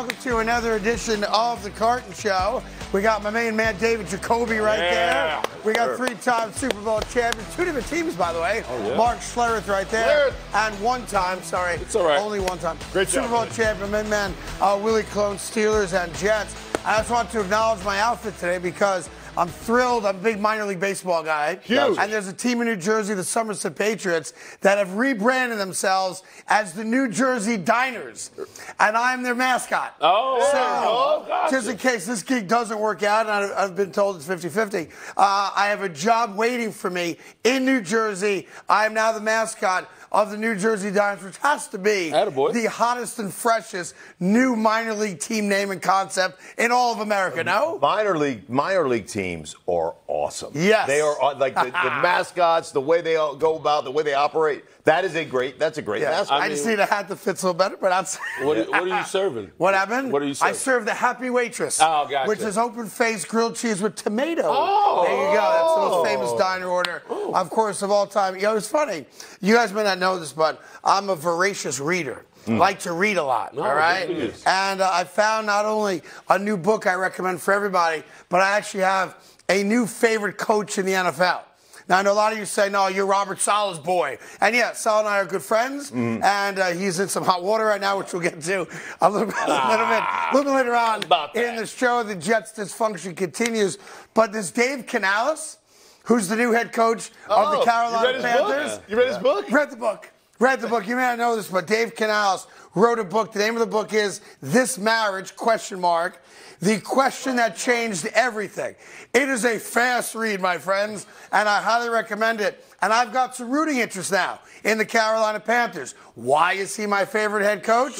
welcome to another edition of the Carton Show. We got my main man David Jacoby right Yeah. there. We got Sure. three-time Super Bowl champion, two different teams by the way. Oh, yeah. Mark Schlereth right there, Schlereth. and one time, sorry, It's all right. only one time. Great Super job, Bowl man. champion, main man uh, Willie Colon, Steelers and Jets. I just want to acknowledge my outfit today because I'm thrilled. I'm a big minor league baseball guy. Huge. And there's a team in New Jersey, the Somerset Patriots, that have rebranded themselves as the New Jersey Diners. And I'm their mascot. Oh, So, oh, gotcha. just in case this gig doesn't work out, and I've been told it's 50 50, uh, I have a job waiting for me in New Jersey. I am now the mascot of the New Jersey Diners, which has to be Attaboy. the hottest and freshest new minor league team name and concept in all of America, no? Minor league, minor league teams are awesome. Yes. they are uh, like the, the mascots, the way they all go about, the way they operate. That is a great. That's a great Yeah. mascot. I just need a hat that fits a little better, but outside. What are, what are you serving? What happened? What are you serving? I serve the Happy Waitress. Oh, gotcha. Which is open faced grilled cheese with tomato. Oh. There you go. That's the most famous diner order, of course, of all time. You know, it's funny. You guys may not know this, but I'm a voracious reader. Like to read a lot, No, all right? good for you. And uh, I found not only a new book I recommend for everybody, but I actually have a new favorite coach in the NFL. Now, I know a lot of you say, no, you're Robert Saleh's boy. And yeah, Sal and I are good friends, Mm-hmm. and uh, he's in some hot water right now, which we'll get to a little, bit, a little bit, a little later on in the show. The Jets dysfunction continues. But this Dave Canales, who's the new head coach of Oh, the you Carolina Panthers, book? You read his book? Read the book. Read the book. You may not know this, but Dave Canales wrote a book. The name of the book is "This Marriage?" Question mark. The question that changed everything. It is a fast read, my friends, and I highly recommend it. And I've got some rooting interest now in the Carolina Panthers. Why is he my favorite head coach?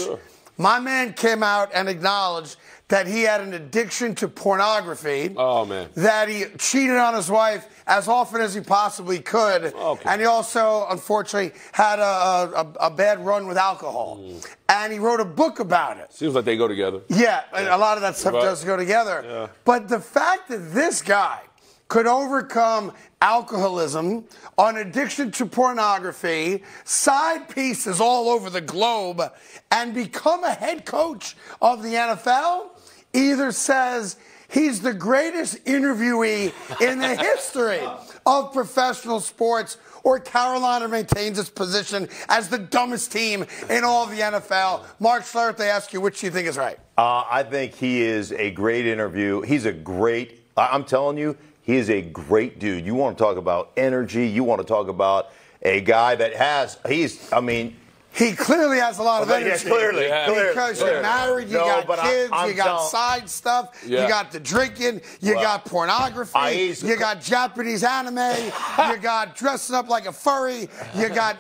My man came out and acknowledged that he had an addiction to pornography. Oh, man. That he cheated on his wife as often as he possibly could. Okay. And he also, unfortunately, had a, a, a bad run with alcohol. Mm. And he wrote a book about it. Seems like they go together. Yeah, and a lot of that stuff Right. does go together. Yeah. But the fact that this guy could overcome alcoholism, an addiction to pornography, side pieces all over the globe, and become a head coach of the NFL either says he's the greatest interviewee in the history of professional sports or Carolina maintains its position as the dumbest team in all the NFL. Mark Schlereth, they ask you which you think is right. Uh, I think he is a great interview. He's a great. I'm telling you, he is a great dude. You want to talk about energy? You want to talk about a guy that has. He's. I mean. He clearly has a lot of Yeah, energy. clearly, Yeah. clearly, Because clearly. you're married, you No, got kids, I'm you got tell- side stuff, Yeah. you got the drinking, you Well, got pornography, I you got Japanese anime, you got dressing up like a furry, you got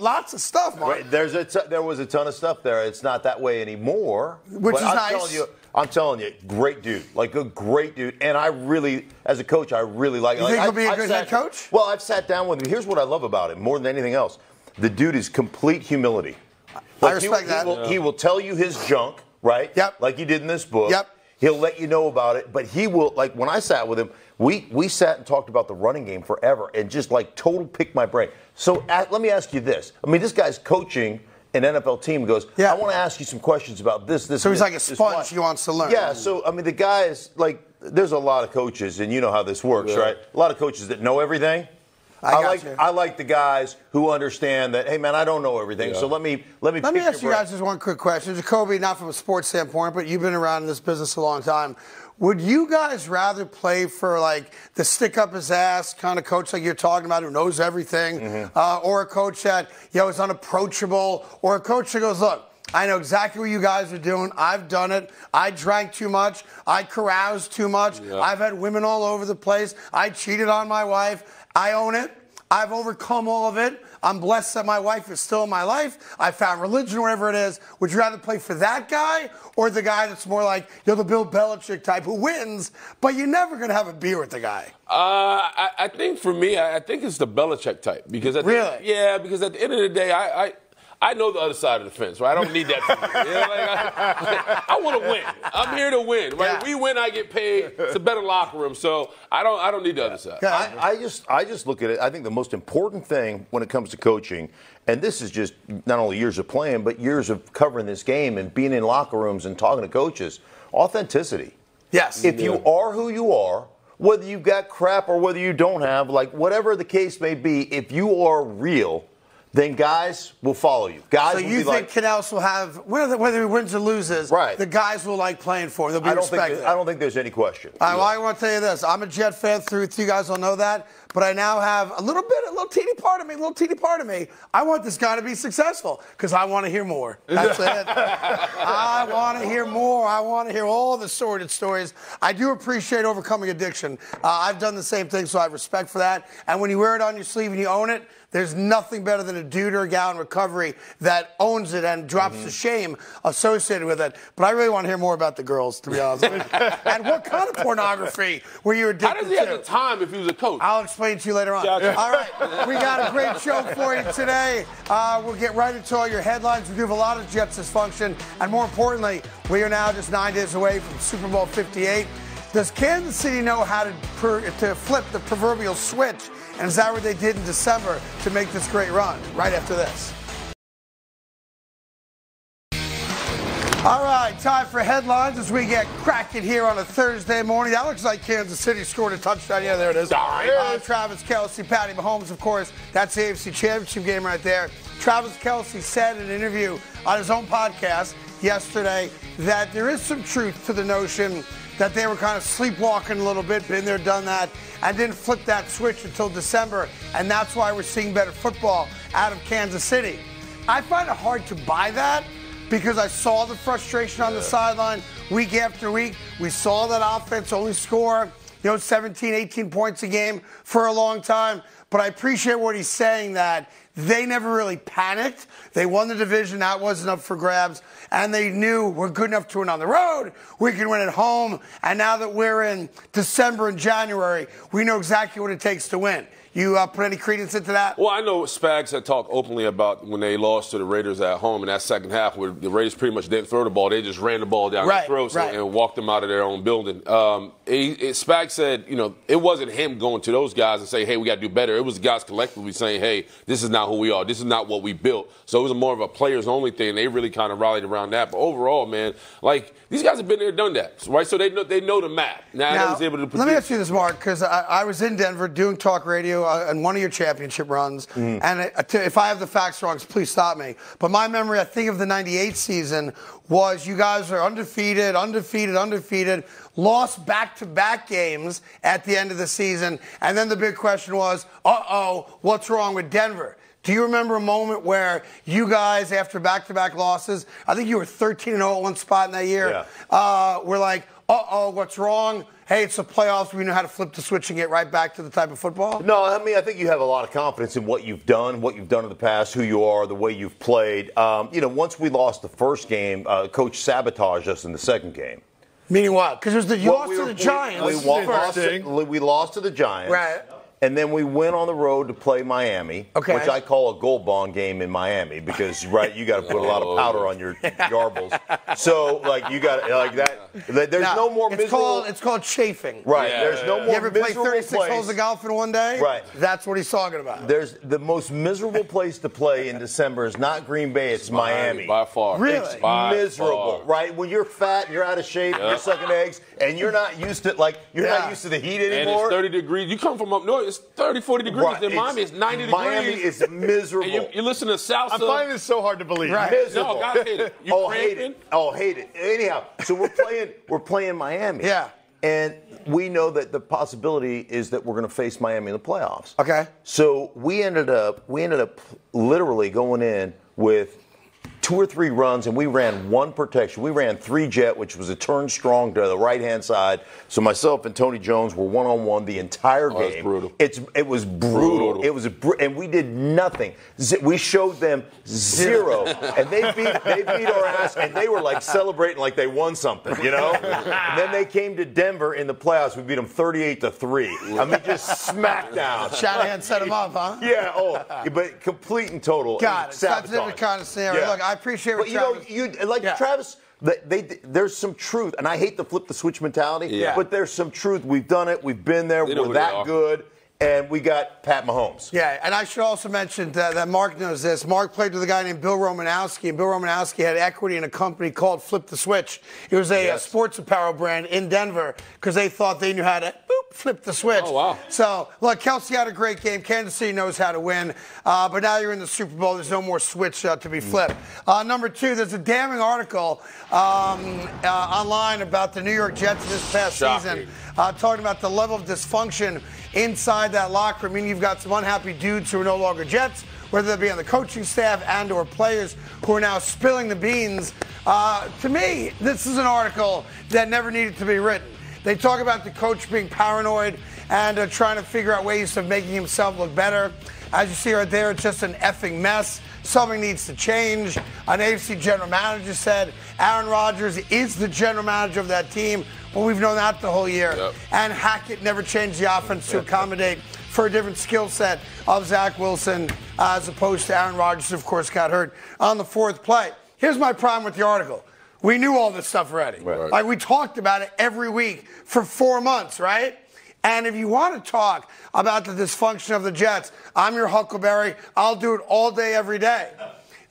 lots of stuff, Mark. Right, There's a t- there was a ton of stuff there. It's not that way anymore. Which but is I'm nice. Telling you, I'm telling you, great dude, like a great dude. And I really, as a coach, I really like. You like, think I- he'll be a I've good sat- head coach? Well, I've sat down with him. Here's what I love about him more than anything else: the dude is complete humility. I he- respect he, that. Will, He will tell you his junk, right? Yep. Like he did in this book. Yep. He'll let you know about it, but he will like when I sat with him, we we sat and talked about the running game forever and just like total picked my brain. So a let me ask you this. I mean, this guy's coaching an NFL team. Goes, Yeah. I want to ask you some questions about this, this. So he's this, like a this, sponge. what." He wants to learn. Yeah. So I mean, the guy is like, there's a lot of coaches, and you know how this works, Yeah. right? A lot of coaches that know everything. I got like you. I like the guys who understand that. Hey, man, I don't know everything. Yeah. So let me let me Let me ask you guys just one quick question. Jacoby, not from a sports standpoint, but you've been around in this business a long time. Would you guys rather play for like the stick up his ass kind of coach like you're talking about who knows everything, Mm-hmm. uh, or a coach that you know is unapproachable, or a coach that goes, look, I know exactly what you guys are doing. I've done it. I drank too much. I caroused too much. Yeah. I've had women all over the place. I cheated on my wife. I own it. I've overcome all of it. I'm blessed that my wife is still in my life. I found religion, whatever it is. Would you rather play for that guy or the guy that's more like, you know, the Bill Belichick type who wins, but you're never going to have a beer with the guy? Uh, I, I think for me, I, I think it's the Belichick type because at the- Really? yeah, because at the end of the day, I, I I know the other side of the fence, right? I don't need that from you. You know, like, I, I want to win. I'm here to win, right? Yeah. We win, I get paid. It's a better locker room, so I don't. I don't need the other side. Yeah. I, I just I just look at it. I think the most important thing when it comes to coaching, and this is just not only years of playing, but years of covering this game and being in locker rooms and talking to coaches, authenticity. Yes. If you are who you are, whether you've got crap or whether you don't have, like whatever the case may be, if you are real, then guys will follow you. Guys will be. So you think like, Canales will have whether whether he wins or loses, Right. The guys will like playing for. him. They'll be I don't think respected. there- I don't think there's any question. Right, well, I want to tell you this. I'm a Jet fan through. You guys all know that. But I now have a little bit, a little teeny part of me, a little teeny part of me. I want this guy to be successful because I want to hear more. That's it. I want to hear more. I want to hear all the sordid stories. I do appreciate overcoming addiction. Uh, I've done the same thing, so I have respect for that. And when you wear it on your sleeve and you own it, there's nothing better than a dude or a gal in recovery that owns it and drops Mm-hmm. the shame associated with it. But I really want to hear more about the girls, to be honest. with you. and what kind of pornography were you addicted to? How does he have the time if he was a coach? I'll explain to you later on. Gotcha. All right, we got a great show for you today. Uh, we'll get right into all your headlines. We do have a lot of Jets dysfunction, and more importantly, we are now just nine days away from Super Bowl 58. Does Kansas City know how to per, to flip the proverbial switch? And is that what they did in December to make this great run? Right after this. All right, time for headlines as we get cracking here on a Thursday morning. That looks like Kansas City scored a touchdown. Yeah, there it is. Uh, Travis Kelce, Patty Mahomes, of course. That's the AFC Championship game right there. Travis Kelce said in an interview on his own podcast yesterday that there is some truth to the notion that they were kind of sleepwalking a little bit, been there, done that, and didn't flip that switch until December. And that's why we're seeing better football out of Kansas City. I find it hard to buy that because I saw the frustration on the sideline week after week. We saw that offense only score, you know, 17, 18 points a game for a long time. But I appreciate what he's saying that they never really panicked. They won the division, that wasn't up for grabs. And they knew we're good enough to win on the road, we can win at home. And now that we're in December and January, we know exactly what it takes to win. You uh, put any credence into that? Well, I know Spags had talked openly about when they lost to the Raiders at home in that second half, where the Raiders pretty much didn't throw the ball; they just ran the ball down Right, their throats right. and, and walked them out of their own building. Um, it, Spags said, you know, it wasn't him going to those guys and saying, "Hey, we got to do better." It was the guys collectively saying, "Hey, this is not who we are. This is not what we built." So it was more of a players-only thing. They really kind of rallied around that. But overall, man, like these guys have been there, done that, right? So they know they know the map. Now, Now, able to. let me ask you this, Mark, because I, I was in Denver doing talk radio uh, on one of your championship runs, Mm-hmm. and it, if I have the facts wrong, please stop me. But my memory, I think of the '98 season was you guys are undefeated, undefeated, undefeated, lost back-to-back games at the end of the season, and then the big question was, uh-oh, what's wrong with Denver? Do you remember a moment where you guys, after back-to-back losses, I think you were 13 and 0 at one spot in that year, Yeah. uh, were like, uh-oh, what's wrong? Hey, it's the playoffs. We know how to flip the switch and get right back to the type of football. No, I mean, I think you have a lot of confidence in what you've done, what you've done in the past, who you are, the way you've played. Um, you know, once we lost the first game, uh, coach sabotaged us in the second game. Meaning what? Because it was the you Well, lost we to were- the Giants. We, we, lost to, we lost to the Giants. Right. And then we went on the road to play Miami, Okay. which I call a gold bond game in Miami because right, you got to put a lot of powder on your yarbles. So like you got like that. There's Now, no more it's miserable. Called, it's called chafing. right. Yeah, there's no yeah. more You ever play 36 place. holes of golf in one day? Right. That's what he's talking about. There's the most miserable place to play in December is not Green Bay, it's Miami. by far. Really? It's By miserable, far. right? When you're fat and you're out of shape, and you're sucking eggs, and you're not used to like you're Yeah. not used to the heat anymore. And anymore. it's 30 degrees. You come from up north, it's 30, 40 degrees. Right, In Miami, it's 90 degrees. Miami is miserable. And you, you listen to salsa. I'm finding this so hard to believe. Right. miserable. No, guys hate it. You oh, hate it. Oh, hate it. Anyhow, so we're playing. we're playing Miami. Yeah. And we know that the possibility is that we're going to face Miami in the playoffs. Okay. So we ended up we ended up literally going in with two or three runs, and we ran one protection. We ran three jet, which was a turn strong to the right hand side. So myself and Tony Jones were one on one the entire Oh, that's game. brutal. It's it was brutal. Brutal. It was br- and we did nothing. Z- We showed them zero, and they beat they beat our ass, and they were like celebrating like they won something, you know. and then they came to Denver in the playoffs. We beat them 38 to three. I mean, just smackdown. Shanahan set him up, huh? Yeah, oh, but complete and total. Got it. So that's a sabotage. different kind of scenario. Look, I appreciate what But you know, you like Yeah. Travis. They, they, there's some truth, and I hate to flip the switch mentality. Yeah. But there's some truth. We've done it. We've been there. They We're who they that are. good, and we got Pat Mahomes. Yeah, and I should also mention that, that Mark knows this. Mark played with a guy named Bill Romanowski, and Bill Romanowski had equity in a company called Flip the Switch. It was a, Yes. sports apparel brand in Denver because they thought they knew how to boop, flip the switch. Oh, wow. So, look, Kelce had a great game. Kansas City knows how to win, uh, but now you're in the Super Bowl. There's no more switch uh, to be flipped. Uh, number two, there's a damning article um, uh, online about the New York Jets this past Shocking. season uh, talking about the level of dysfunction inside that locker room. I mean, you've got some unhappy dudes who are no longer Jets, whether they be on the coaching staff and or players who are now spilling the beans. Uh, to me, this is an article that never needed to be written. They talk about the coach being paranoid and uh, trying to figure out ways of making himself look better. As you see right there, it's just an effing mess. Something needs to change. An AFC general manager said Aaron Rodgers is the general manager of that team. Well, we've known that the whole year. Yep. And Hackett never changed the offense to accommodate for a different skill set of Zach Wilson uh, as opposed to Aaron Rodgers, who, of course, got hurt on the fourth play. Here's my problem with the article. We knew all this stuff already. Right. Like we talked about it every week for four months, right? And if you want to talk about the dysfunction of the Jets, I'm your Huckleberry. I'll do it all day, every day.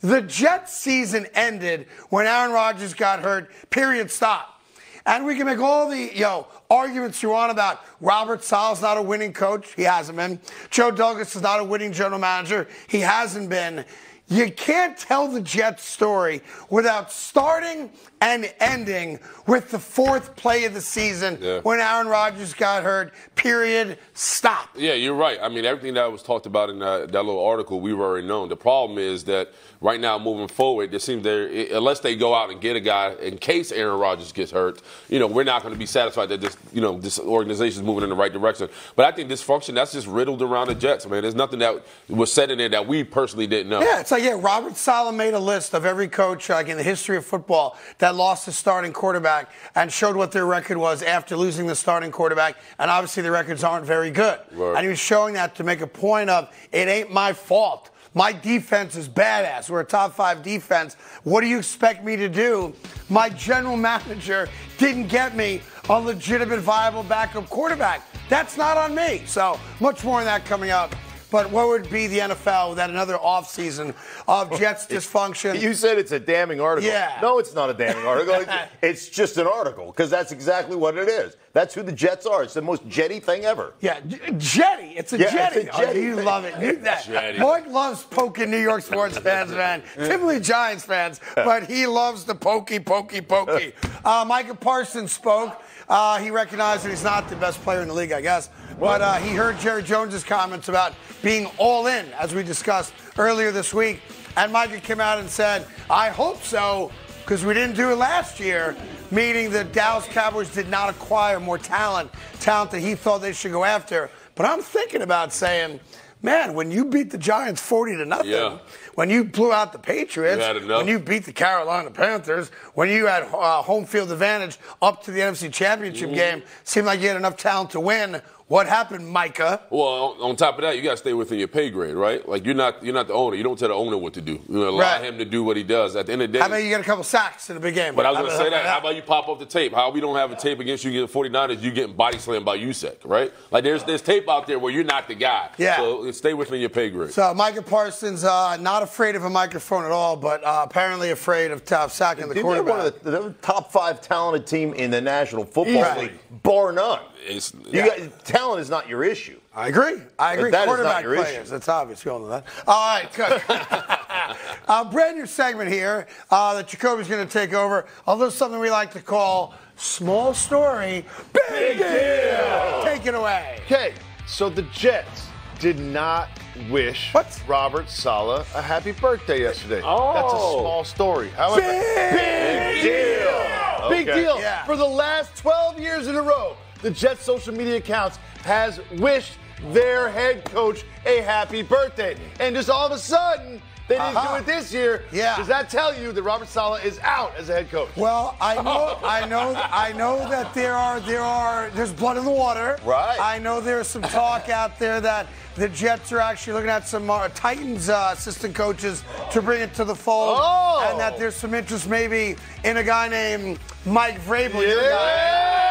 The Jets season ended when Aaron Rodgers got hurt, period, stop. And we can make all the you know arguments you want about Robert Saleh's not a winning coach. He hasn't been. Joe Douglas is not a winning general manager. He hasn't been. You can't tell the Jets story without starting and ending with the fourth play of the season Yeah. when Aaron Rodgers got hurt. Period. Stop. Yeah, you're right. I mean, everything that was talked about in that, that little article, we've already known. The problem is that right now, moving forward, it seems there unless they go out and get a guy in case Aaron Rodgers gets hurt, you know, we're not going to be satisfied that this, you know, this organization is moving in the right direction. But I think dysfunction that's just riddled around the Jets, man. There's nothing that was said in there that we personally didn't know. Yeah, it's like, yeah, Robert Saleh made a list of every coach like in the history of football that lost his starting quarterback and showed what their record was after losing the starting quarterback. And obviously the records aren't very good. Right. And he was showing that to make a point of it ain't my fault. My defense is badass. We're a top five defense. What do you expect me to do? My general manager didn't get me a legitimate, viable backup quarterback. That's not on me. So much more on that coming up. But what would be the NFL without another offseason of Jets dysfunction? You said it's a damning article. Yeah. No, it's not a damning article. It's- just an article because that's exactly what it is. That's who the Jets are. It's the most jetty thing ever. Yeah, J- Jetty. It's a Yeah, jetty. it's a jetty Oh, you love it. You, that. Jetty. Mark loves poking New York sports fans, man. Typically Giants fans, but he loves the pokey, pokey, pokey. Uh, Micah Parsons spoke. Uh, he recognized that he's not the best player in the league, I guess. But uh, he heard Jerry Jones's comments about being all in, as we discussed earlier this week. And Micah came out and said, I hope so, because we didn't do it last year, meaning the Dallas Cowboys did not acquire more talent, talent that he thought they should go after. But I'm thinking about saying, man, when you beat the Giants 40 to nothing, Yeah. When you blew out the Patriots, You when you beat the Carolina Panthers, when you had uh, home field advantage up to the NFC Championship Mm-hmm. game, seemed like you had enough talent to win. What happened, Micah? Well, on, on top of that, you got to stay within your pay grade, right? Like you're not you're not the owner. You don't tell the owner what to do. You know, allow Right. him to do what he does. At the end of the day, How about you get a couple sacks in a big game? But I was going to say that. How about you pop off the tape? How we don't have a tape against you getting 49ers, you getting body slammed by Juszczyk, right? Like there's there's tape out there where you're not the guy. Yeah. So stay within your pay grade. So Micah Parsons, uh, not afraid of a microphone at all, but uh, apparently afraid of top sacking the Dude, they're quarterback. one of the, the top five talented team in the National Football Right. League, bar none. It's, You got, talent is not your issue. I agree. I agree. that is not Quarterback your players. issue. That's obvious. We all know that. All right, good. uh, brand new segment here uh, that Jacoby's going to take over. A little something we like to call small story, big, deal. Take it away. Okay, so the Jets did not wish What? Robert Saleh a happy birthday yesterday. Oh. That's a small story. However, big, deal. Big Okay. deal. Yeah. For the last 12 years in a row, the Jets social media accounts has wished their head coach a happy birthday. And just all of a sudden, they didn't Uh-huh. do it this year. Yeah. Does that tell you that Robert Saleh is out as a head coach? Well, I know, I know, I know that there are, there are, there's blood in the water. Right. I know there's some talk out there that the Jets are actually looking at some uh, Titans uh, assistant coaches to bring it to the fold, Oh. and that there's some interest maybe in a guy named Mike Vrabel. Yeah.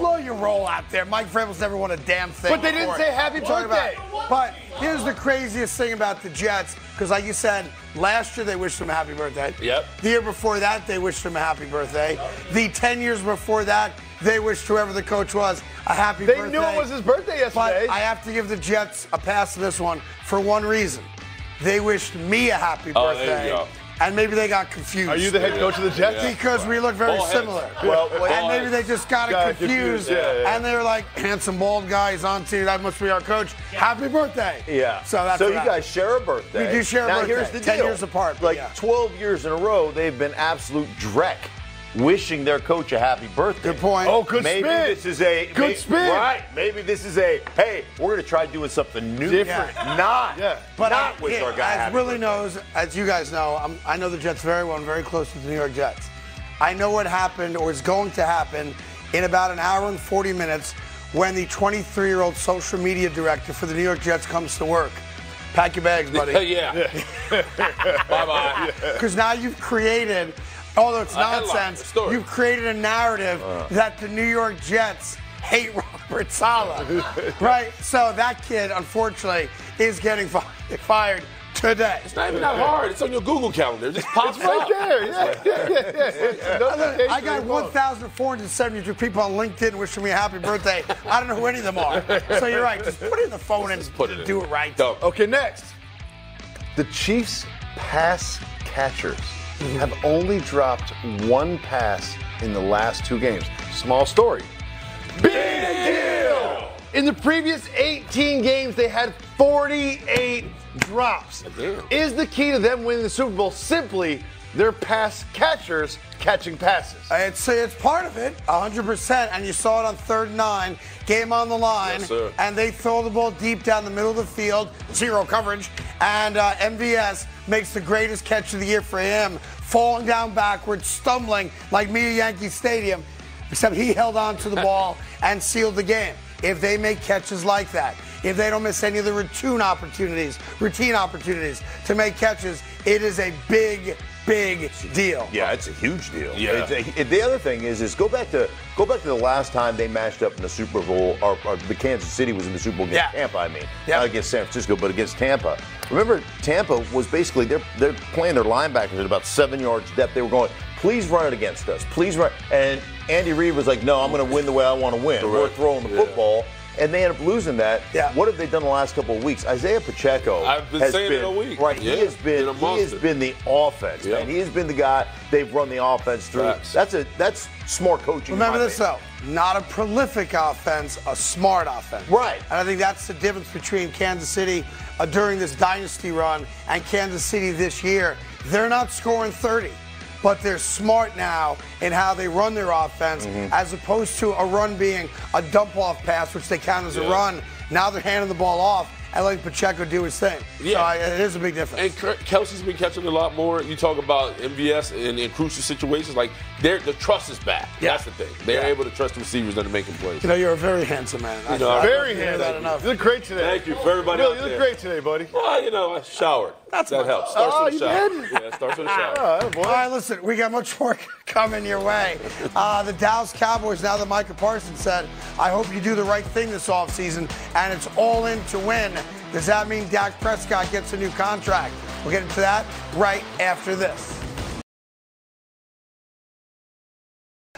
Slow your roll out there. Mike Vrabel's never won a damn thing. But they didn't say happy We're talking about- birthday. But here's the craziest thing about the Jets, because like you said, last year they wished him a happy birthday. Yep. The year before that, they wished him a happy birthday. The 10 years before that, they wished whoever the coach was a happy They birthday. They knew it was his birthday But yesterday. I have to give the Jets a pass to this one for one reason. They wished me a happy Oh, there you birthday. go. And maybe they got confused. Are you the head coach of the Jets? Because we look very Bald heads. similar. Well, wait- and maybe they just got, Got it confused. confused, yeah, yeah. And they were like, handsome bald guy is on to that must be our coach. Happy birthday. Yeah. So that's so you happened. guys share a birthday. We do share a now, birthday. here's the 10 deal. years apart, Like yeah. 12 years in a row, they've been absolute dreck, wishing their coach a happy birthday. Good point. Oh, good maybe spin. this is a Good may- spin. Right. Maybe this is a hey, we're gonna try doing something new, Different. Not, Yeah. But not I, wish yeah, our guy as happy Willie birthday. knows, as you guys know, I'm, I know the Jets very well. I'm very close to the New York Jets. I know what happened or is going to happen in about an hour and 40 minutes when the 23-year-old social media director for the New York Jets comes to work. Pack your bags, buddy. yeah. bye bye. Because now you've created, although it's A nonsense, a you've created a narrative Uh. that the New York Jets hate Robert Saleh. right? So that kid, unfortunately, is getting fi- fired today. It's not even that hard. It's on your Google calendar. It just pops It's right up. there. Yeah, yeah, yeah, yeah. It's a I got on your phone. 1,472 people on LinkedIn wishing me a happy birthday. I don't know who any of them are. So you're right. Just put it in the phone and Put it in. do it right. Dumb. Okay, next. The Chiefs pass catchers have only dropped one pass in the last two games. Small story. Big deal! In the previous 18 games, they had 48 drops. Is the key to them winning the Super Bowl simply their pass catchers catching passes? It's, it's part of it, 100%. And you saw it on third and nine, game on the line. Yes, and they throw the ball deep down the middle of the field, zero coverage. And uh, MVS makes the greatest catch of the year for him, falling down backwards, stumbling like me at Yankee Stadium, except he held on to the ball and sealed the game. If they make catches like that, if they don't miss any of the routine opportunities, routine opportunities to make catches, it is a big, big deal. Yeah, it's a huge deal. Yeah. It's a- the other thing is, is go back to go back to the last time they matched up in the Super Bowl, or, or the Kansas City was in the Super Bowl against Yeah. Tampa. I mean, Yeah. not against San Francisco, but against Tampa. Remember, Tampa was basically they're they're playing their linebackers at about seven yards depth. They were going, please run it against us, please run. And Andy Reid was like, no, I'm going to win the way I want to win. We're throwing the Yeah. football. And they end up losing that. Yeah. What have they done the last couple of weeks? Isaiah Pacheco I've been has saying been it a week. right. Yeah, he has been been he has been the offense. Yeah. Man. He has been the guy they've run the offense through. Facts. That's a that's smart coaching. Remember my this opinion. though, not a prolific offense, a smart offense. Right. And I think that's the difference between Kansas City uh, during this dynasty run and Kansas City this year. They're not scoring 30, but they're smart now in how they run their offense, Mm-hmm. as opposed to a run being a dump off pass, which they count as a run. Now they're handing the ball off and letting Pacheco do his thing. So Yeah. I, it is a big difference. And Kelce's been catching a lot more. You talk about MVS in, in crucial situations, like they're, the trust is back. Yeah. That's the thing. They're Yeah. able to trust the receivers that are making plays. you know, you're a very handsome man. I- know, I Very don't handsome. that enough. You look great today. Thank you for everybody Bill, out you look there. great today, buddy. Well, you know, I showered. That's that helps. Starts Oh, with a you shower. did? Yeah, it starts with a shower. Oh. All right, listen, we got much more coming your way. Uh, the Dallas Cowboys, now that Micah Parsons said, I hope you do the right thing this offseason, and it's all in to win. Does that mean Dak Prescott gets a new contract? We'll get into that right after this.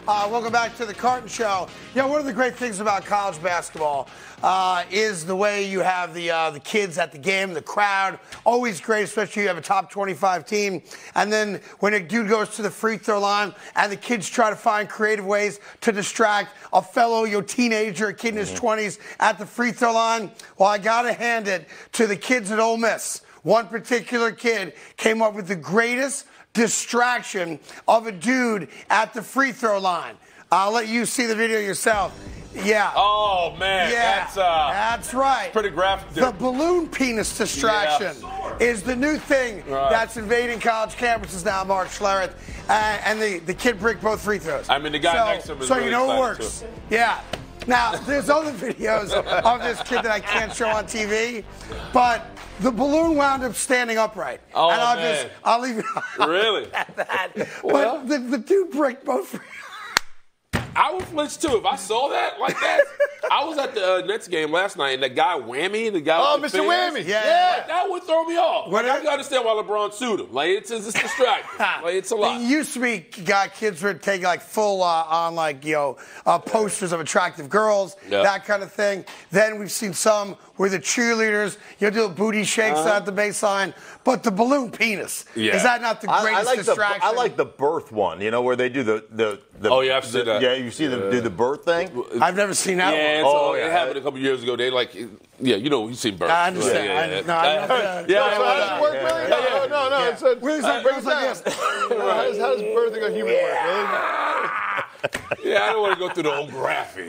Uh, welcome back to the Carton Show. You know, one of the great things about college basketball uh, is the way you have the uh, the kids at the game, the crowd. Always great, especially you have a top 25 team. And then when a dude goes to the free throw line and the kids try to find creative ways to distract a fellow your teenager, a kid in his 20s at the free throw line. Well, I got to hand it to the kids at Ole Miss. One particular kid came up with the greatest distraction of a dude at the free throw line. I'll let you see the video yourself. Yeah. Oh man, yeah. that's uh, that's right. pretty graphic. The balloon penis distraction is the new thing Right. that's invading college campuses now, Mark Schlereth. Uh, and the, the kid bricked both free throws. I mean, the guy so, next to him is So really you know it works. too. Yeah. Now, there's other videos of this kid that I can't show on TV, but the balloon wound up standing upright. Oh, and I'll man. just, I'll leave it Really? at that. Well. but the, the dude bricked both I would flinch too if I saw that like that. I was at the uh, Nets game last night, and the guy Whammy, the guy. Oh, Mr. fans, Whammy. Yeah. like, that would throw me off. Like, I can understand why LeBron sued him. Like it's it's distracting. like it's a lot. It used to be got kids would take like full uh, on like you know uh, posters of attractive girls, Yeah. that kind of thing. Then we've seen some where the cheerleaders you know, do booty shakes uh-huh. at the baseline, but the balloon penis Yeah. is that not the I, I greatest like the distraction? I like the birth one. You know where they do the the, the Oh, yeah, I've the- seen that. Yeah, you see them do the birth thing. I've never seen that Yeah, one. Oh, yeah. it happened a couple years ago. They like, yeah, you know, you seen birth. I understand. Yeah, I- yeah, no, I know that. yeah. How yeah, does it work, yeah. really? No, no, no. It's a, Where's that- break like this. how, does, how does birthing a human work, really? Yeah, I don't want to go through the whole graph here.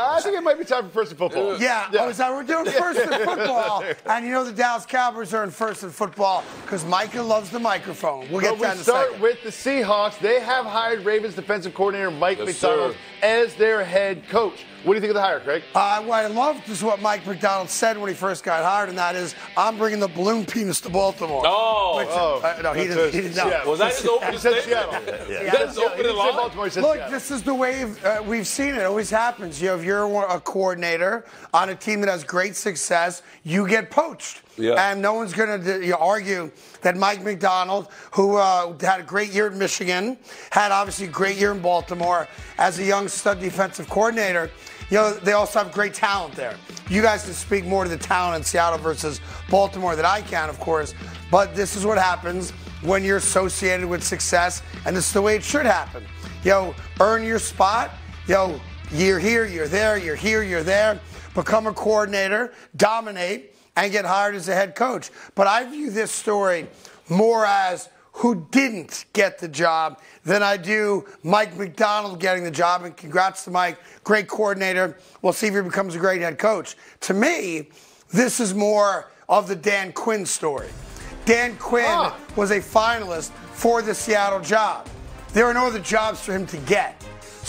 I think it might be time for first and football. Yeah, oh, is that we're doing first in football, and you know the Dallas Cowboys are in first in football because Micah loves the microphone. We'll get But to we that in a start second. with the Seahawks. They have hired Ravens defensive coordinator Mike Yes, Macdonald sir. as their head coach. What do you think of the hire, Craig? Uh, what I loved is what Mike Macdonald said when he first got hired, and that is, "I'm bringing the balloon penis to Baltimore." Oh. Which, Oh. uh, no, he didn't. He did not. yeah. Was that his opening He said statement? Seattle. Is that his He opening didn't line? Baltimore, he said Look, Seattle. this is the way uh, we've seen it. It always happens. You know, if you're a coordinator on a team that has great success, you get poached. Yeah. And no one's going to you know, argue that Mike Macdonald, who uh, had a great year in Michigan, had obviously a great year in Baltimore as a young stud defensive coordinator. You know, they also have great talent there. You guys can speak more to the talent in Seattle versus Baltimore than I can, of course. But this is what happens when you're associated with success, and this is the way it should happen. Yo, earn your spot. Yo, you're here, you're there, you're here, you're there. Become a coordinator, dominate, and get hired as a head coach. But I view this story more as who didn't get the job than I do Mike Macdonald getting the job. And congrats to Mike, great coordinator. We'll see if he becomes a great head coach. To me, this is more of the Dan Quinn story. Dan Quinn Ah. was a finalist for the Seattle job. There are no other jobs for him to get.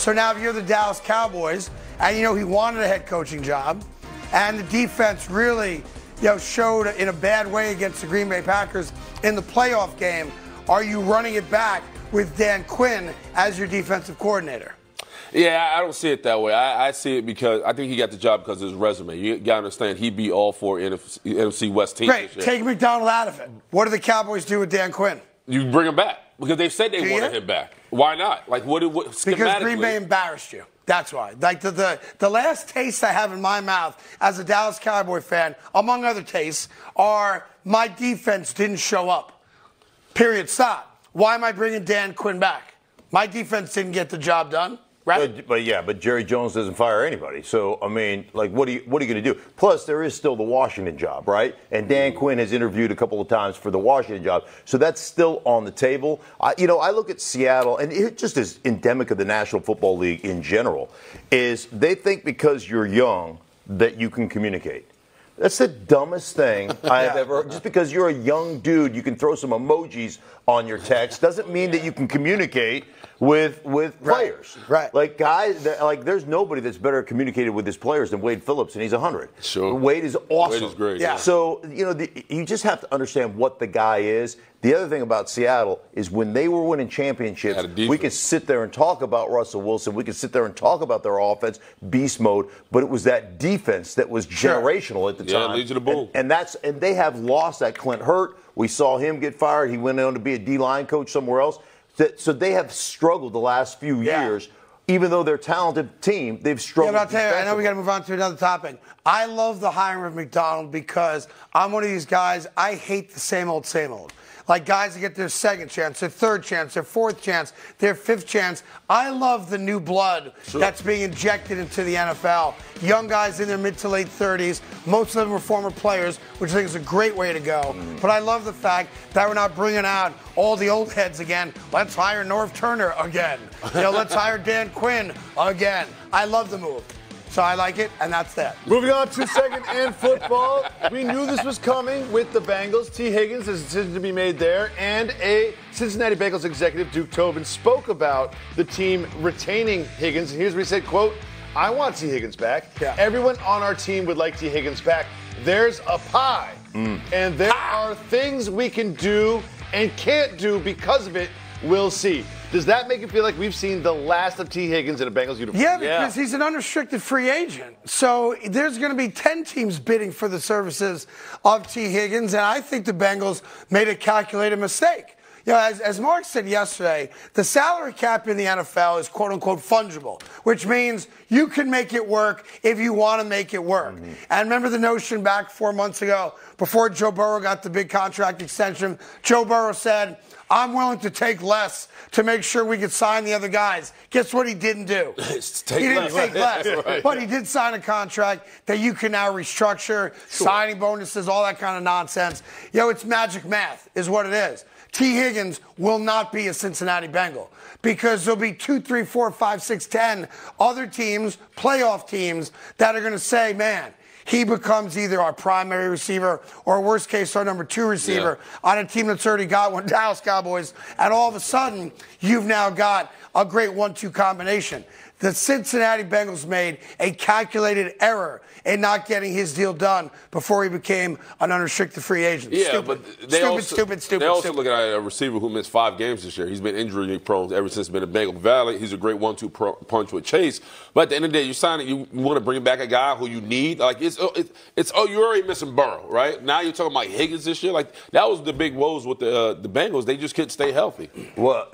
So now, if you're the Dallas Cowboys and you know he wanted a head coaching job, and the defense really you know, showed in a bad way against the Green Bay Packers in the playoff game, are you running it back with Dan Quinn as your defensive coordinator? Yeah, I don't see it that way. I, I see it because I think he got the job because of his resume. You got to understand, he beat all four NFC, NFC West teams. Great. Take Macdonald out of it. What do the Cowboys do with Dan Quinn? You bring him back because they said they Do wanted you? him back. Why not? Like, what? what Because Green Bay embarrassed you. That's why. Like the, the the last taste I have in my mouth as a Dallas Cowboy fan, among other tastes, are my defense didn't show up. Period. Stop. Why am I bringing Dan Quinn back? My defense didn't get the job done. Right? But, but yeah, but Jerry Jones doesn't fire anybody. So I mean, like, what are you what are you going to do? Plus, there is still the Washington job, right? And Dan mm. Quinn has interviewed a couple of times for the Washington job, so that's still on the table. I, you know, I look at Seattle, and it just is endemic of the National Football League in general. Is they think because you're young that you can communicate. That's the dumbest thing I have Yeah. ever. Just because you're a young dude, you can throw some emojis on your text doesn't mean that you can communicate with with Right. players. Right. Like guys, like there's nobody that's better communicated with his players than Wade Phillips, and he's 100. Sure. Wade is awesome. Wade is great, Yeah. yeah. So you know, the, you just have to understand what the guy is. The other thing about Seattle is when they were winning championships, Had a defense. we could sit there and talk about Russell Wilson. We could sit there and talk about their offense, beast mode. But it was that defense that was Sure. generational at the Yeah, it time. leads you to boom. And, and that's and they have lost that Clint Hurtt. We saw him get fired. He went on to be a D line coach somewhere else. So they have struggled the last few Yeah. years even though they're a talented team, they've Yeah, struggled. but I'll tell you, I know we got to move on to another topic. I love the hiring of Macdonald because I'm one of these guys. I hate the same old, same old. Like guys that get their second chance, their third chance, their fourth chance, their fifth chance. I love the new blood that's being injected into the NFL. Young guys in their mid to late 30s. Most of them were former players, which I think is a great way to go. Mm. But I love the fact that we're not bringing out all the old heads again. Let's hire Norv Turner again. You know, let's hire Dan Quinn again. I love the move. So I like it, and that's that. Moving on to second and football. We knew this was coming with the Bengals. Tee Higgins, there's a decision to be made there. And a Cincinnati Bengals executive, Duke Tobin, spoke about the team retaining Higgins. And here's what he said, quote, I want Tee Higgins back. Yeah. Everyone on our team would like Tee Higgins back. There's a pie. Mm. And there are things we can do and can't do because of it. We'll see. Does that make you feel like we've seen the last of Tee Higgins in a Bengals uniform? Yeah, because he's an unrestricted free agent. So there's going to be 10 teams bidding for the services of Tee Higgins, and I think the Bengals made a calculated mistake. You know, as, as Mark said yesterday, the salary cap in the NFL is quote unquote fungible, which means you can make it work if you want to make it work. Mm-hmm. And remember the notion back four months ago, before Joe Burrow got the big contract extension, Joe Burrow said, I'm willing to take less to make sure we could sign the other guys. Guess what he didn't do? He didn't less. take less. Right. But he did sign a contract that you can now restructure, signing bonuses, all that kind of nonsense. Yo, it's magic math, is what it is. Tee Higgins will not be a Cincinnati Bengal because there'll be two, three, four, five, six, ten other teams, playoff teams, that are going to say, man, he becomes either our primary receiver or worst case our number two receiver on a team that's already got one, Dallas Cowboys, and all of a sudden you've now got a great one-two combination. The Cincinnati Bengals made a calculated error in not getting his deal done before he became an unrestricted free agent. Yeah, stupid. but they stupid, also, stupid, stupid, They also stupid. looking at a receiver who missed five games this year. He's been injury prone ever since he's been in Bengal Valley. He's a great one-two punch with Chase. But at the end of the day, you sign it. You want to bring back a guy who you need. Like it's oh, it's, it's oh you're already missing Burrow, right? Now you're talking about Higgins this year. Like that was the big woes with the uh, the Bengals. They just couldn't stay healthy. Well,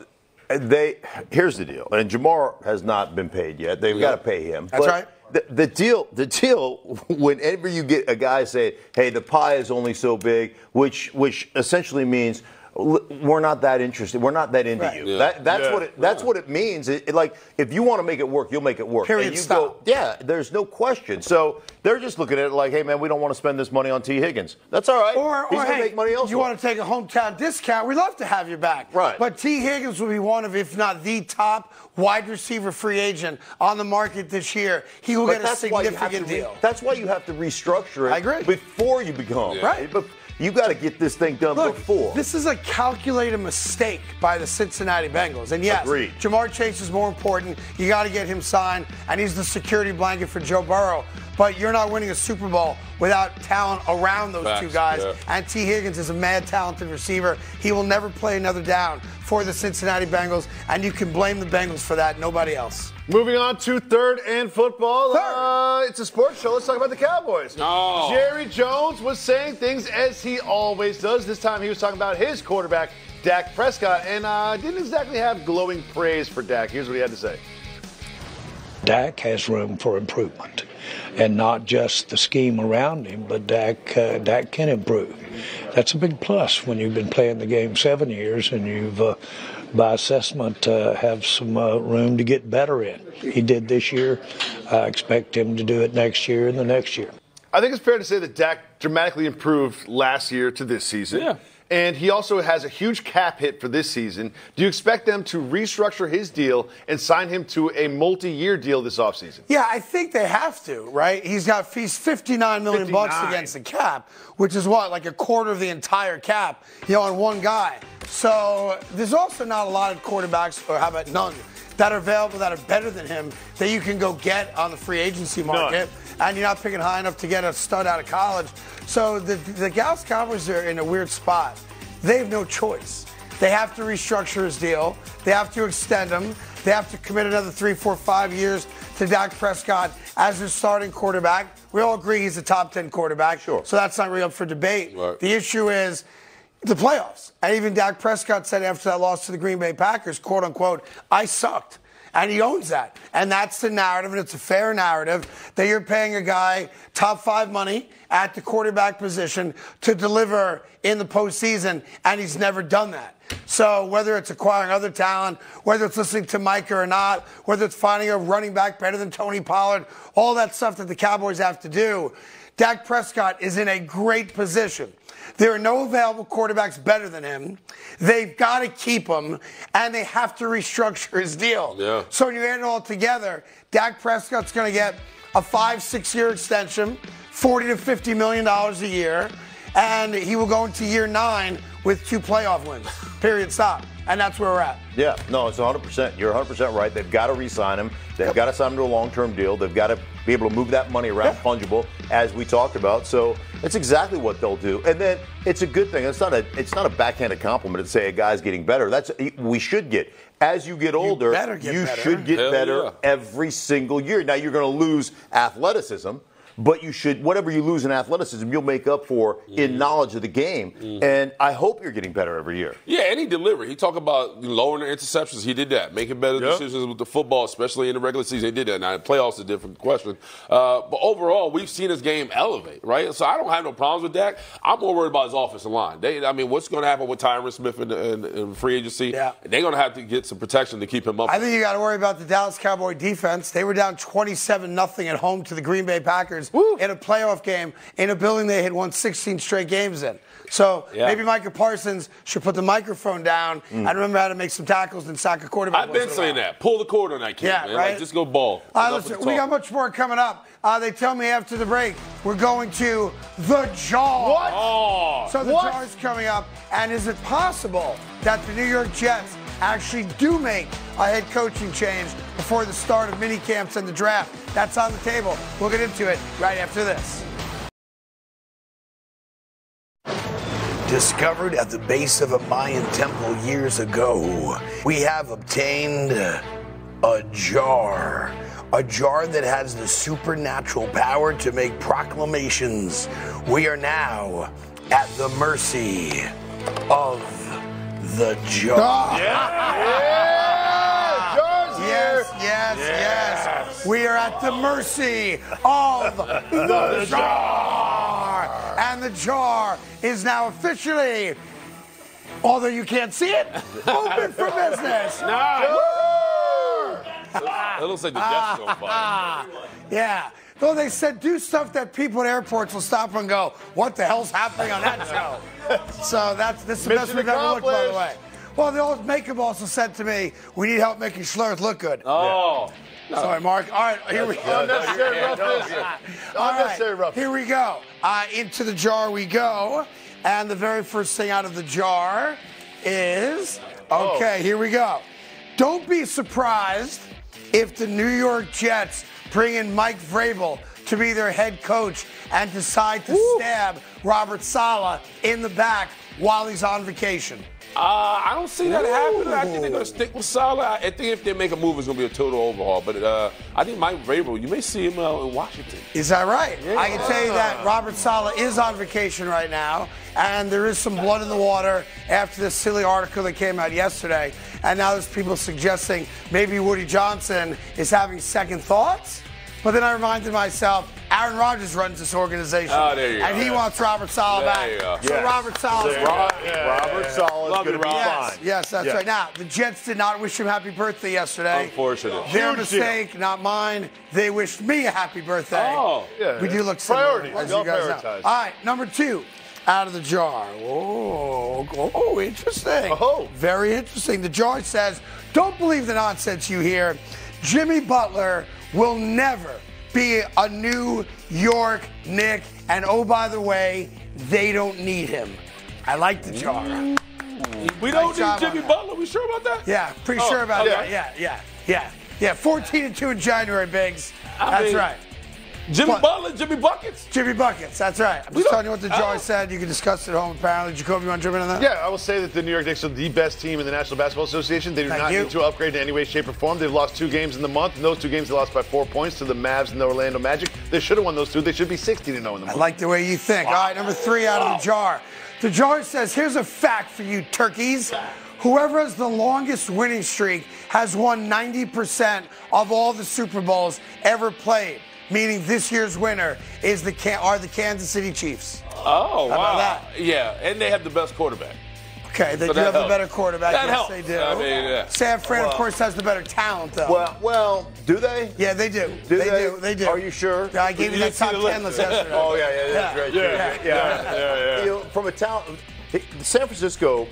they here's the deal, and Ja'Marr has not been paid yet. They've got to pay him. That's right. The, the deal, the deal. Whenever you get a guy say, "Hey, the pie is only so big," which which essentially means "L- we're not that interested. We're not that into Right. you. Yeah. That, that's Yeah. what it. That's what it means. It, it- like if you want to make it work, you'll make it work. Period, And you stop. go, yeah. There's no question. So they're just looking at it like, "Hey, man, we don't want to spend this money on Tee Higgins. That's all right. Or, He's or gonna hey, make money elsewhere." you want to take a hometown discount? We'd love to have you back. Right. But Tee Higgins will be one of, if not the top wide receiver free agent on the market this year. He will But get a why you have to significant re- deal. that's why you have to restructure it I agree. before you become. Yeah. Right. You got to get this thing done Look, before. this is a calculated mistake by the Cincinnati Bengals. And yes, Agreed. Ja'Marr Chase is more important. You got to get him signed, and he's the security blanket for Joe Burrow. But you're not winning a Super Bowl without talent around those two guys. yeah. And Tee Higgins is a mad talented receiver. He will never play another down for the Cincinnati Bengals, and you can blame the Bengals for that, nobody else. Moving on to third and football. Third. Uh, it's a sports show. Let's talk about the Cowboys. Oh. Jerry Jones was saying things as he always does. This time he was talking about his quarterback, Dak Prescott, and uh, didn't exactly have glowing praise for Dak. Here's what he had to say. Dak has room for improvement, and not just the scheme around him, but Dak uh, Dak can improve. That's a big plus when you've been playing the game seven years and you've, uh, by assessment, uh, have some uh, room to get better in. He did this year. I expect him to do it next year and the next year. I think it's fair to say that Dak dramatically improved last year to this season. Yeah. And he also has a huge cap hit for this season. Do you expect them to restructure his deal and sign him to a multi year deal this offseason? Yeah, I think they have to, right? He's got he's 59 million bucks against the cap, which is what like a quarter of the entire cap, you know, on one guy. So there's also not a lot of quarterbacks, or how about none, that are available that are better than him that you can go get on the free agency market, and you're not picking high enough to get a stud out of college. So the the Dallas Cowboys are in a weird spot. They have no choice. They have to restructure his deal. They have to extend him. They have to commit another three, four, five years to Dak Prescott as their starting quarterback. We all agree he's a top 10 quarterback. Sure. So that's not really up for debate. Right. The issue is the playoffs. And even Dak Prescott said after that loss to the Green Bay Packers, quote unquote, I sucked. And he owns that. And that's the narrative, and it's a fair narrative that you're paying a guy top five money at the quarterback position to deliver in the postseason, and he's never done that. So whether it's acquiring other talent, whether it's listening to Micah or not, whether it's finding a running back better than Tony Pollard, all that stuff that the Cowboys have to do, Dak Prescott is in a great position. There are no available quarterbacks better than him. They've got to keep him, and they have to restructure his deal. Yeah. So when you add it all together, Dak Prescott's going to get a five, six year extension, 40 to 50 million dollars a year, and he will go into year nine with two playoff wins. Period. Stop. And that's where we're at. Yeah, no, it's 100%. You're 100% right. They've got to re sign him. They've got to sign him to a long term deal. They've got to be able to move that money around fungible, as we talked about. So it's exactly what they'll do. And then it's a good thing. It's not a it's not a backhanded compliment to say a guy's getting better. That's we should get. As you get older, better get you should get Hell better yeah. every single year. Now you're going to lose athleticism. But you should, whatever you lose in athleticism, you'll make up for Mm-hmm. in knowledge of the game. And I hope you're getting better every year. Yeah, and he delivered. He talked about lowering the interceptions. He did that, making better Yep. decisions with the football, especially in the regular season. He did that. Now, the playoffs is a different question. Uh, but overall, we've seen his game elevate, right? So I don't have no problems with Dak. I'm more worried about his offensive line. They, I mean, what's going to happen with Tyron Smith in, in, in free agency? Yeah. They're going to have to get some protection to keep him up. I think you got to worry about the Dallas Cowboy defense. They were down 27 nothing at home to the Green Bay Packers in a playoff game in a building they had won 16 straight games in. So Yeah. maybe Micah Parsons should put the microphone down and remember how to make some tackles and sack a quarterback. I've been once in a saying that. Pull the cord on that kid, Yeah, man. right? Like, just go ball. Enough listen, we got much more coming up. Uh, they tell me after the break we're going to the Jaw. What? Oh, So the What? Jaw's coming up, and is it possible that the New York Jets actually do make a head coaching change before the start of mini camps and the draft? That's on the table. We'll get into it right after this. Discovered at the base of a Mayan temple years ago, we have obtained a jar. A jar that has the supernatural power to make proclamations. We are now at the mercy of the jar. Ah. Yeah, Jars Yes, here. yes, yes, We are at the mercy of the jar. And the jar is now officially, although you can't see it, open for business. it looks like the Jets going by. Yeah. Though they said do stuff that people at airports will stop and go, what the hell's happening on that show? so that's this is the best Mission we've ever looked, by the way. Well, the old makeup also said to me, we need help making slurs look good. Oh. Sorry, Mark. All right, here we go. Unnecessary roughness. All right, Unnecessary roughness. here we go. Uh, into the jar we go. And the very first thing out of the jar is okay, here we go. Don't be surprised if the New York Jets bring in Mike Vrabel to be their head coach and decide to stab Robert Saleh in the back while he's on vacation. Uh, I don't see that happening. I think they're going to stick with Saleh. I think if they make a move, it's going to be a total overhaul. But uh, I think Mike Vrabel, you may see him uh, in Washington. Is that right? I can tell you that Robert Saleh is on vacation right now, and there is some blood in the water after this silly article that came out yesterday. And now there's people suggesting maybe Woody Johnson is having second thoughts. But then I reminded myself, Aaron Rodgers runs this organization, Oh, there you and go. he wants Robert Saleh There back. you go. So Yes. Robert Saleh's Rob- Robert Saleh Love is going to be Rob. Yes, fine. yes, that's Yeah. right. Now, the Jets did not wish him happy birthday yesterday. Unfortunate. Their Huge deal. mistake, not mine. They wished me a happy birthday. Oh. Yeah, we do look similar, priorities. as you guys know. All right, number two, out of the jar. Oh, oh, oh, interesting. Oh. Very interesting. The jar says, "Don't believe the nonsense you hear. Jimmy Butler will never be a New York Knick, and oh, by the way, they don't need him." I like the jar. Mm. We don't need Jimmy. Butler. We sure about that? Yeah, pretty Oh, sure about okay. that. Yeah, yeah, yeah, yeah. 14 and two in January, Biggs. I That's mean- right. Jimmy What? Butler, Jimmy Buckets. Jimmy Buckets, that's right. I'm We just telling you what the jar oh. said. You can discuss it at home, apparently. Jacoby, you want to jump in on that? Yeah, I will say that the New York Knicks are the best team in the National Basketball Association. They do Thank not you. need to upgrade in any way, shape, or form. They've lost two games in the month, and those two games they lost by four points to the Mavs and the Orlando Magic. They should have won those two. They should be 60 to 0 in the I like the way you think. All right, number three out of the jar. The jar says, here's a fact for you turkeys. whoever has the longest winning streak has won 90% of all the Super Bowls ever played. Meaning this year's winner is the Can- are the Kansas City Chiefs. Oh, about wow. that? Yeah, and they have the best quarterback. Okay, they So do that have the better quarterback. That yes, helps. they do. I mean, yeah. San Fran, of course, has the better talent, though. Well, well, do they? yeah, they do. Do they, they? do. They do. Are you sure? I gave you You that top the ten list. list yesterday. Oh yeah, yeah, that's Yeah. right. Yeah. yeah, yeah, You know, from a talent, San Francisco,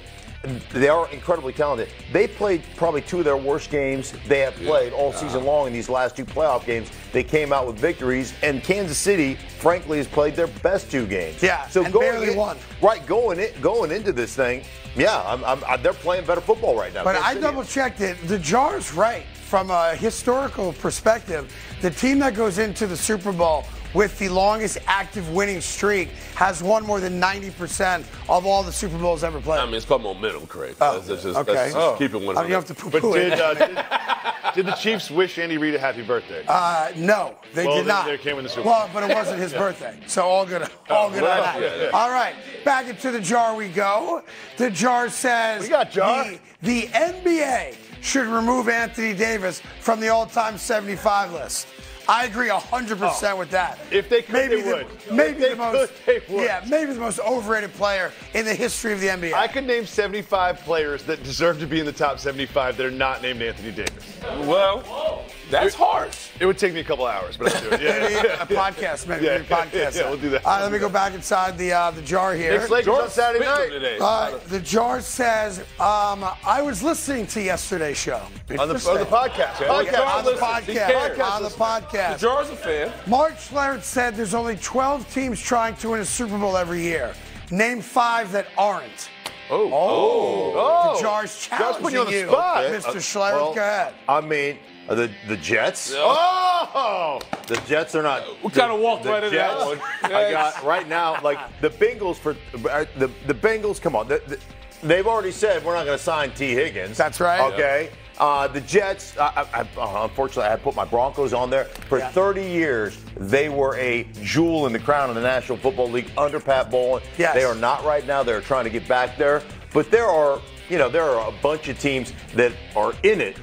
they are incredibly talented. They played probably two of their worst games they have played all season ah. long in these last two playoff games. They came out with victories, and Kansas City, frankly, has played their best two games. Yeah, so and going barely in- won. Right, going in, going into this thing, yeah, I'm, I'm, I, they're playing better football right now. But Kansas I double checked it. The jar's right. From a historical perspective, the team that goes into the Super Bowl with the longest active winning streak has won more than 90% of all the Super Bowls ever played. I mean, it's called momentum, Craig. Oh, That's, that's just, okay. that's just Oh. keep it one. I don't have to poo But poo did, it. uh, did, did the Chiefs wish Andy Reid a happy birthday? Uh, no, they Well, did not. they came in the Super Bowl. well, but it wasn't his birthday, so all good. All good well, on that. yeah, yeah. All right, back into the jar we go. The jar says We got jar. The, the NBA should remove Anthony Davis from the all-time 75 list. I agree 100% with that. Oh. If they could, maybe they the, would. Maybe they the most, could, they would. yeah, maybe the most overrated player in the history of the NBA. I could name 75 players that deserve to be in the top 75 that are not named Anthony Davis. Well, that's harsh. It would take me a couple hours, but I'd do it. Yeah, Maybe yeah, a podcast, maybe Yeah, a podcast. yeah, we'll do that. All right, let me go back inside the uh, the jar here. Knicks Lakers on Saturday night. today. Uh, the jar says, um, I was listening to yesterday's show. On the, on the podcast. Podcast. Yeah, on the Listen, podcast. On the podcast. The. Jar's a fan. Mark Schlereth said there's only 12 teams trying to win a Super Bowl every year. Name five that aren't. Oh. Oh. oh. The jar's Jar's challenging putting you on the you. spot. Mr. Uh, Schlereth, well, go ahead. I mean, uh, the the Jets. Oh! The Jets are not. We kinda walked the right into that one. I got right now, like the Bengals for uh, the the Bengals. Come on, the, the, they've already said we're not going to sign Tee Higgins. That's right. Okay. Uh, the Jets, I, I, I, unfortunately, I had put my Broncos on there. For Yeah. 30 years, they were a jewel in the crown of the National Football League under Pat Bowlen. Yes. They are not right now. They're trying to get back there. But there are, you know, there are a bunch of teams that are in it,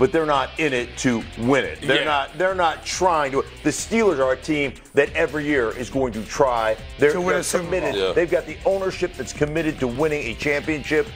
but they're not in it to win it. They're Yeah. not. They're not trying to. The Steelers are a team that every year is going to try. They're, To win they're a Super committed. Bowl. Yeah. They've got the ownership that's committed to winning a championship.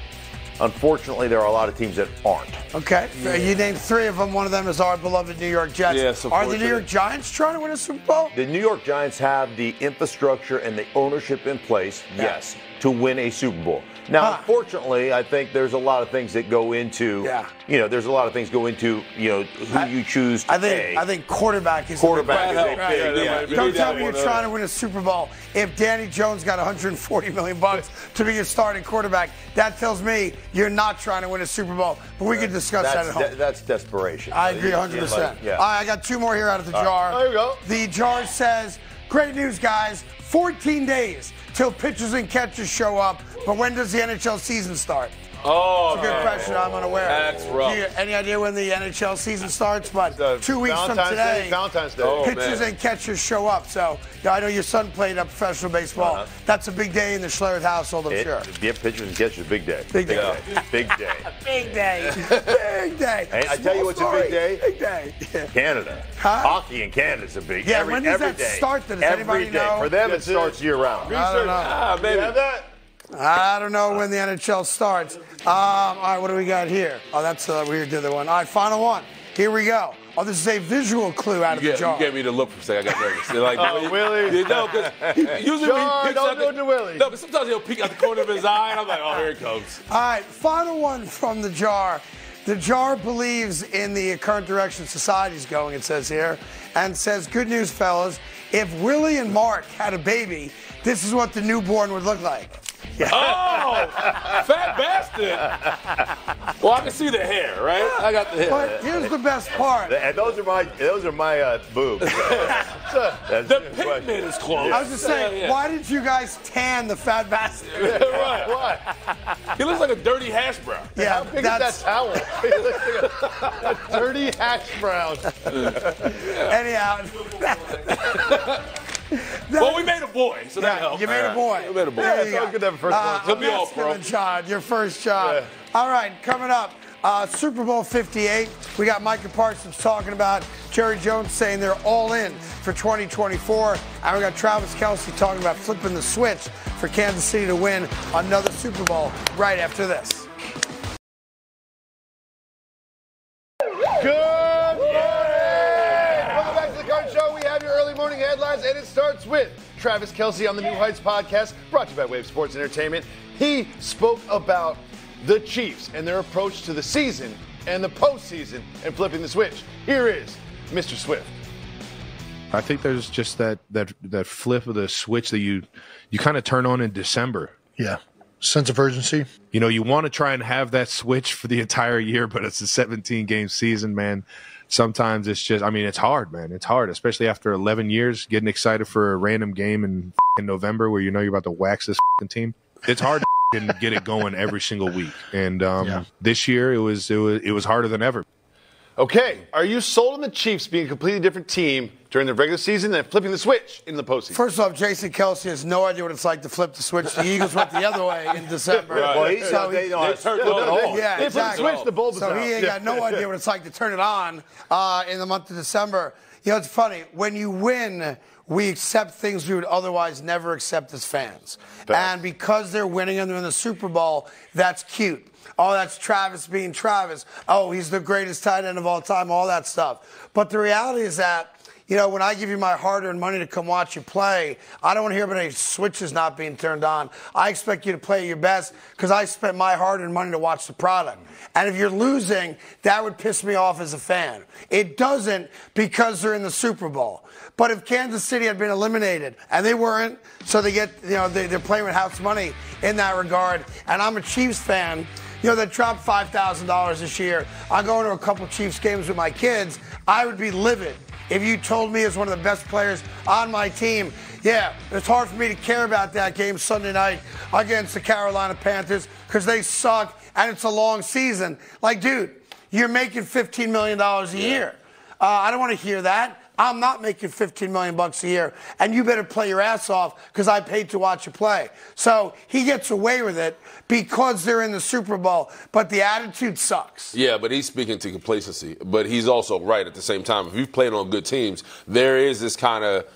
Unfortunately, there are a lot of teams that aren't. Okay. You named three of them. One of them is our beloved New York Jets. Yes, Are the New. York Giants trying to win a Super Bowl? The New York Giants have the infrastructure and the ownership in place, yes, to win a Super Bowl. Now, Huh. unfortunately, I think there's a lot of things that go into, Yeah. you know, there's a lot of things go into, you know, who I- you choose to I think pay. I think quarterback is the big Quarterback is one. a Right. big, Yeah, yeah. Don't tell me you're uh, trying to win a Super Bowl if Danny Jones got 140 million bucks to be your starting quarterback. That tells me you're not trying to win a Super Bowl. But we can discuss that That's, at home. de- that's desperation. I agree Yeah, 100%. like, yeah. All right, I got two more here out of the jar. There you go. The jar says, great news, guys. 14 days till pitchers and catchers show up. But when does the NHL season start? Oh, Good man. question. I'm unaware. That's rough. Do you- any idea when the NHL season starts? But Uh, two weeks Valentine's from today, Day, Valentine's Day. Oh, pitchers man. and catchers show up. So yeah, I know your son played up professional baseball. Uh-huh. That's a big day in the Schlereth household, I'm It, sure. yeah, pitchers and catchers, big day. Big day. Big day. Big day. big day. Hey, I tell you Small what's a big day? Big day. Yeah. Canada. Huh? Hockey in Canada's a big Yeah, every, when does every that day. start then? Does every anybody day. know? For them, That's it starts year round. I don't know. Ah, You have that? I don't know when the NHL starts. Um, all right, what do we got here? Oh, that's a weird other one. All right, final one. Here we go. Oh, this is a visual clue out of You, the get, jar. you gave me the look for a second. I got nervous. They're like, Oh, Willie. You know, 'cause he- usually Jar, he picks don't out do the- it to Willie. No, but sometimes he'll peek out the corner of his eye, and I'm like, oh, here it comes. All right, final one from the jar. The jar believes in the current direction society's going, it says here, and says, Good news, fellas. If Willie and Mark had a baby, this is what the newborn would look like. Oh, fat bastard. Well, I can see the hair, right? I got the hair. But here's the best part. And those are my those are my uh, boobs. That's The a good question. pigment is close. I was just saying, Yeah, yeah. why did you guys tan the fat bastard? right. What? He looks like a dirty hash brown. Yeah, How big that's is that towel? It looks like a, a dirty hash brown. anyhow. Well, we made a boy, so that Yeah, helps. you made a boy. We made a boy. There Yeah, you it's always go. good to have a first Uh, one. He'll be all masculine pro. child, your first child. Yeah. All right, coming up, uh, Super Bowl 58. We got Micah Parsons talking about Jerry Jones saying they're all in for 2024. And we got Travis Kelce talking about flipping the switch for Kansas City to win another Super Bowl right after this. Good morning! Welcome back to the Carton Show. We have morning headlines, and it starts with Travis Kelce on the New Heights podcast, brought to you by Wave Sports Entertainment. He spoke about the Chiefs and their approach to the season and the postseason and flipping the switch. Here is Mr. Swift. I think there's just that that that flip of the switch that you you kind of turn on in December. Yeah. Sense of urgency. You know, you want to try and have that switch for the entire year, but it's a 17 game season, man. Sometimes it's just, I mean, it's hard, man. It's hard, especially after 11 years, getting excited for a random game in, in November where you know you're about to wax this team. It's hard to get it going every single week. And um, Yeah. this year, it was, it was it was harder than ever. Okay, are you sold on the Chiefs being a completely different team during the regular season and flipping the switch in the postseason? First off, Jason Kelce has no idea what it's like to flip the switch. The Eagles went the other way in December. Right. Well, he's, So they, he- no, They turned it on. Yeah, They flipped the exactly. switch, the bulb is So out. he ain't got no idea what it's like to turn it on uh, in the month of December. You know, it's funny. When you win, we accept things we would otherwise never accept as fans. And because they're winning and they're in the Super Bowl, that's cute. Oh, that's Travis being Travis. Oh, he's the greatest tight end of all time, all that stuff. But the reality is that you know, when I give you my hard-earned money to come watch you play, I don't want to hear about any switches not being turned on. I expect you to play your best because I spent my hard-earned money to watch the product. And if you're losing, that would piss me off as a fan. It doesn't because they're in the Super Bowl. But if Kansas City had been eliminated, and they weren't, so they get, you know, they, they're playing with house money in that regard. And I'm a Chiefs fan, you know, that dropped $5,000 this year. I'm going to a couple Chiefs games with my kids. I would be livid if you told me as one of the best players on my team, yeah, it's hard for me to care about that game Sunday night against the Carolina Panthers because they suck and it's a long season. Like, dude, you're making $15 million a year. Uh, I don't want to hear that. I'm not making 15 million bucks a year, and you better play your ass off because I paid to watch you play. So he gets away with it because they're in the Super Bowl, but the attitude sucks. Yeah, but he's speaking to complacency. But he's also right at the same time. If you've played on good teams, there is this kind of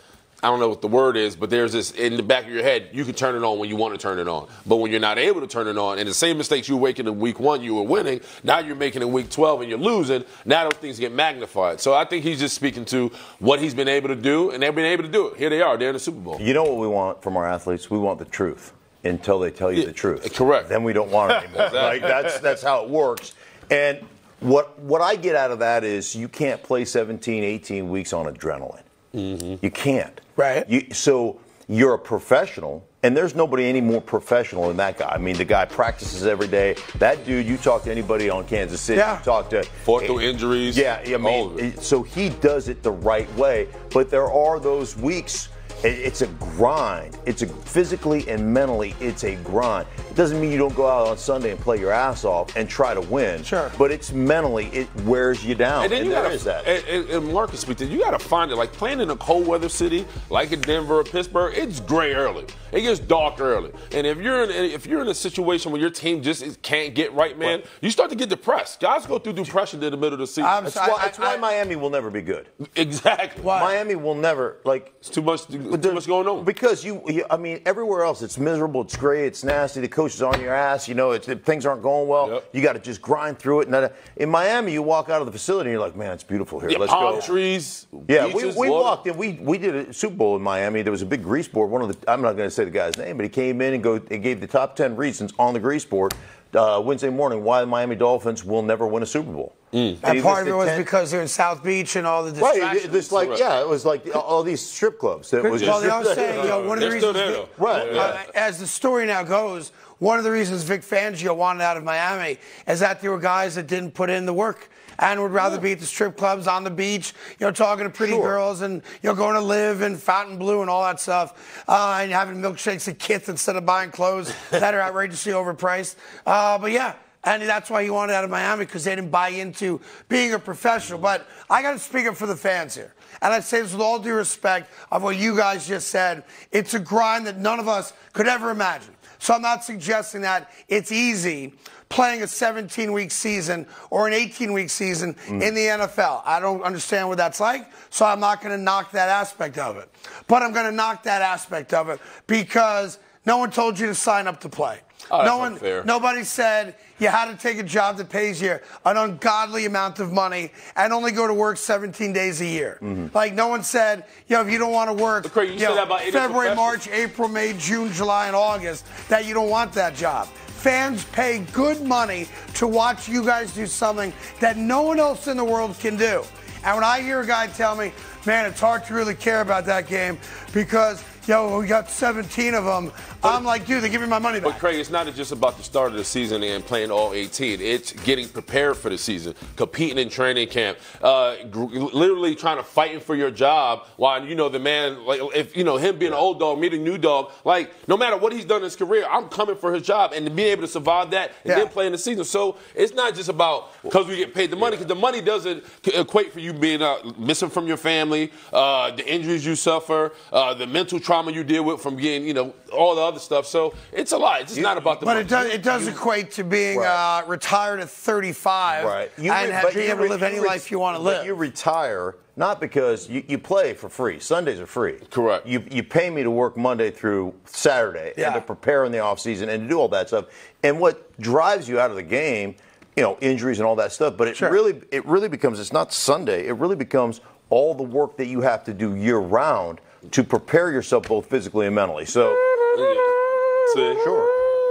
I don't know what the word is, but there's this in the back of your head. You can turn it on when you want to turn it on, but when you're not able to turn it on, and the same mistakes you were making in week one, you were winning. Now you're making in week 12 and you're losing. Now those things get magnified. So I think he's just speaking to what he's been able to do, and they've been able to do it. Here they are. They're in the Super Bowl. You know what we want from our athletes? We want the truth until they tell you Yeah, the truth. correct. Then we don't want it anymore. Like that's that's how it works. And what what I get out of that is you can't play 17, 18 weeks on adrenaline. Mm-hmm. You can't. Right. You, so you're a professional, and there's nobody any more professional than that guy. I mean, the guy practices every day. That dude, you talk to anybody on Kansas City, Yeah. you talk to Fought through injuries, Yeah, I all mean, of it. it- so he does it the right way. But there are those weeks. It's a grind. It's a physically and mentally. It's a grind. It doesn't mean you don't go out on Sunday and play your ass off and try to win. Sure. But it's mentally. It wears you down. And then you there gotta, is that. And, and, and Marcus speak to you got to find it. Like playing in a cold weather city, like in Denver or Pittsburgh, it's gray early. It gets dark early. And if you're in if you're in a situation where your team just can't get right, man, you start to get depressed. Guys go through depression in the middle of the season. I'm that's I- why, I- that's why I- Miami will never be good. exactly. Why? Miami will never like. It's too much. Too much going on. Because you, you, I mean, everywhere else it's miserable, it's gray, it's nasty. The coach is on your ass. You know, it's, if things aren't going well. Yep. You got to just grind through it. And that, in Miami, you walk out of the facility and you're like, man, it's beautiful here. Yeah, Let's palm go. trees. Yeah, beaches, we, we walked in. We we did a Super Bowl in Miami. There was a big grease board. One of the I'm not going to say the guy's name, but he came in and go. He gave the top ten reasons on the grease board uh, Wednesday morning why the Miami Dolphins will never win a Super Bowl. And And part of it was 10 because they're in South Beach and all the distractions. it, it's like yeah, it was like all these strip clubs. That was well, just, I was saying, you know, one of the They're still reasons, there, though. Right, uh, as the story now goes, one of the reasons Vic Fangio wanted out of Miami is that there were guys that didn't put in the work and would rather be at the strip clubs on the beach, you know, talking to pretty Sure. girls and you know going to LIV and Fontainebleau and all that stuff, uh, and having milkshakes at Kith instead of buying clothes that are outrageously overpriced. Uh, but yeah. And that's why he wanted out of Miami because they didn't buy into being a professional. But I got to speak up for the fans here. And I say this with all due respect of what you guys just said. It's a grind that none of us could ever imagine. So I'm not suggesting that it's easy playing a 17 week season or an 18 week season Mm. in the NFL. I don't understand what that's like, so I'm not going to knock that aspect of it. But I'm going to knock that aspect of it because no one told you to sign up to play. Oh, that's no one, unfair. nobody said you had to take a job that pays you an ungodly amount of money and only go to work 17 days a year. Like no one said, you know, if you don't want to work, you you know, about February. March, April, May, June, July, and August, that you don't want that job. Fans pay good money to watch you guys do something that no one else in the world can do. And when I hear a guy tell me, man, it's hard to really care about that game because, yo, we got 17 of them, I'm like, dude, they give me my money back. But Craig, it's not just about the start of the season and playing all 18. It's getting prepared for the season, competing in training camp, uh, literally trying to fighting for your job. While you know the man, like if you know him being an old dog, meeting new dog, like no matter what he's done in his career, I'm coming for his job and to be able to survive that and Yeah. then play in the season. So it's not just about because we get paid the money, because the money doesn't equate for you being uh, missing from your family, uh, the injuries you suffer, uh, the mental trauma you deal with from being, you know, all the other stuff. So it's a lot. It's just not about the But money. it does, it does equate to being Right. uh, retired at 35 Right. You and have, being you able to live any life you want to live. You retire not because you, you play for free. Sundays are free. Correct. You you pay me to work Monday through Saturday Yeah. and to prepare in the off season and to do all that stuff. And what drives you out of the game, you know, injuries and all that stuff. But it Sure. really it really becomes it's not Sunday. It really becomes all the work that you have to do year round to prepare yourself both physically and mentally. So See? Sure.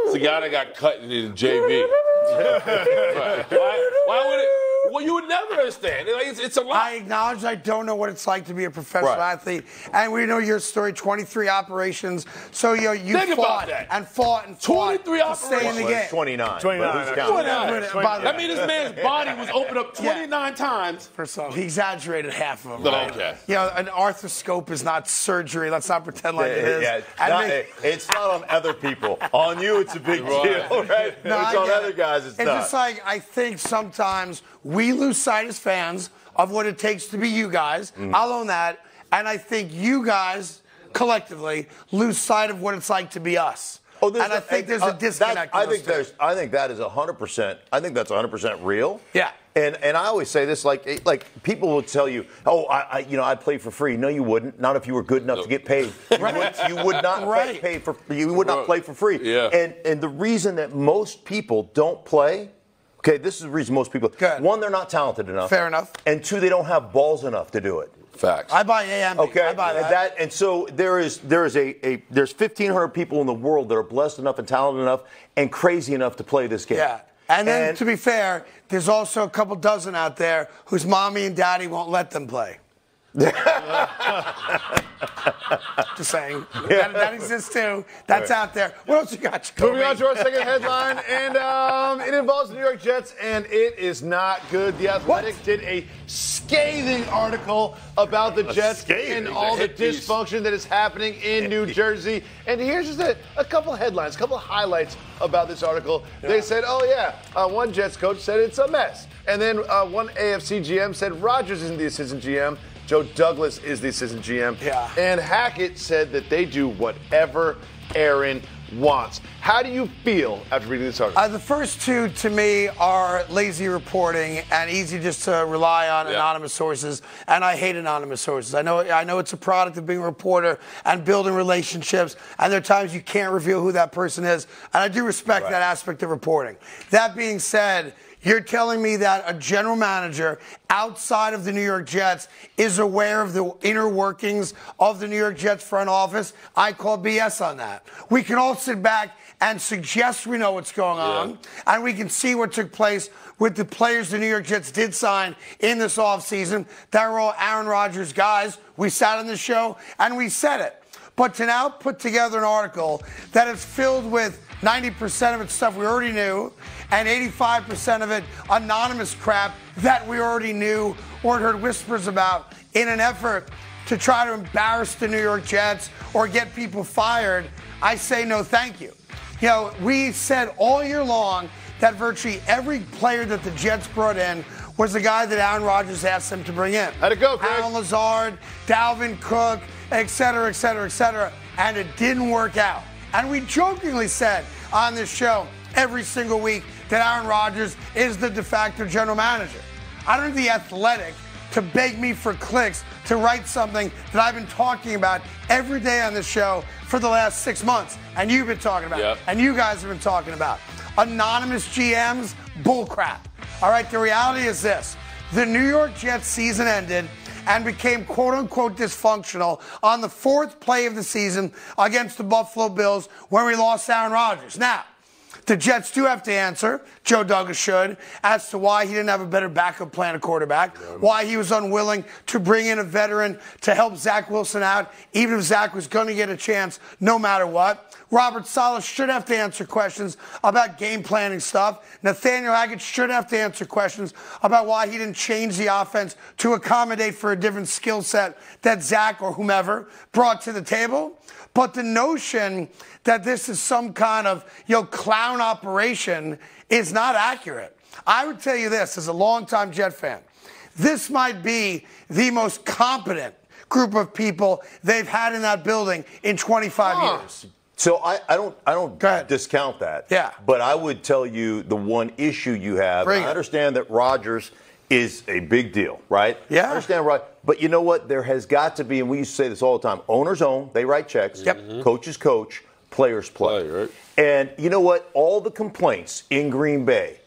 It's the guy that got cut in the JV. Why, why would it? Well, you would never understand. It's, it's a lot. I acknowledge I don't know what it's like to be a professional Right. athlete, and we know your story: 23 operations. So you know, you Think fought and fought and fought 23 to stay in the operations. game. 29. 29, But who's actually. counting? Whatever. By the That means this man's body was opened up 29 times. First off, he exaggerated half of them. No, right? okay. You know, an arthroscope is not surgery. Let's not pretend like it is. Yeah, not- they- it's not on other people. On you, it's a big Right. deal, right? No, it's I on other it. guys, it's, It's not. just like I think sometimes we lose sight as fans of what it takes to be you guys. Mm. I'll own that, and I think you guys collectively lose sight of what it's like to be us. Oh, there's and I a- think there's uh, a disconnect. that- I think there's. I think that is hundred percent. I think that's hundred percent real. Yeah. And and I always say this, like like people will tell you, oh, I, I you know I play for free. No, you wouldn't. Not if you were good enough to get paid. You, would, you would not play, Right. pay for. You would not play for free. Yeah. And and the reason that most people don't play. Okay, this is the reason most people. Good. One, they're not talented enough. Fair enough. And two, they don't have balls enough to do it. Facts. I buy AMB. Okay, I buy and that. and so there is there is a, a there's 1,500 people in the world that are blessed enough and talented enough and crazy enough to play this game. Yeah. And then, And- to be fair, there's also a couple dozen out there whose mommy and daddy won't let them play. Just saying. That, that exists too. That's out there. What else you got, Jacoby? Moving on to our second headline, and um, it involves the New York Jets, and it is not good. The Athletic did a scathing article about the Jets scathing, and all the hit piece. dysfunction that is happening in New Jersey. And here's just a, a couple of headlines, a couple of highlights about this article. They said, oh, yeah, uh, one Jets coach said it's a mess. And then uh, one AFC GM said Rodgers isn't the assistant GM. Joe Douglas is the assistant GM. Yeah. And Hackett said that they do whatever Aaron wants. How do you feel after reading this article? Uh, the first two, to me, are lazy reporting and easy just to rely on Yeah. anonymous sources. And I hate anonymous sources. I know, I know it's a product of being a reporter and building relationships. And there are times you can't reveal who that person is. And I do respect that aspect of reporting. That being said, you're telling me that a general manager outside of the New York Jets is aware of the inner workings of the New York Jets front office? I call BS on that. We can all sit back and suggest we know what's going on, and we can see what took place with the players the New York Jets did sign in this offseason. That were all Aaron Rodgers guys. We sat on the show and we said it. But to now put together an article that is filled with 90% of its stuff we already knew and 85% of it anonymous crap that we already knew or heard whispers about in an effort to try to embarrass the New York Jets or get people fired, I say no thank you. You know, we said all year long that virtually every player that the Jets brought in was the guy that Aaron Rodgers asked them to bring in. How'd it go, Craig? Allen Lazard, Dalvin Cook, et cetera, et cetera, et cetera. And it didn't work out. And we jokingly said on this show every single week that Aaron Rodgers is the de facto general manager. I don't need the athletic to beg me for clicks to write something that I've been talking about every day on this show for the last six months. And you've been talking about. Yep. And you guys have been talking about. Anonymous GMs, bullcrap. All right, the reality is this the New York Jets season ended and became quote unquote dysfunctional on the fourth play of the season against the Buffalo Bills when we lost Aaron Rodgers. Now, the Jets do have to answer, Joe Douglas should, as to why he didn't have a better backup plan of quarterback, why he was unwilling to bring in a veteran to help Zach Wilson out, even if Zach was going to get a chance no matter what. Robert Saleh should have to answer questions about game planning stuff. Nathaniel Hackett should have to answer questions about why he didn't change the offense to accommodate for a different skill set that Zach or whomever brought to the table. But the notion that this is some kind of you know clown operation is not accurate. I would tell you this as a longtime Jet fan, this might be the most competent group of people they've had in that building in 25 years. So I, I don't I don't discount that. Yeah. But I would tell you the one issue you have. Bring I it. understand that Rodgers is a big deal, right? Yeah. I understand right. But you know what? There has got to be, and we used to say this all the time: owners own, they write checks. Yep. Mm-hmm. Coaches coach, players play. Play, right. And you know what? All the complaints in Green Bay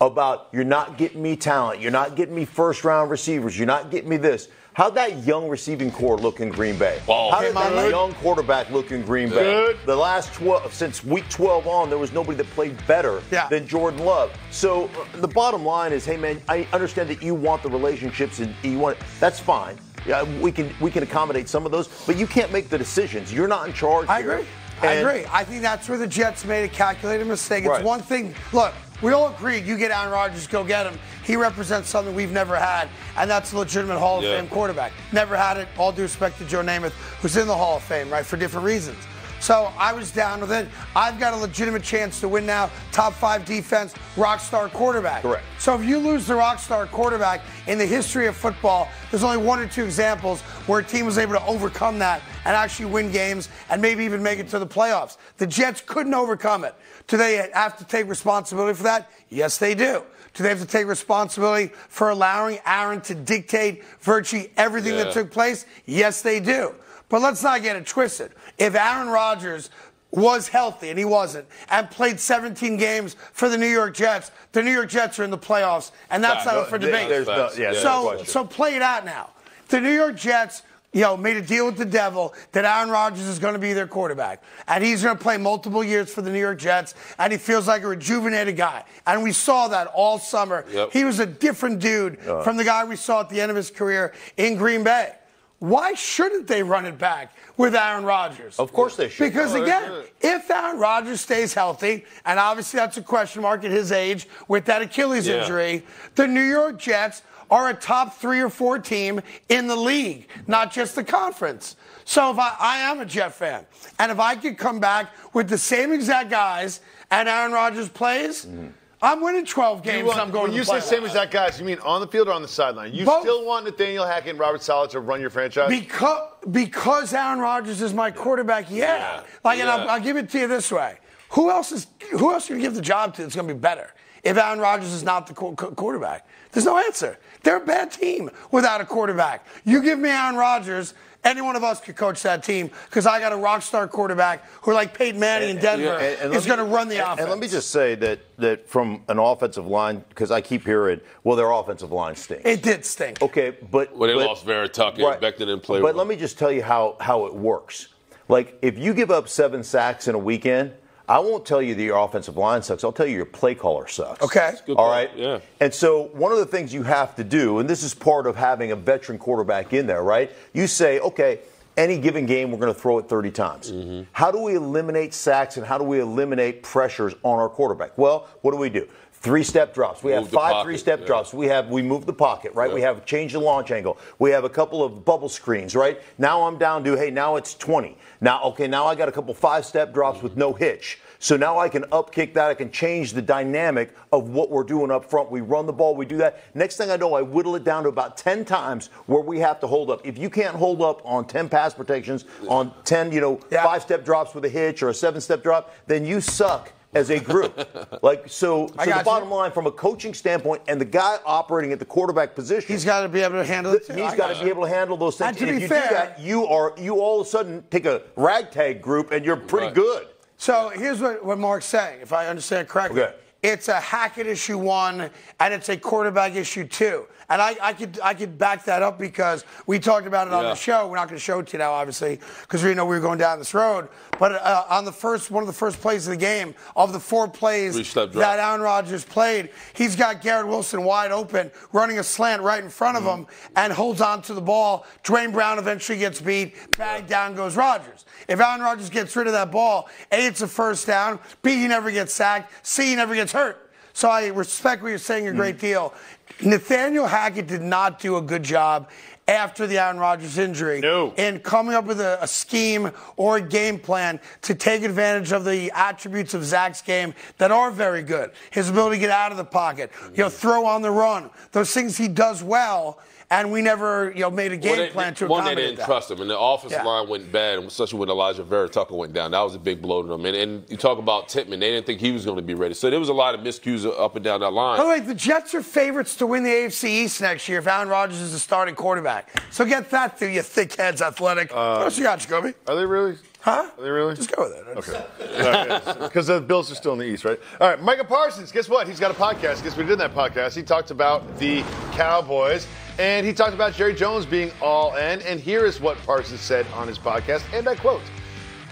about you're not getting me talent, you're not getting me first round receivers, you're not getting me this. How'd that young receiving core look in Green Bay? Ball. How did that late. young quarterback look in Green Bay? Good. The last 12, since week 12 on, there was nobody that played better Yeah. than Jordan Love. So uh, the bottom line is, hey man, I understand that you want the relationships and you want that's fine. Yeah, we can we can accommodate some of those, but you can't make the decisions. You're not in charge. I here. agree. I agree. I think that's where the Jets made a calculated mistake. It's Right. one thing. Look, we all agreed. You get Aaron Rodgers, go get him. He represents something we've never had, and that's a legitimate Hall of Yeah. Fame quarterback. Never had it. All due respect to Joe Namath, who's in the Hall of Fame, right, for different reasons. So I was down with it. I've got a legitimate chance to win now. Top five defense, rock star quarterback. Correct. So if you lose the rock star quarterback in the history of football, there's only one or two examples where a team was able to overcome that and actually win games and maybe even make it to the playoffs. The Jets couldn't overcome it. Do they have to take responsibility for that? Yes, they do. Do they have to take responsibility for allowing Aaron to dictate virtually everything Yeah. that took place? Yes, they do. But let's not get it twisted. If Aaron Rodgers was healthy, and he wasn't, and played 17 games for the New York Jets, the New York Jets are in the playoffs, and that's not up for debate. there's no- yeah, Yeah. no so, so play it out now. The New York Jets, you know, made a deal with the devil that Aaron Rodgers is going to be their quarterback, and he's going to play multiple years for the New York Jets, and he feels like a rejuvenated guy, and we saw that all summer. Yep. He was a different dude uh. from the guy we saw at the end of his career in Green Bay. Why shouldn't they run it back with Aaron Rodgers? Of course they should. Because Oh, again, if Aaron Rodgers stays healthy, and obviously that's a question mark at his age with that Achilles Yeah. injury, the New York Jets are a top three or four team in the league, not just the conference. So if I, I am a Jet fan, and if I could come back with the same exact guys and Aaron Rodgers plays, mm-hmm. I'm winning 12 You games. want- and I'm going when to you the say same as that guys, you mean on the field or on the sideline? You Both. still want Nathaniel Hackett and Robert Saleh to run your franchise? Because because Aaron Rodgers is my quarterback, yeah. Yeah. Like, and I'll, I'll give it to you this way: Who else is who else can you give the job to that's going to be better if Aaron Rodgers is not the qu- quarterback? There's no answer. They're a bad team without a quarterback. You give me Aaron Rodgers. Any one of us could coach that team because I got a rock star quarterback who, like Peyton Manning in Denver, And- and let is going to run the and- offense. And let me just say that that from an offensive line, because I keep hearing, well, their offensive line stinks. it did stink. Okay, but Well, they but- lost Vera-Tucker and Becton didn't play But well. let me just tell you how how it works. Like if you give up seven sacks in a weekend, I won't tell you that your offensive line sucks. I'll tell you your play caller sucks. Okay. Good All right. yeah. And so one of the things you have to do, and this is part of having a veteran quarterback in there, right? You say, okay, any given game, we're going to throw it 30 times. Mm-hmm. How do we eliminate sacks and how do we eliminate pressures on our quarterback? Well, what do we do? Three step drops. We Move have five pocket, three step yeah. drops. We have we move the pocket, right? We have change the launch angle. We have a couple of bubble screens, right? Now I'm down to hey, now it's 20. Now okay, now I got a couple five step drops with no hitch. So now I can up kick that. I can change the dynamic of what we're doing up front. We run the ball, we do that. Next thing I know, I whittle it down to about 10 times where we have to hold up. If you can't hold up on 10 pass protections, on 10, you know, Yeah. five step drops with a hitch or a seven step drop, then you suck as a group. like so, so the bottom you. line from a coaching standpoint and the guy operating at the quarterback position He's got to be able to handle it. too. He's I got to be able to handle those things. And to if be you fair- do that, you are you all of a sudden take a ragtag group and you're pretty Right. good. So here's what, what Mark's saying, if I understand correctly. Okay. It's a Hackett issue one, and it's a quarterback issue two. And I, I could I could back that up because we talked about it on the show. We're not going to show it to you now, obviously, because we know we were going down this road. But uh, on the first one of the first plays of the game, of the four plays Three-step drop. that Aaron Rodgers played, he's got Garrett Wilson wide open, running a slant right in front of Mm-hmm. him, and holds on to the ball. Duane Brown eventually gets beat. Bag down goes Rodgers. If Aaron Rodgers gets rid of that ball, A, it's a first down. B, he never gets sacked. C, he never gets hurt. So I respect what you're saying a Mm. great deal. Nathaniel Hackett did not do a good job after the Aaron Rodgers injury No. in coming up with a, a scheme or a game plan to take advantage of the attributes of Zach's game that are very good. His ability to get out of the pocket, you know, throw on the run, those things he does well. And we never, you know, made a game Well, they- plan to one, they accommodate didn't that. trust him, and the offensive Yeah. line went bad, especially when Alijah Vera-Tucker went down. That was a big blow to them. And, and you talk about Tippmann; they didn't think he was going to be ready. So there was a lot of miscues up and down that line. By the way, the Jets are favorites to win the AFC East next year if Aaron Rodgers is the starting quarterback. So get that through you thickheads, athletic. Uh, what else you got, Jacoby? Are they really? Huh? Are they really? Just go with it. Okay. Because the Bills are still in the East, right? All right, Micah Parsons, guess what? He's got a podcast. Guess we did that podcast. He talked about the Cowboys, and he talked about Jerry Jones being all in. And here is what Parsons said on his podcast, and I quote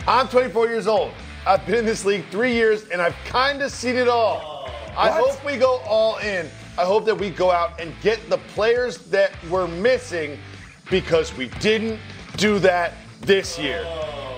I'm 24 years old. I've been in this league three years, and I've kind of seen it all. I What? hope we go all in. I hope that we go out and get the players that we're missing because we didn't do that this year.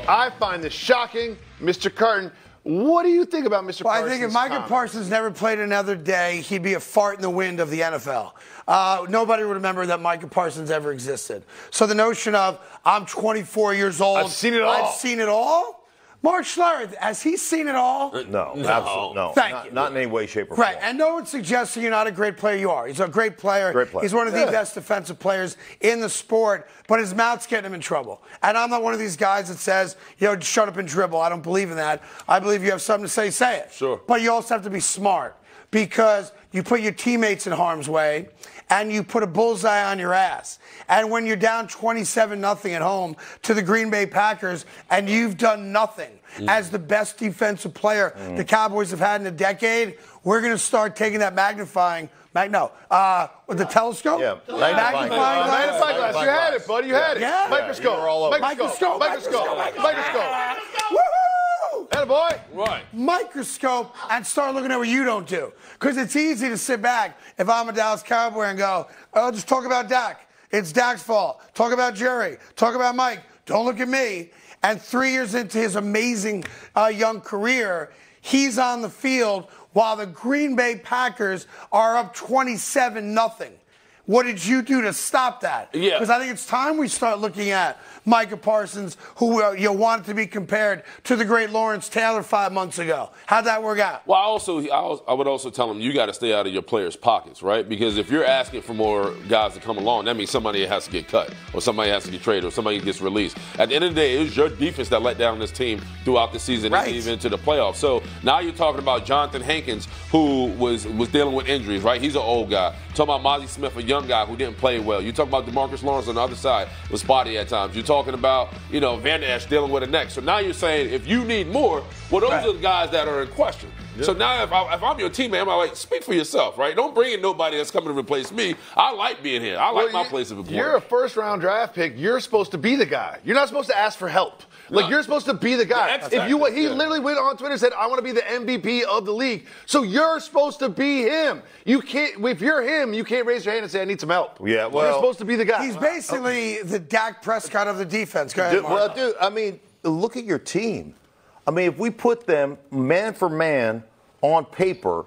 I find this shocking. Mr. Carton, what do you think about Mr. Well, I think if comment? Parsons never played another day, he'd be a fart in the wind of the NFL. Uh, nobody would remember that Micah Parsons ever existed. So the notion of I'm 24 years old, I've seen it all. I've seen it all. Mark Schlereth, has he seen it all? No, absolutely no. Thank not, you. not in any way, shape, or form. Right, and no one's suggesting you're not a great player. You are. He's a great player. Great player. He's one of the Yeah. best defensive players in the sport, but his mouth's getting him in trouble. And I'm not one of these guys that says, you know, shut up and dribble. I don't believe in that. I believe you have something to say, say it. Sure. But you also have to be smart because you put your teammates in harm's way and you put a bullseye on your ass. And when you're down 27 nothing at home to the Green Bay Packers and you've done nothing as the best defensive player the Cowboys have had in a decade, we're going to start taking that magnifying mag no, uh, with the telescope? Yeah, magnifying, magnifying glass. glass. Magnifying glass. You had it, buddy. You had it. Yeah. Microscope. Yeah, you were all over. Microscope. Microscope, Microscope. microscope, Microscope. Woo! Atta boy. Right. microscope and start looking at what you don't do. Because it's easy to sit back if I'm a Dallas Cowboy and go, oh, just talk about Dak. It's Dak's fault. Talk about Jerry. Talk about Mike. Don't look at me. And three years into his amazing uh, young career, he's on the field while the Green Bay Packers are up 27 nothing. What did you do to stop that? Yeah. Because I think it's time we start looking at Micah Parsons, who uh, you wanted to be compared to the great Lawrence Taylor five months ago. How'd that work out? Well, I also I, I would also tell him you got to stay out of your players' pockets, right? Because if you're asking for more guys to come along, that means somebody has to get cut, or somebody has to get traded, or somebody gets released. At the end of the day, it was your defense that let down this team throughout the season Right. and even into the playoffs. So now you're talking about Jonathan Hankins, who was was dealing with injuries, right? He's an old guy. Talking about Mazi Smith, a young guy who didn't play well. You talk about Demarcus Lawrence on the other side was spotty at times. You're talking about you know Vander Esch dealing with a neck. So now you're saying if you need more, well, those Right. are the guys that are in question. So now if, I, if I'm your teammate, I'm like, speak for yourself, right? Don't bring in nobody that's coming to replace me. I like being here. I like Well, my you- place of importance. You're a first round draft pick. You're supposed to be the guy. You're not supposed to ask for help. Like No. you're supposed to be the guy. The if you factor, he yeah. literally went on Twitter and said, "I want to be the MVP of the league." So you're supposed to be him. You can't. If you're him, you can't raise your hand and say, "I need some help." Yeah, well, you're supposed to be the guy. He's basically the Dak Prescott of the defense. Go ahead, Dude, well, dude, I mean, look at your team. I mean, if we put them man for man on paper,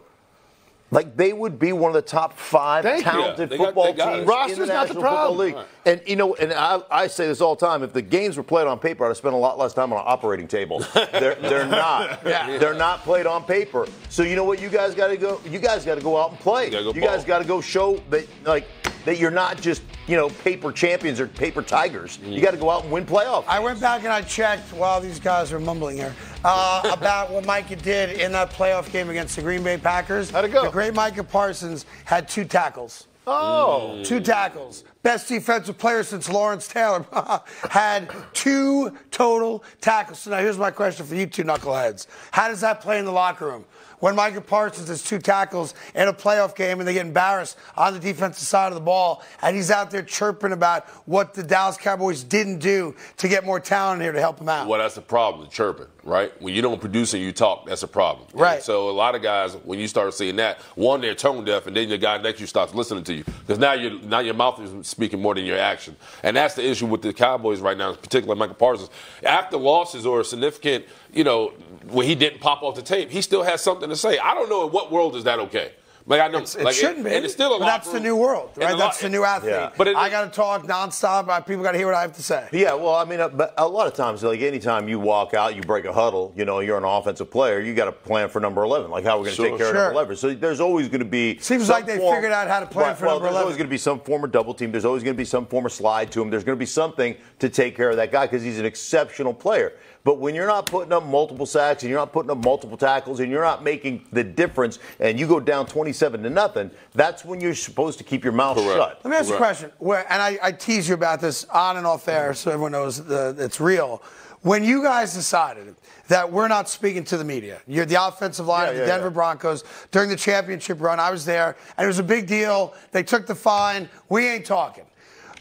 like they would be one of the top five Thank talented Yeah, they got- football got teams it. Roster's in the not the National Football problem. League. And you know, and I, I say this all the time: if the games were played on paper, I'd spend a lot less time on an operating table. they're, they're not. They're not played on paper. So you know what? You guys got to go. You guys got to go out and play. You gotta go you guys got to go show that like that you're not just you know paper champions or paper tigers. You mm. got to go out and win playoffs. I went back and I checked while these guys are mumbling here uh, about what Micah did in that playoff game against the Green Bay Packers. How'd it go? The great Micah Parsons had two tackles. oh, Two tackles. Best defensive player since Lawrence Taylor had two total tackles. So now here's my question for you two knuckleheads. How does that play in the locker room? When Micah Parsons has two tackles in a playoff game and they get embarrassed on the defensive side of the ball, and he's out there chirping about what the Dallas Cowboys didn't do to get more talent here to help him out. Well, that's the problem, the chirping, right? When you don't produce and you talk, that's a problem. And Right. so a lot of guys, when you start seeing that, one, they're tone deaf, and then the guy next to you stops listening to you because now you now your mouth is speaking more than your action, and that's the issue with the Cowboys right now, particularly Micah Parsons. After losses or significant, you know, when he didn't pop off the tape, he still has something to say. I don't know in what world is that okay. Like I know, It like, shouldn't be. and it's still a but locker that's the new world, right? That's lo- the new athlete. Yeah. But it- I got to talk nonstop. People got to hear what I have to say. Yeah, well, I mean, uh, but a lot of times, like anytime you walk out, you break a huddle. You know, you're an offensive player. You got to plan for number eleven. Like how we're going to Sure. take care Sure. of number eleven. So there's always going to be. Seems like they figured out how to plan Right, for well, number there's 11. always going to be some former double team. There's always going to be some former slide to him. There's going to be something to take care of that guy because he's an exceptional player. But when you're not putting up multiple sacks and you're not putting up multiple tackles and you're not making the difference and you go down 27 to nothing, that's when you're supposed to keep your mouth Correct. shut. Let me ask you a question, Where, and I, I tease you about this on and off air so everyone knows the, it's real. When you guys decided that we're not speaking to the media, you're the offensive line Yeah, of the yeah, Denver yeah. Broncos during the championship run, I was there, and it was a big deal. They took the fine. We ain't talking.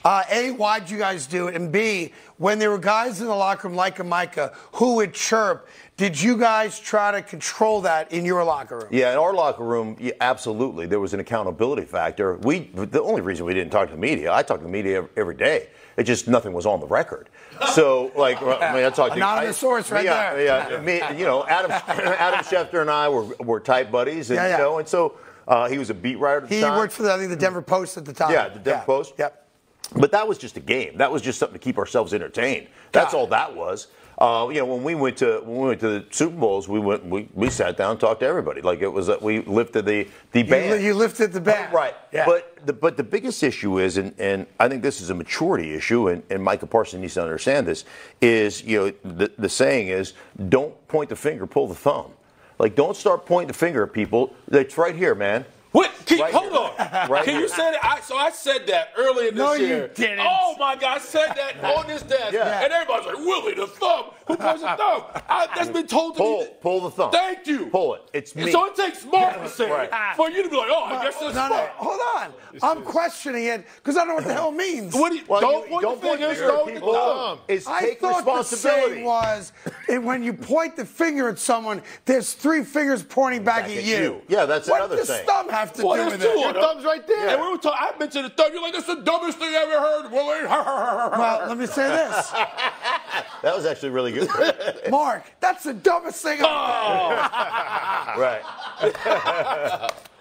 Uh, a, why'd you guys do it? And B, when there were guys in the locker room like a Micah who would chirp, did you guys try to control that in your locker room? Yeah, in our locker room, yeah, absolutely. There was an accountability factor. We the only reason we didn't talk to the media, I talk to the media every, day. It just nothing was on the record. So like, I mean, I talked to Anonymous I- source right yeah, there. Yeah, me, you know, Adam Adam Schefter and I were were tight buddies, and Yeah, yeah. you know, and so uh, he was a beat writer at the He time. worked for, the, I think, the Denver Post at the time. Yeah, the Denver Post. Yep. But that was just a game. That was just something to keep ourselves entertained. That's all that was. Uh, you know, when we went to when we went to the Super Bowls, we went we, we sat down and talked to everybody. Like it was that we lifted the the You, band. li- you lifted the band. Right. Yeah. But the, but the biggest issue is, and, and I think this is a maturity issue, and, and Micah Parsons needs to understand this, is, you know, the, the saying is don't point the finger, pull the thumb. Like, don't start pointing the finger at people. It's right here, man. What? Can, Right hold here. on. Right Can here. you say that? I, so I said that earlier this No, you year. didn't. Oh my God, I said that on this desk, Yeah. and everybody's like, "Willie, the thumb. Who points the thumb?" I, that's been told to Pull, me. pull the thumb. Thank you. Pull it. It's me. So it takes Mark to say it Right. for you to be like, "Oh, I guess no, that's no, smart." hold on. I'm questioning it because I don't know what the hell it means. What do you, Well, don't you- point don't the point the fingers, finger don't people. the thumb. It's I take thought the responsibility. saying was it, when you point the finger at someone, there's three fingers pointing back, Back at, at you. you. Yeah, that's another thing. what another does thumb have to Well, do with two it? Your them. thumb's right there. And we were talking. I mentioned the thumb. You're like, "That's the dumbest thing I ever heard, Willie." Well, let me say this, That was actually really good. Mark. That's the dumbest thing. I've oh! right.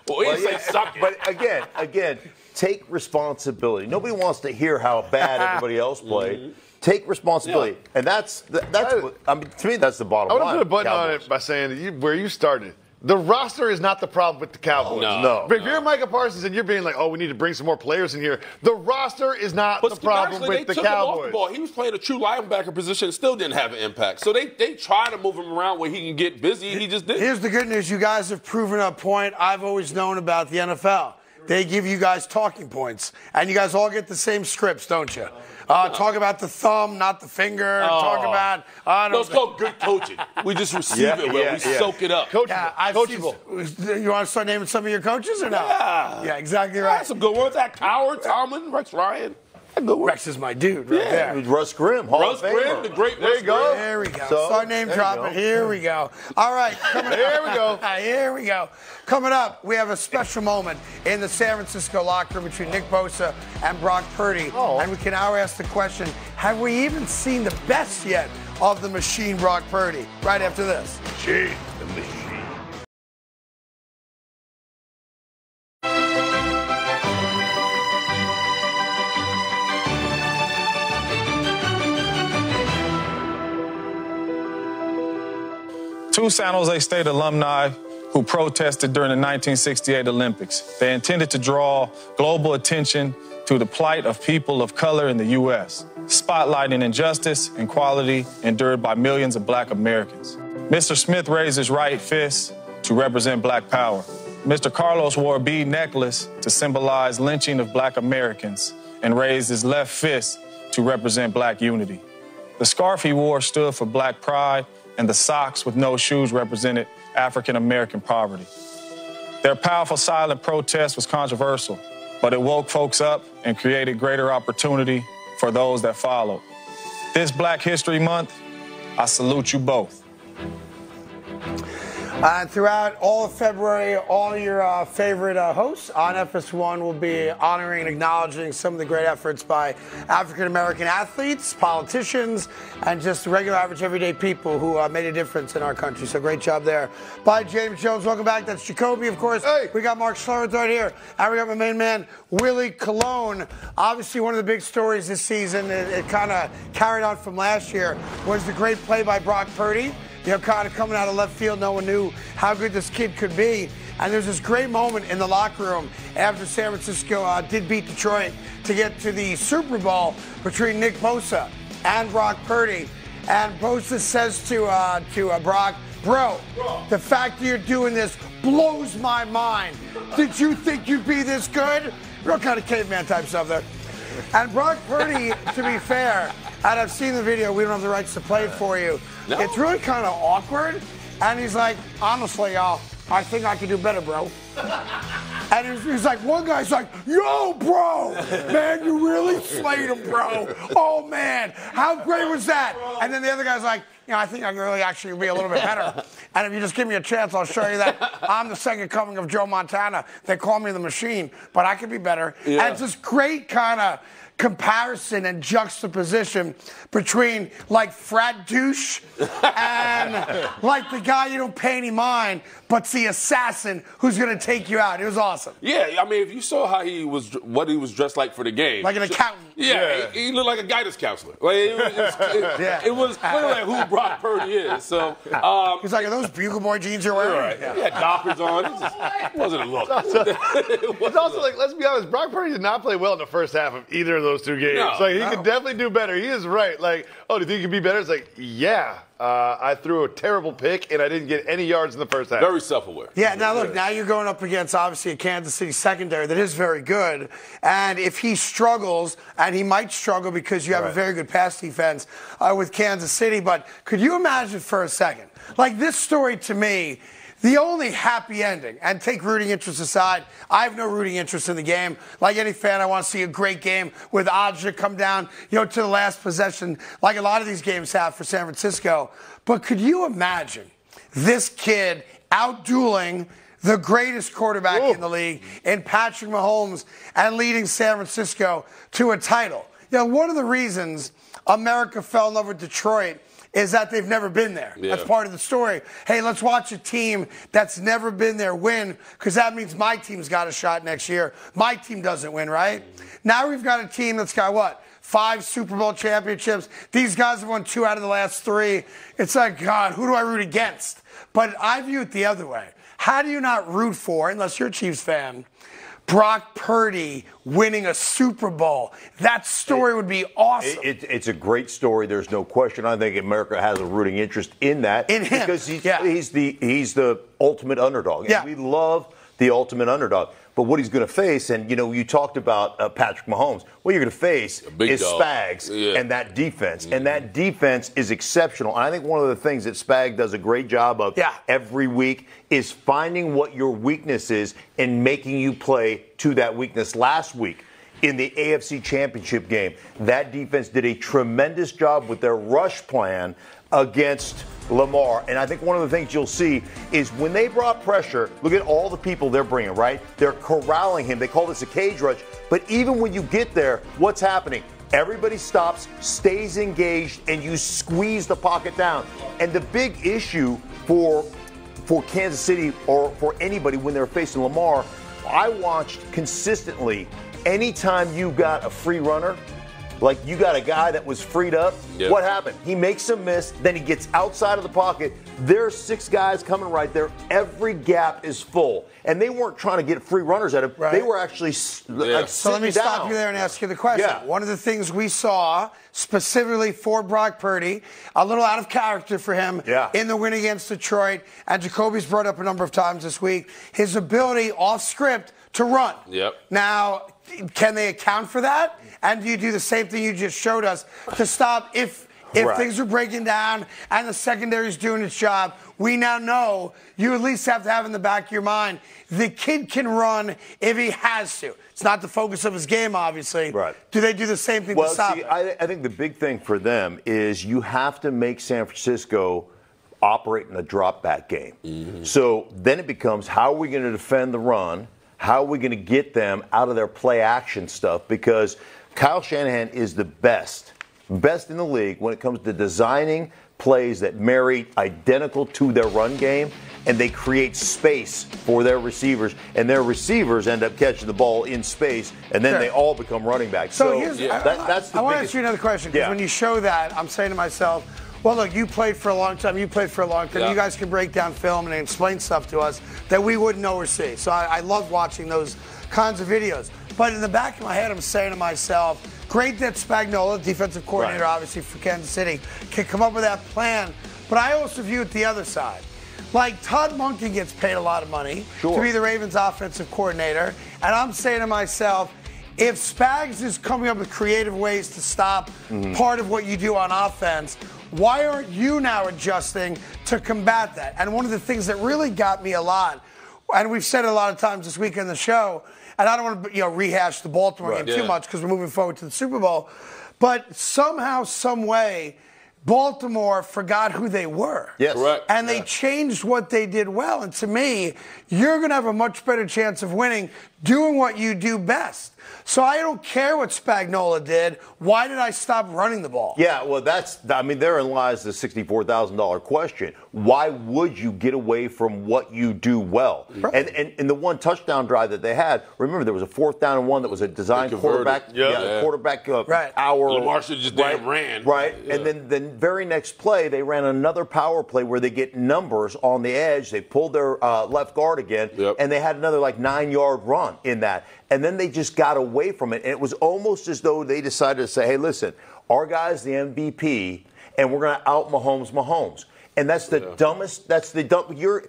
well, he Well, say yeah, suck. But again, again, take responsibility. Nobody wants to hear how bad everybody else played. Take responsibility, and that's the, that's what, I mean. To me, that's the bottom line. I want line. to put a button on it by saying that you, where you started. The roster is not the problem with the Cowboys. No. No. But if you're Micah Parsons and you're being like, oh, we need to bring some more players in here, the roster is not But the problem with they the took him off the Cowboys. ball. He was playing a true linebacker position, and still didn't have an impact. So they they try to move him around where he can get busy. He just didn't. Here's the good news. You guys have proven a point I've always known about the NFL. they give you guys talking points, and you guys all get the same scripts, don't you? Uh, talk about the thumb, not the finger. Talk about. I No, don't it's called good coaching. We just receive Yeah, it well. yeah, we yeah. soak it up. Coachable. Yeah, I've Coachable. seen- you want to start naming some of your coaches or no? Yeah. Yeah, exactly Yeah, right. some good ones. That Howard, Tomlin, Rex Ryan. That good ones. Rex is my dude right Yeah. there. Russ Grimm, Hall Russ of Grimm, the great There Russ you go. Grimm. There we go. So, Start name dropping. Here we go. All right. Coming There we go. Here we go. Coming up, we have a special moment in the San Francisco locker room between Nick Bosa and Brock Purdy. Oh. And we can now ask the question have we even seen the best yet of the machine Brock Purdy? Right after this. Gee, Two San Jose State alumni who protested during the 1968 Olympics. They intended to draw global attention to the plight of people of color in the U.S., spotlighting injustice and inequality endured by millions of black Americans. Mr. Smith raised his right fist to represent black power. Mr. Carlos wore a bead necklace to symbolize lynching of black Americans and raised his left fist to represent black unity. The scarf he wore stood for black pride, and the socks with no shoes represented African American poverty. Their powerful silent protest was controversial, but it woke folks up and created greater opportunity for those that followed. This Black History Month, I salute you both. Uh, throughout all of February, all your uh, favorite uh, hosts on FS1 will be honoring and acknowledging some of the great efforts by African American athletes, politicians, and just regular, average, everyday people who uh, made a difference in our country. So great job there. By James Jones, welcome back. That's Jacoby, of course. Hey. We got Mark Schlereth right here. And we got my main man, Willie Colon. Obviously, one of the big stories this season, it, it kind of carried on from last year, was the great play by Brock Purdy you know, kind of coming out of left field. No one knew how good this kid could be. And there's this great moment in the locker room after San Francisco uh, did beat Detroit to get to the Super Bowl between Nick Bosa and Brock Purdy. And Bosa says to uh, to uh, Brock, "Bro, the fact that you're doing this blows my mind. Did you think you'd be this good?" Real kind of caveman type stuff there. And Brock Purdy, to be fair, and I've seen the video, we don't have the rights to play it for you. No. It's really kind of awkward. And he's like, honestly, y'all, I think I can do better, bro. And he's, he's like, one guy's like, yo, bro, man, you really slayed him, bro. Oh, man, how great was that? And then the other guy's like, you know, I think I can really actually be a little bit better. And if you just give me a chance, I'll show you that I'm the second coming of Joe Montana. They call me the machine, but I can be better. Yeah. And it's this great kind of comparison and juxtaposition between like frat douche and like the guy you don't pay any mind, but's the assassin who's gonna take you out. It was awesome. Yeah, I mean, if you saw how he was, what he was dressed like for the game, Like an accountant. Yeah, He, he looked like a guidance counselor. Like it was, it, it, Yeah. it was clear like who Brock Purdy is. So, um, He's like, are those bugle boy jeans you're wearing? right. He had Dockers on. It, just, it wasn't a look. It It's wasn't also a like, let's be honest, Brock Purdy did not play well in the first half of either of those two games. No, like he no. could definitely do better. He is right. Like, oh, do you think he could be better? It's like, yeah, uh, I threw a terrible pick and I didn't get any yards in the first half. very self-aware. Yeah, now look, now you're going up against obviously a Kansas City secondary that is very good. And if he struggles, and he might struggle because you have a very good pass defense uh, with Kansas City, but could you imagine for a second? Like this story to me, the only happy ending, and take rooting interest aside, I have no rooting interest in the game. Like any fan, I want to see a great game with Adja come down, you know, to the last possession, like a lot of these games have for San Francisco. But could you imagine this kid outdueling the greatest quarterback in the league in Patrick Mahomes and leading San Francisco to a title. You know, one of the reasons America fell in love with Detroit is that they've never been there. Yeah. That's part of the story. Hey, let's watch a team that's never been there win because that means my team's got a shot next year. My team doesn't win, right? Mm-hmm. Now we've got a team that's got what? Five Super Bowl championships. These guys have won two out of the last three. It's like, God, who do I root against? But I view it the other way. How do you not root for, unless you're a Chiefs fan, Brock Purdy winning a Super Bowl? That story would be awesome. It, it, it's a great story. There's no question. I think America has a rooting interest in that In him, because he's, yeah. he's the he's the ultimate underdog. And Yeah. we love the ultimate underdog. But what he's going to face, and you know, you talked about uh, Patrick Mahomes. What you're going to face is dog. Spags Yeah. and that defense, and that defense is exceptional. And I think one of the things that Spag does a great job of Yeah. every week is finding what your weakness is and making you play to that weakness. Last week in the AFC Championship game, that defense did a tremendous job with their rush plan against Lamar. And I think one of the things you'll see is when they brought pressure, look at all the people they're bringing, right? They're corralling him. They call this a cage rush. But even when you get there, what's happening? Everybody stops, stays engaged, and you squeeze the pocket down. And the big issue for for Kansas City or for anybody when they're facing Lamar, I watched consistently anytime you got a free runner, like you got a guy that was freed up, Yeah. what happened? He makes a miss, then he gets outside of the pocket. There's six guys coming right there. Every gap is full. And they weren't trying to get free runners at him. Right. They were actually s- like So let me sitting stop you there and ask you the question. Yeah. One of the things we saw specifically for Brock Purdy, a little out of character for him Yeah. in the win against Detroit, and Jacoby's brought up a number of times this week, his ability off script to run. Yep. Now, can they account for that? And do you do the same thing you just showed us to stop if if Right. things are breaking down and the secondary is doing its job? We now know you at least have to have in the back of your mind the kid can run if he has to. It's not the focus of his game, obviously. Right. Do they do the same thing Well, to stop see, it? I, I think the big thing for them is you have to make San Francisco operate in a drop back game. Mm-hmm. So then it becomes how are we going to defend the run? How are we going to get them out of their play action stuff? Because Kyle Shanahan is the best, best in the league when it comes to designing plays that marry identical to their run game and they create space for their receivers and their receivers end up catching the ball in space and then Sure. they all become running backs. So, here's I, that- that's the I want to ask you another question because Yeah. when you show that, I'm saying to myself, well, look, you played for a long time. You played for a long time. Yeah. You guys can break down film and explain stuff to us that we wouldn't know or see. So I, I love watching those kinds of videos. But in the back of my head, I'm saying to myself, great that Spagnuolo, defensive coordinator, Right. obviously for Kansas City, can come up with that plan. But I also view it the other side. Like Todd Monken gets paid a lot of money Sure. to be the Ravens offensive coordinator. And I'm saying to myself, if Spags is coming up with creative ways to stop Mm-hmm. part of what you do on offense, why aren't you now adjusting to combat that? And one of the things that really got me a lot, and we've said it a lot of times this week in the show, and I don't want to you know rehash the Baltimore Right. game too Yeah. much because we're moving forward to the Super Bowl, but somehow, some way, Baltimore forgot who they were. Yes. Correct. And they Yeah. changed what they did well. And to me, you're going to have a much better chance of winning doing what you do best. So I don't care what Spagnuolo did. Why did I stop running the ball? Yeah, well, that's, I mean, therein lies the $64,000 question. Why would you get away from what you do well? And, and, and the one touchdown drive that they had, remember, there was a fourth down and one that was a design quarterback, Yeah. yeah, Yeah. quarterback uh, Right. hour. Lamar should've just damn ran. Right. Yeah. And then the very next play, they ran another power play where they get numbers on the edge. They pulled their uh, left guard again, Yep. and they had another like nine yard run in that. And then they just got away from it. And it was almost as though they decided to say, hey, listen, our guy's the MVP, and we're going to out Mahomes Mahomes. And that's the dumbest, that's the dumb, you're,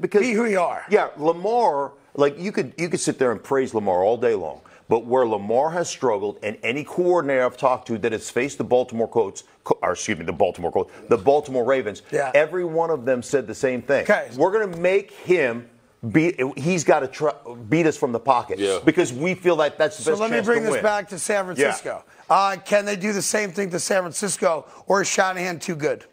because. Be who you are. Yeah, Lamar, like you could, you could sit there and praise Lamar all day long. But where Lamar has struggled, and any coordinator I've talked to that has faced the Baltimore Colts, or excuse me, the Baltimore Colts, the Baltimore Ravens, Yeah. every one of them said the same thing. Okay. We're going to make him beat. He's got to tr- beat us from the pocket Yeah. because we feel like that's the So best So let me bring this win. back to San Francisco. Uh, can they do the same thing to San Francisco, or is Shanahan too good?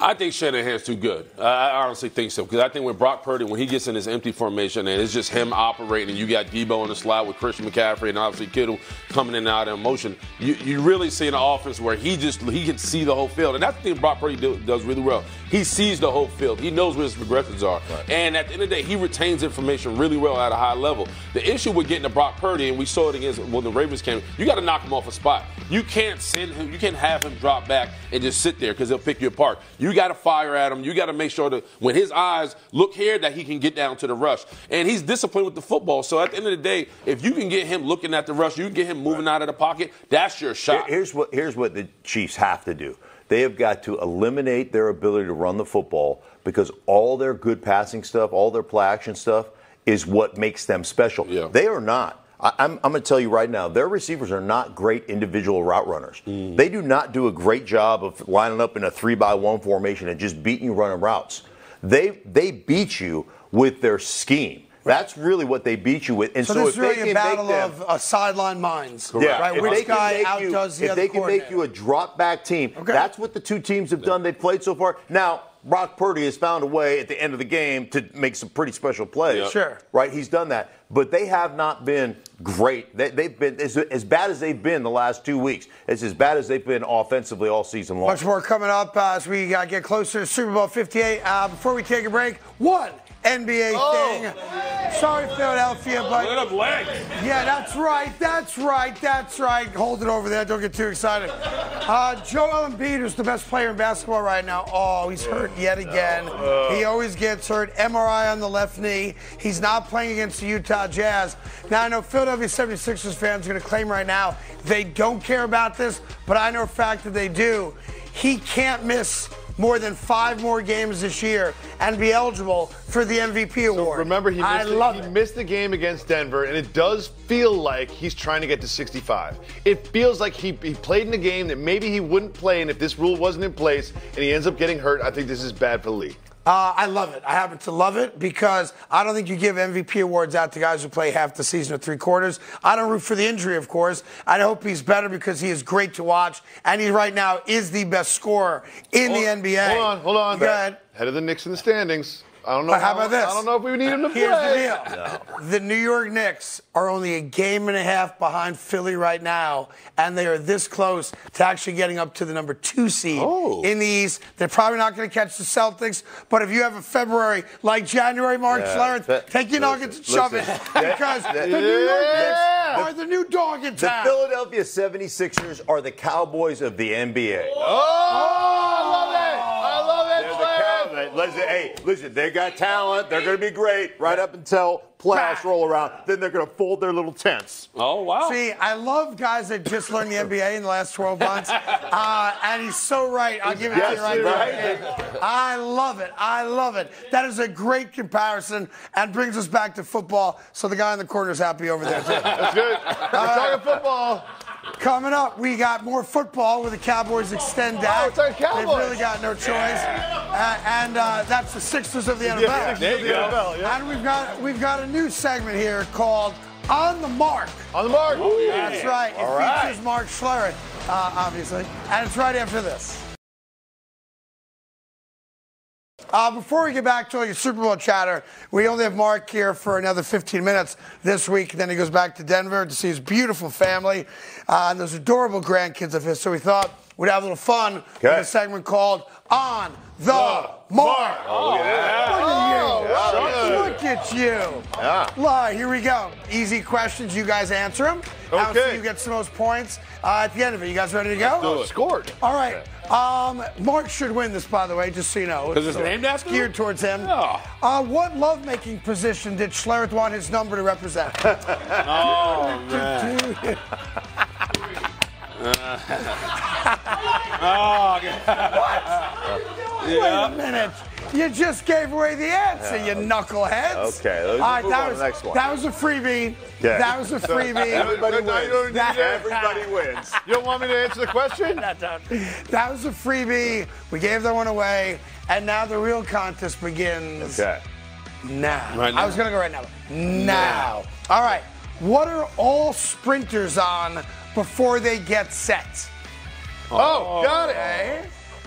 I think Shanahan's too good. I I honestly think so because I think when Brock Purdy, when he gets in his empty formation and it's just him operating, and you got Deebo on the slide with Christian McCaffrey and obviously Kittle coming in and out of motion, you, you really see an offense where he just he can see the whole field, and that's the thing Brock Purdy do, does really well. He sees the whole field. He knows where his progressions are, and at the end of the day, he retains information really well at a high level. The issue with getting to Brock Purdy, and we saw it against when the Ravens came, you got to knock him off a spot. You can't send him, you can't have him drop back and just sit there because he'll pick you apart. You got to fire at him. You got to make sure that when his eyes look here, that he can get down to the rush. And he's disciplined with the football. So at the end of the day, if you can get him looking at the rush, you can get him moving out of the pocket. That's your shot. Here's what here's what the Chiefs have to do. They have got to eliminate their ability to run the football because all their good passing stuff, all their play action stuff is what makes them special. Yeah. They are not. I, I'm, I'm going to tell you right now, their receivers are not great individual route runners. Mm. They do not do a great job of lining up in a three by one formation and just beating you running routes. They they beat you with their scheme. That's really what they beat you with. And So, so, this if is really they a can battle make them, of uh, sideline minds. yeah, Right? if Which they can guy make you- the If other they can make you a drop back team, Okay. that's what the two teams have done. They've played so far. Now, Brock Purdy has found a way at the end of the game to make some pretty special plays. Yeah. Sure. Right? He's done that. But they have not been great. They, they've been as, as bad as they've been the last two weeks. It's as bad as they've been offensively all season long. Much more coming up uh, as we uh, get closer to Super Bowl 58. Uh, before we take a break, one NBA thing. Sorry, Philadelphia, but at them legs. yeah, that's right, that's right, that's right. Hold it over there. Don't get too excited. Uh, Joel Embiid is the best player in basketball right now. Oh, he's hurt yet again. He always gets hurt. MRI on the left knee. He's not playing against the Utah Jazz. Now, I know Philadelphia 76ers fans are going to claim right now they don't care about this, but I know a fact that they do. He can't miss more than five more games this year and be eligible for the MVP award. Remember, he missed, the, love he it. missed the game against Denver, and it does feel like he's trying to get to 65. It feels like he, he played in a game that maybe he wouldn't play, and if this rule wasn't in place and he ends up getting hurt, I think this is bad for the league. Uh, I love it. I happen to love it because I don't think you give MVP awards out to guys who play half the season or three quarters. I don't root for the injury, of course. I hope he's better because he is great to watch, and he right now is the best scorer in the NBA. Hold on, hold on. Go ahead. Head of the Knicks in the standings. I don't know. But how about this? I don't know if we need him to Here's play. the deal. The New York Knicks are only a game and a half behind Philly right now, and they are this close to actually getting up to the number two seed Oh. in the East. They're probably not going to catch the Celtics, but if you have a February like January, March, Yeah, Clarence, that- take your listen, nuggets and shove it because That- the New York Knicks Yeah. are the new dog in town. The. Philadelphia 76ers are the Cowboys of the NBA. Oh, I love it. Listen, hey, listen, they got talent. They're going to be great right up until playoffs roll around. Then they're going to fold their little tents. Oh wow. See, I love guys that just learned the NBA in the last 12 months. Uh, and he's so right. I'll give it to you right you're now. right. I love it. I love it. That is a great comparison and brings us back to football. So the guy in the corner is happy over there, too. That's good. We're talking football. Coming up, we got more football with the Cowboys extend Dak. it's our Cowboys. They've really got no choice. Uh, and uh, that's the Sixers of the NFL. Yeah, there you go. NFL, yeah. And we've got we've got a new segment here called On the Mark. On the mark. That's right. It All right. features Mark Schlereth, uh, obviously. And it's right after this. Uh, before we get back to all your Super Bowl chatter, we only have Mark here for another 15 minutes this week. Then he goes back to Denver to see his beautiful family uh, and those adorable grandkids of his. So we thought we'd have a little fun with a segment called On the Mark. Oh, Look at you. Look at you. Yeah. Lie, here we go. Easy questions. You guys answer them. I'll see Okay. who gets the most points uh, at the end of it. You guys ready to go? Oh, scored. All right. Um, Mark should win this, by the way, just so you know. 'Cause it's named after him? Geared towards him. Oh. Uh, what lovemaking position did Schlereth want his number to represent? Oh man. oh, Wait a minute. You just gave away the answer, you knuckleheads. Okay, let's All right, move that on to was, the next one. That was a freebie. Okay. That was a freebie. Everybody Now you wins. don't need That- to- Everybody wins. You don't want me to answer the question? That was a freebie. We gave that one away. And now the real contest begins Okay. now. Right now. I was going to go right now. Now. All right. What are all sprinters on before they get set? Oh, oh got it. Eh?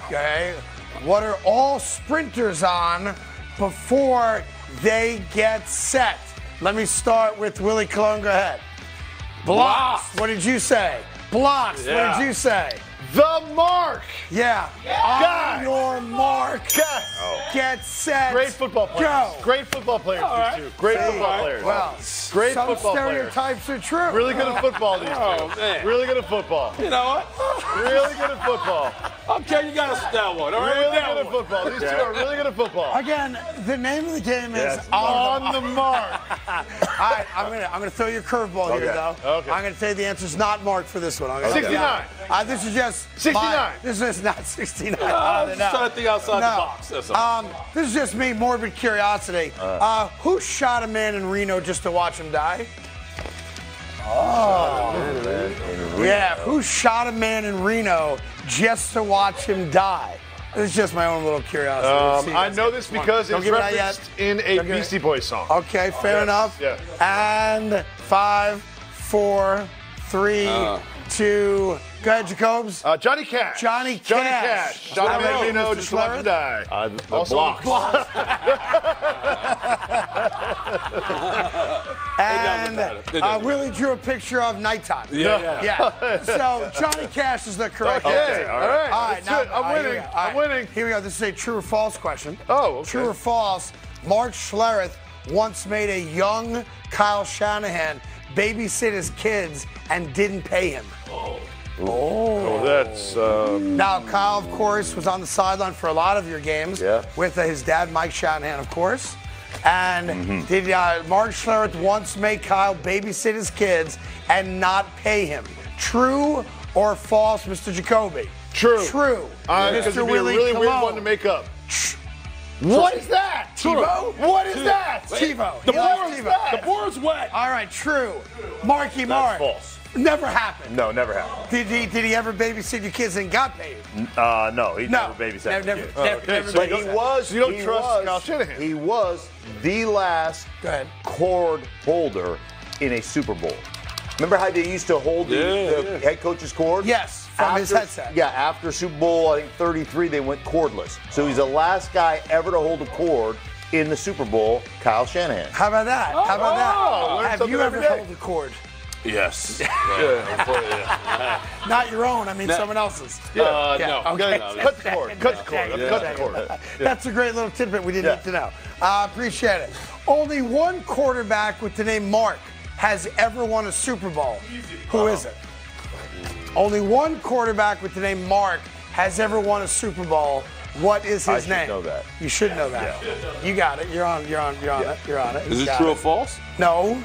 Okay. Okay. What are all sprinters on before they get set? Let me start with Willie Colon. Go ahead. Blocks. Blocks. What did you say? Blocks. What did you say? The mark. Yeah. God. On your mark. Yes. Get set. Great football players. Go. Great football players, right. these two. Great See, football players. Well, Great some football players. stereotypes are true. Really good at football, these two. Oh, man. Really good at football. You know what? Really good at football. Okay, you got us that one. All right, Really that good at football. These two are really good at football. Again, the name of the game is Yes. On the mark. All right, I'm gonna I'm gonna throw you a curveball here though. okay. I'm gonna say the answer is not marked for this one. I'm gonna- 69. Uh, this is just 69. my- this is not 69. I'm No, trying to think outside the box, that's all. Um, this is just me, morbid curiosity. Uh, who shot a man in Reno just to watch him die? Oh. Yeah, who shot a man in Reno just to watch him die? It's just my own little curiosity. Um, I know this because it's give it referenced in a Don't it- Beastie Boys song. Okay, fair Yes, enough. yeah. And five, four, three, two. Go ahead, Jacobs. Uh, Johnny Cash. Johnny Cash. Johnny Cash. Johnny Cash. Johnny How about Reno Mr. just to watch him Schlereth? die. Uh, the Also- blocks. And They uh, did. Willie drew a picture of nighttime. Yeah, yeah. Yeah. So Johnny Cash is the correct Okay, answer. all right. All right, Let's now do it. I'm all right, here we winning. go. All I'm winning. Here we go. This is a true or false question. Oh, okay. True or false? Mark Schlereth once made a young Kyle Shanahan babysit his kids and didn't pay him. Oh, that's. Um, Now, Kyle, of course, was on the sideline for a lot of your games Yeah. with uh, his dad, Mike Shanahan, of course. And Mm-hmm. did uh, Mark Schlereth once make Kyle babysit his kids and not pay him? True or false, Mr. Jacoby? True. True. uh, Mr. it'd be a Willie really weird Colon. one to make up. What is that? TiVo? What is that? TiVo. The board's wet. The board's wet. All right, true. Marky Mark. false. Never happened. No, never happened. Did he, did he ever babysit your kids and got paid? Uh, no, he No. never babysat Never, the never, kids. never, okay, never so But he was. you don't he trust was- Kyle Shanahan. He was the last cord holder in a Super Bowl. Remember how they used to hold the, Yeah, the yeah. head coach's cord? Yes, from his headset. Yeah, after Super Bowl, I think 33, they went cordless. So he's the last guy ever to hold a cord in the Super Bowl, Kyle Shanahan. How about that? How about Oh, that? Have you ever every day. held a cord? Yes. Not your own, I mean someone else's. Uh, Yeah, no. okay. No, Cut the cord. Cut the cord. Cut the cord. That's a great little tidbit we didn't Yeah. need to know. Uh, appreciate it. Only one quarterback with the name Mark has ever won a Super Bowl. Who is it? Only one quarterback with the name Mark has ever won a Super Bowl. What is his I should name? know that. You should know that. You got it. You're on. You're on. You're on it. You're on it. Is You it true it. or false? No,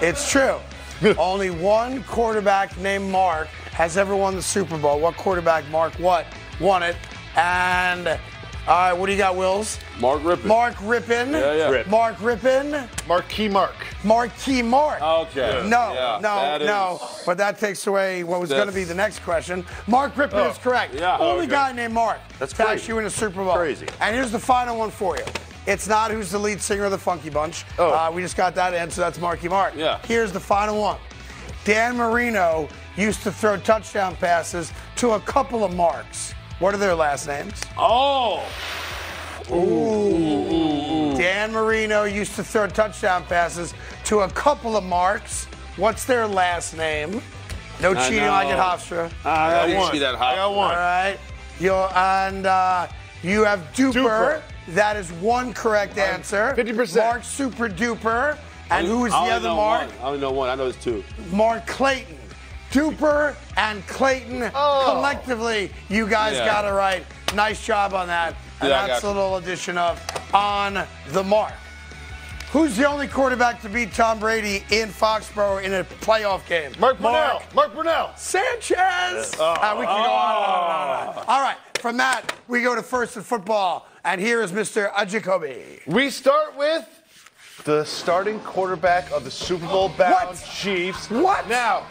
it's true. Only one quarterback named Mark has ever won the Super Bowl. What quarterback, Mark, what? Won it. And, all right, what do you got, Wills? Mark Rypien. Mark Rypien. Yeah, yeah. Rip. Mark Rypien. Marquee Mark. Marquee Mark. Oh, okay. No, Yeah, no, that no. is- But that takes away what was going to be the next question. Mark Rypien is oh. correct. Yeah. Only Okay. guy named Mark That's crazy. actually win a Super Bowl. Crazy. And here's the final one for you. It's not who's the lead singer of the Funky Bunch. Oh. Uh, we just got that answer. That's Marky Mark. Yeah. Here's the final one. Dan Marino used to throw touchdown passes to a couple of Marks. What are their last names? Oh. Ooh. Dan Marino used to throw touchdown passes to a couple of marks. What's their last name? No I cheating like at know. Hofstra. I didn't one. I got one. right. You and uh, you have duper. Duper. That is one correct answer. 50%. Mark Super Duper. And who is the other Mark? One. I only know one. I know there's two. Mark Clayton. Duper and Clayton. Oh. Collectively, you guys Yeah. got it right. Nice job on that. And Yeah, that's a little addition of On the Mark. Who's the only quarterback to beat Tom Brady in Foxborough in a playoff game? Mark Brunell. Mark Brunell. Sanchez. Uh, we can go on and on and on and on. All right. From that, we go to First & Football. And here is Mr. Ajakobi. We start with the starting quarterback of the Super Bowl bound What? Chiefs. What? Now,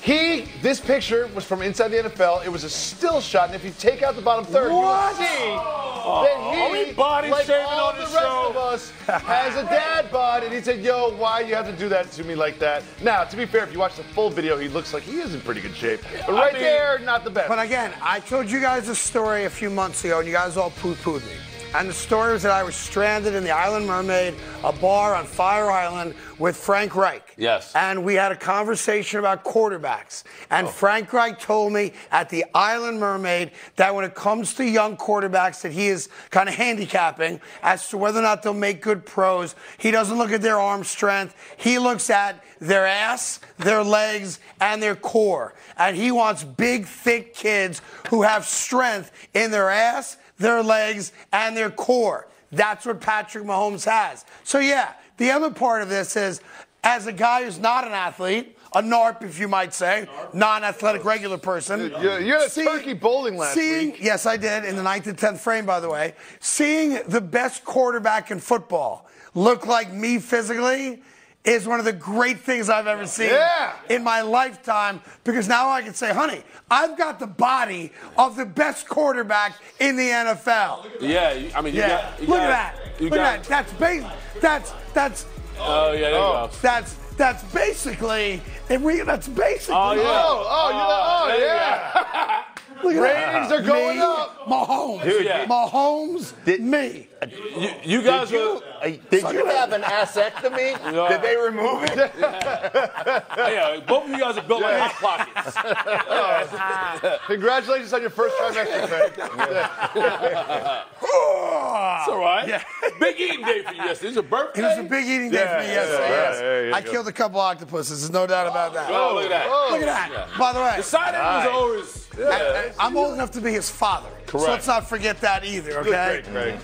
he, this picture was from inside the NFL. It was a still shot, and if you take out the bottom third, What? you will see oh. that he, body like all on the rest show? of us, has a dad bod, and he said, "Yo, why you have to do that to me like that?" Now, to be fair, if you watch the full video, he looks like he is in pretty good shape, but right mean- there, not the best. But again, I told you guys a story a few months ago, and you guys all poo-pooed me. And the story was that I was stranded in the Island Mermaid, a bar on Fire Island with Frank Reich. Yes. And we had a conversation about quarterbacks. And oh. Frank Reich told me at the Island Mermaid that when it comes to young quarterbacks, that he is kind of handicapping as to whether or not they'll make good pros. He doesn't look at their arm strength. He looks at their ass, their legs, and their core. And he wants big, thick kids who have strength in their ass, their legs, and their core. That's what Patrick Mahomes has. So, yeah, the other part of this is as a guy who's not an athlete, a NARP, if you might say, non-athletic regular person. You- you had a turkey bowling last seeing, week. Yes, I did in the ninth and tenth frame, by the way. Seeing the best quarterback in football look like me physically is one of the great things I've ever seen Yeah. in my lifetime because now I can say, honey, I've got the body of the best quarterback in the NFL. Yeah, I mean, you Yeah, got. You look got, at that. You Look got, at that. That's base. That's that's Oh yeah, there you oh. go. that's that's basically. If we, that's basically. Oh yeah. Oh, oh, you know, oh, there yeah. Look at Ratings that. are going me, up. Mahomes. Dude, yeah. Mahomes. Did- me. You, you guys Did you, were. uh, did you have an asectomy? Yeah. Did they remove it? Yeah, both of you guys are built like hot pockets. Congratulations on your first trimester, man. It's all right. Yeah. Big eating day for you yesterday. It's a birthday. It was a big eating day for me yesterday. yeah, yes. yeah, I go. killed a couple octopuses. There's no doubt about that. Oh, look at that. Oh. Look at that. By the way, The side animals are always. Yeah. I, am old enough to be his father. So Correct. let's not forget that either, okay? Great, Craig.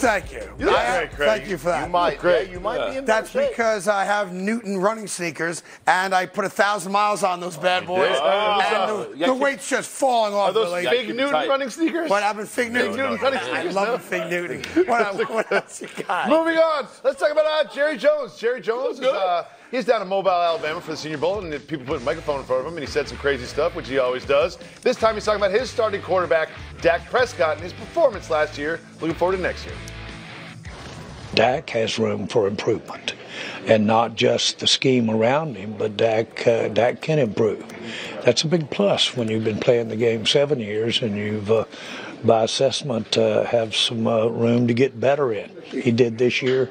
Thank you. look I- great, Craig. Thank you for that. You might, Great. yeah, you might be in That's better shape. because I have Newton running sneakers and I put a thousand miles on those bad boys. Oh, and the, got the weight's just falling off. Are those Billy. Fig Newton tight. running sneakers? What happened, Fig Newton? Newton running I sneakers, love no? the Fig Newton. What, what else you got? Moving on. Let's talk about uh, Jerry Jones. Jerry Jones is uh, he's down in Mobile, Alabama for the Senior Bowl, and people put a microphone in front of him, and he said some crazy stuff, which he always does. This time he's talking about his starting quarterback, Dak Prescott, and his performance last year. Looking forward to next year. Dak has room for improvement, and not just the scheme around him, but Dak uh, Dak can improve. That's a big plus when you've been playing the game seven years and you've, uh, by assessment, uh, have some uh, room to get better in. He did this year.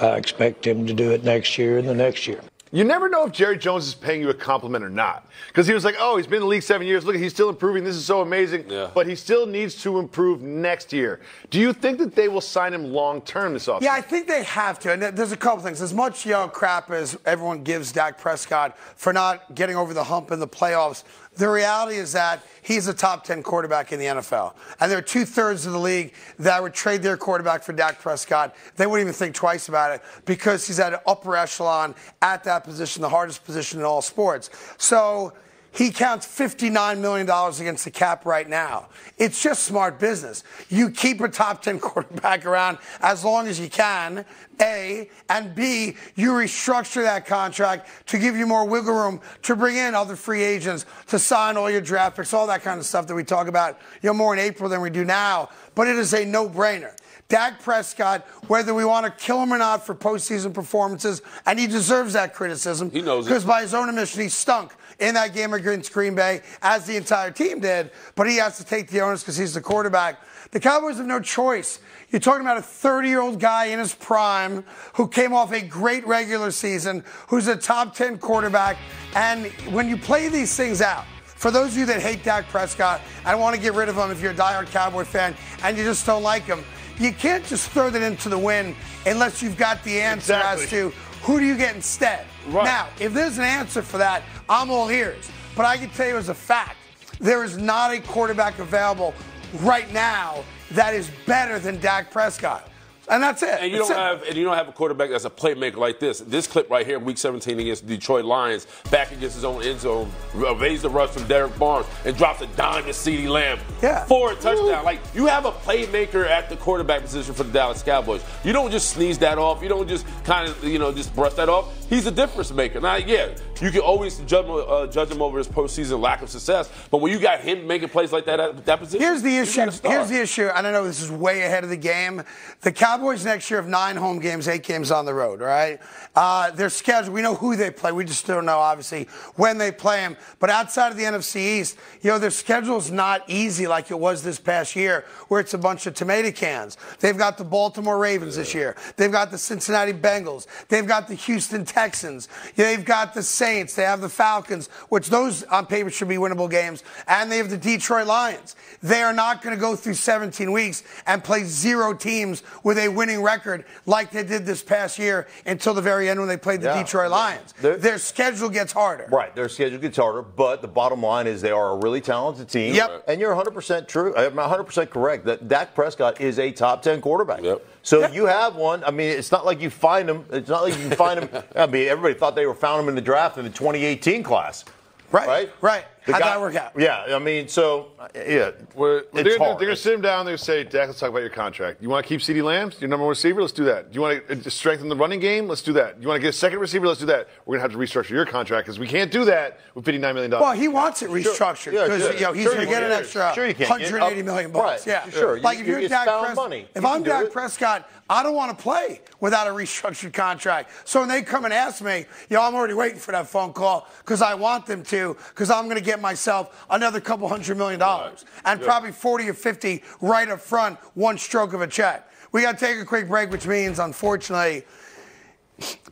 I expect him to do it next year and the next year. You never know if Jerry Jones is paying you a compliment or not. Because he was like, oh, he's been in the league seven years. Look, he's still improving. This is so amazing. Yeah. But he still needs to improve next year. Do you think that they will sign him long term this offseason? Yeah, I think they have to. And there's a couple things. As much you know, crap as everyone gives Dak Prescott for not getting over the hump in the playoffs, the reality is that he's a top 10 quarterback in the NFL. And there are two thirds of the league that would trade their quarterback for Dak Prescott. They wouldn't even think twice about it because he's at an upper echelon at that position, the hardest position in all sports. So he counts $59 million against the cap right now. It's just smart business. You keep a top 10 quarterback around as long as you can, A, and B, you restructure that contract to give you more wiggle room to bring in other free agents, to sign all your draft picks, all that kind of stuff that we talk about, you know, more in April than we do now. But it is a no-brainer. Dak Prescott, whether we want to kill him or not for postseason performances, and he deserves that criticism. He knows it. Because by his own admission, he stunk in that game against Green Bay, as the entire team did. But he has to take the onus because he's the quarterback. The Cowboys have no choice. You're talking about a 30 year old guy in his prime who came off a great regular season, who's a top 10 quarterback. And when you play these things out, for those of you that hate Dak Prescott, I don't want to get rid of him if you're a diehard Cowboy fan and you just don't like him. You can't just throw that into the wind unless you've got the answer Exactly. as to who do you get instead. Right. Now, if there's an answer for that, I'm all ears. But I can tell you as a fact, there is not a quarterback available right now that is better than Dak Prescott. And that's it. And you It's don't it. have and you don't have a quarterback that's a playmaker like this. This clip right here, Week 17 against the Detroit Lions, back against his own end zone, evades the rush from Derrick Barnes and drops a dime to CeeDee Lamb Yeah. for a touchdown. Like you have a playmaker at the quarterback position for the Dallas Cowboys. You don't just sneeze that off. You don't just kind of you know just brush that off. He's a difference maker. Now, yeah, you can always judge, him- uh, judge him over his postseason lack of success, but when you got him making plays like that at that position, Here's the issue. got a star. Here's the issue, I don't know this is way ahead of the game. The Cowboys Cowboys next year have nine home games, eight games on the road, right? Uh, their schedule, we know who they play. We just don't know, obviously, when they play them. But outside of the NFC East, you know, their schedule's not easy like it was this past year, where it's a bunch of tomato cans. They've got the Baltimore Ravens this year. They've got the Cincinnati Bengals. They've got the Houston Texans. They've got the Saints. They have the Falcons, which those on paper should be winnable games. And they have the Detroit Lions. They are not going to go through 17 weeks and play zero teams with a winning record like they did this past year until the very end when they played the Yeah. Detroit Lions. They're- Their schedule gets harder. Right, their schedule gets harder, but the bottom line is they are a really talented team. Yep. And you're 100% true. I'm 100% correct that Dak Prescott is a top 10 quarterback. Yep. So you have one. I mean, it's not like you find them. It's not like you can find them. I mean, everybody thought they were found them in the draft in the 2018 class. Right, Right. right. The How'd guy- that work out? Yeah, I mean, so uh, yeah, Well, they're, it's they're, hard. going to sit him down. They're going to say, Dak, let's talk about your contract. You want to keep CeeDee Lamb, your number one receiver? Let's do that. Do you want to strengthen the running game? Let's do that. You want to get a second receiver? Let's do that. We're going to have to restructure your contract because we can't do that with $59 million. Well, he wants it restructured Yeah, because sure. you know, he's Sure going to you get an extra Sure 180 million bucks. Right, Yeah, sure. You- Like if you- you're it's Dak Prescott, if You I'm can do Dak it. Prescott, I don't want to play without a restructured contract. So when they come and ask me, you know, I'm already waiting for that phone call because I want them to because I'm going to get myself another couple hundred million dollars and probably 40 or 50 right up front, one stroke of a check. We got to take a quick break, which means, unfortunately,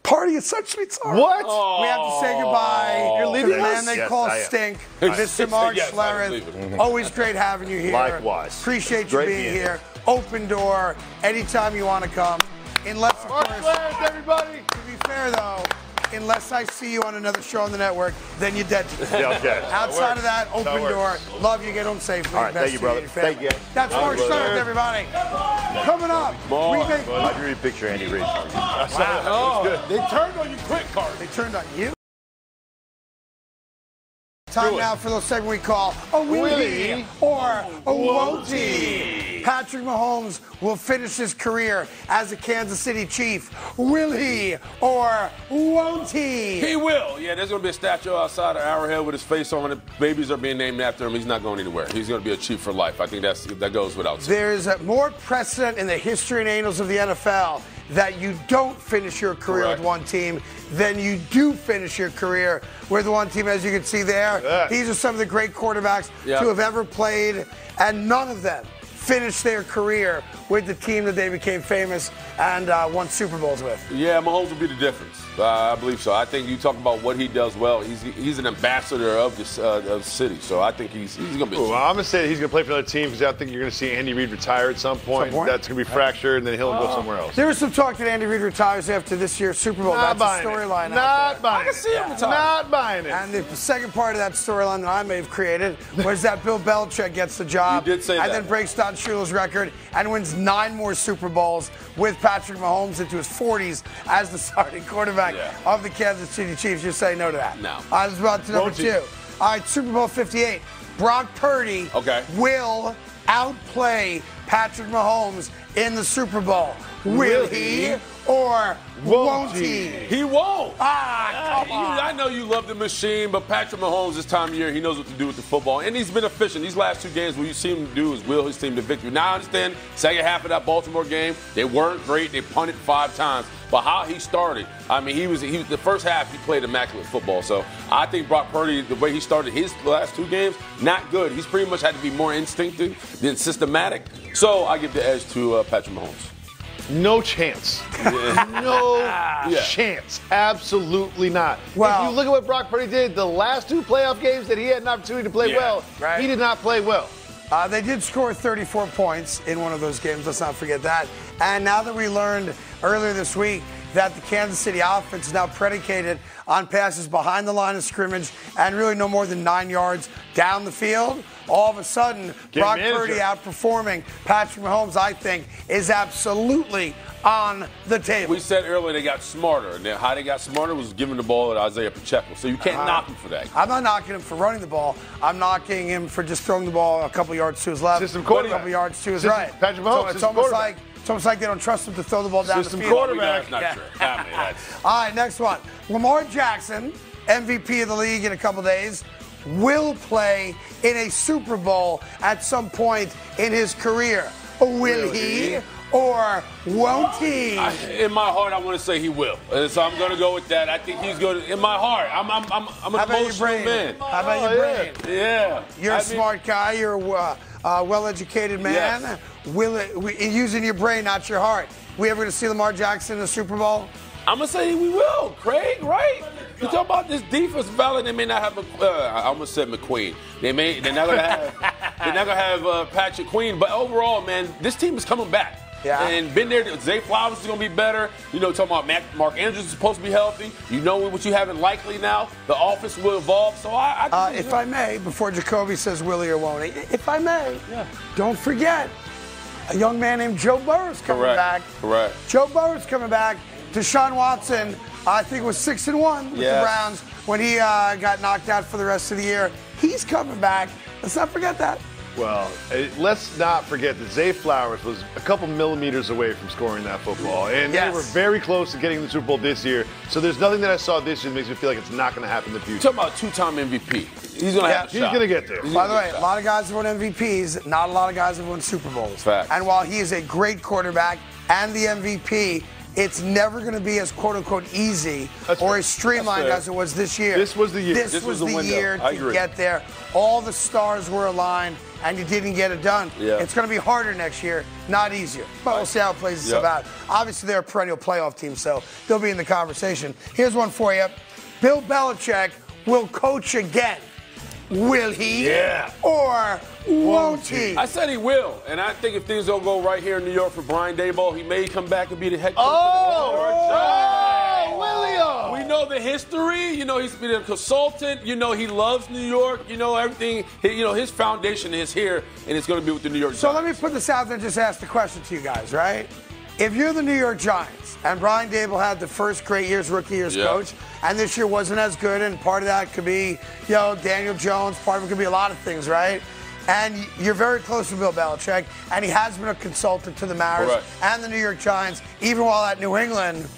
party is such sweet sorrow. What? We have to say goodbye. You're leaving the man us? they Yes, call Stink, Mr. Mark Yes, Schlereth. Always great having you here. Likewise. Appreciate you being being here. here. Open door anytime you want to come. Unless, of Mark course, Clarence, everybody. to be fair though, unless I see you on another show on the network, then you're dead to me. Yeah, okay. Outside of that, open it door. Love you. Get home safely. All right, Best thank you, brother. and your. Thank you. That's Mark brother. Schlereth, everybody. Coming up, we make. How'd you read picture Andy Reid? Oh, they turned on you quick, Carton. They turned on you. Time now for the segment we call a Willie or a Won't he? Patrick Mahomes will finish his career as a Kansas City Chief. Will he or won't he? He will. Yeah, there's going to be a statue outside of Arrowhead with his face on it. Babies are being named after him. He's not going anywhere. He's going to be a chief for life. I think that's that goes without saying. There's more precedent in the history and annals of the NFL that you don't finish your career Correct. with one team than you do finish your career with one team. As you can see there, Yeah. these are some of the great quarterbacks Yeah. to have ever played, and none of them finished their career with the team that they became famous and uh, won Super Bowls with. Yeah, Mahomes will be the difference. Uh, I believe so. I think you talk about what he does well. He's he's an ambassador of this uh, of the city, so I think he's he's going to be. Ooh, chief. I'm going to say that he's going to play for another team because I think you're going to see Andy Reid retire at some point. point? That's going to be fractured, and then he'll go somewhere else. There was some talk that Andy Reid retires after this year's Super Bowl. Not That's a storyline. Not there. buying I can see him it. retire. Not buying it. And the second part of that storyline that I may have created was that Bill Belichick gets the job. You did say and that. then breaks Don Shula's record and wins nine more Super Bowls with Patrick Mahomes into his 40s as the starting quarterback Yeah. of the Kansas City Chiefs. You say no to that. No. Let's move on to number two. All right, Super Bowl 58. Brock Purdy Okay. will outplay Patrick Mahomes in the Super Bowl. Will, Will he, he? Or won't, Won't he? he? Won't. Ah, come on. I know you love the machine, but Patrick Mahomes this time of year, he knows what to do with the football. And he's been efficient. These last two games, what you see him do is will his team to victory. Now I understand, second half of that Baltimore game, they weren't great. They punted five times. But how he started, I mean, he was he the first half he played immaculate football. So I think Brock Purdy, the way he started his last two games, not good. He's pretty much had to be more instinctive than systematic. So I give the edge to uh, Patrick Mahomes. No chance. no chance. Absolutely not. Well- if you look at what Brock Purdy did the last two playoff games that he had an opportunity to play Yeah, well, right. he did not play well. Uh, they did score 34 points in one of those games. Let's not forget that. And now that we learned earlier this week that the Kansas City offense is now predicated on passes behind the line of scrimmage and really no more than nine yards down the field, all of a sudden, Game Brock manager. Purdy outperforming Patrick Mahomes, I think, is absolutely on the table. We said earlier they got smarter, and how they got smarter was giving the ball to Isaiah Pacheco. So you can't Uh-huh. knock him for that. I'm not knocking him for running the ball. I'm knocking him for just throwing the ball a couple yards to his left, System a quarterback. couple yards to his System- right. Patrick Mahomes, So it's almost like it's almost like they don't trust him to throw the ball down System the field. quarterback. Not Yeah. true. I mean, All right, next one. Lamar Jackson, MVP of the league in a couple days, will play in a Super Bowl at some point in his career. Will he or won't he? I- in my heart, I want to say he will, so I'm going to go with that. I think he's going to. In my heart, I'm I'm I'm, I'm an emotional brain? man. How about Oh, your yeah. brain? Yeah, You're a a smart guy. You're a uh, uh, well-educated man. Yes. Will it, using your brain, not your heart. We ever going to see Lamar Jackson in the Super Bowl? I'm gonna say we will, Craig. Right? You talk about this defense valid. They may not have. A, uh, I almost said McQueen. They may. They're not gonna have. they're not gonna have uh, Patrick Queen. But overall, man, this team is coming back. Yeah. And been there. Zay Flowers is gonna be better. You know, talking about Mac, Mark Andrews is supposed to be healthy. You know what you have in likely now. The offense will evolve. So I. I Uh, if I may, before Jacoby says Willie or won't he, if I may, yeah. don't forget a young man named Joe Burrow's coming Correct. back. Correct. Joe Burrow's coming back. Deshaun Watson, I think, was six and one with the Browns when he uh, got knocked out for the rest of the year. He's coming back. Let's not forget that. Well, eh, let's not forget that Zay Flowers was a couple millimeters away from scoring that football, and Yes. they were very close to getting the Super Bowl this year. So there's nothing that I saw this year that makes me feel like it's not going to happen in the future. talking about two-time MVP. He's gonna Yeah, have. he's gonna get there. He's By the way, a a lot of guys have won MVPs. Not a lot of guys have won Super Bowls. Fact. And while he is a great quarterback and the MVP, it's never going to be as quote unquote easy That's or as streamlined as it was this year. This was the year. This, This was, was the window. year to get there. All the stars were aligned, and you didn't get it done. Yeah. It's going to be harder next year, not easier. But we'll see how it plays itself Yep. out. Obviously, they're a perennial playoff team, so they'll be in the conversation. Here's one for you: Bill Belichick will coach again. Will he? Yeah. Or won't he? I said he will, and I think if things don't go right here in New York for Brian Daboll, he may come back and be the head coach. Oh! of the New Oh, William! We know the history. You know he's been a consultant. You know he loves New York. You know everything. You know his foundation is here, and it's going to be with the New York. So let Giants. me put this out there and just ask the question to you guys, right? If you're the New York Giants and Brian Daboll had the first great year's rookie year's Yeah. coach, and this year wasn't as good, and part of that could be, you know, Daniel Jones, part of it could be a lot of things, right? And you're very close to Bill Belichick, and he has been a consultant to the Mariners Correct. and the New York Giants, even while at New England.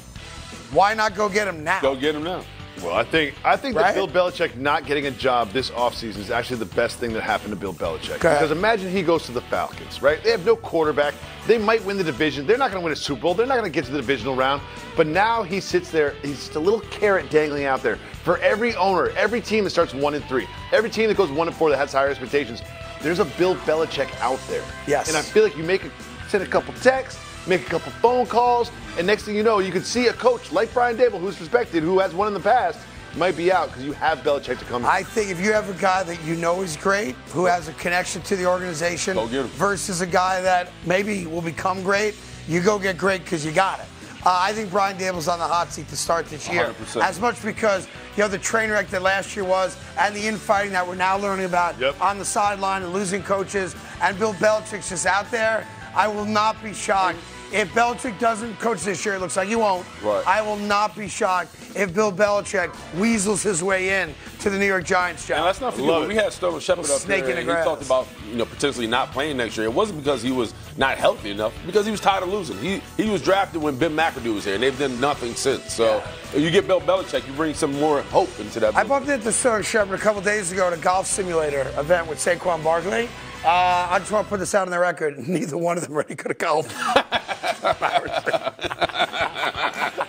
Why not go get him now? Go get him now. Well, I think I think Right? that Bill Belichick not getting a job this offseason is actually the best thing that happened to Bill Belichick. Because imagine he goes to the Falcons, right? They have no quarterback. They might win the division. They're not going to win a Super Bowl. They're not going to get to the divisional round. But now he sits there. He's just a little carrot dangling out there for every owner, every team that starts one and three, every team that goes one and four that has higher expectations. There's a Bill Belichick out there. Yes. And I feel like you make a, send a couple texts, make a couple phone calls, and next thing you know, you could see a coach like Brian Daboll, who's respected, who has won in the past, might be out because you have Belichick to come. I think if you have a guy that you know is great, who has a connection to the organization, Go get him. versus a guy that maybe will become great, you go get great because you got it. Uh, I think Brian Daboll's on the hot seat to start this year. 100%. As much because, you know, the train wreck that last year was and the infighting that we're now learning about Yep. on the sideline and losing coaches, and Bill Belichick's just out there, I will not be shocked. If Belichick doesn't coach this year, it looks like he won't. Right. I will not be shocked if Bill Belichick weasels his way in to the New York Giants job. And let's not forget Love we had Sterling Shepard up Snake here, in the and he talked about you know potentially not playing next year. It wasn't because he was not healthy enough, because he was tired of losing. He he was drafted when Ben McAdoo was here, and they've done nothing since. So you get Bill Belichick, you bring some more hope into that. I bumped into Sterling Shepard a couple days ago at a golf simulator event with Saquon Barkley. Uh, I just want to put this out on the record. Neither one of them really any good at golf.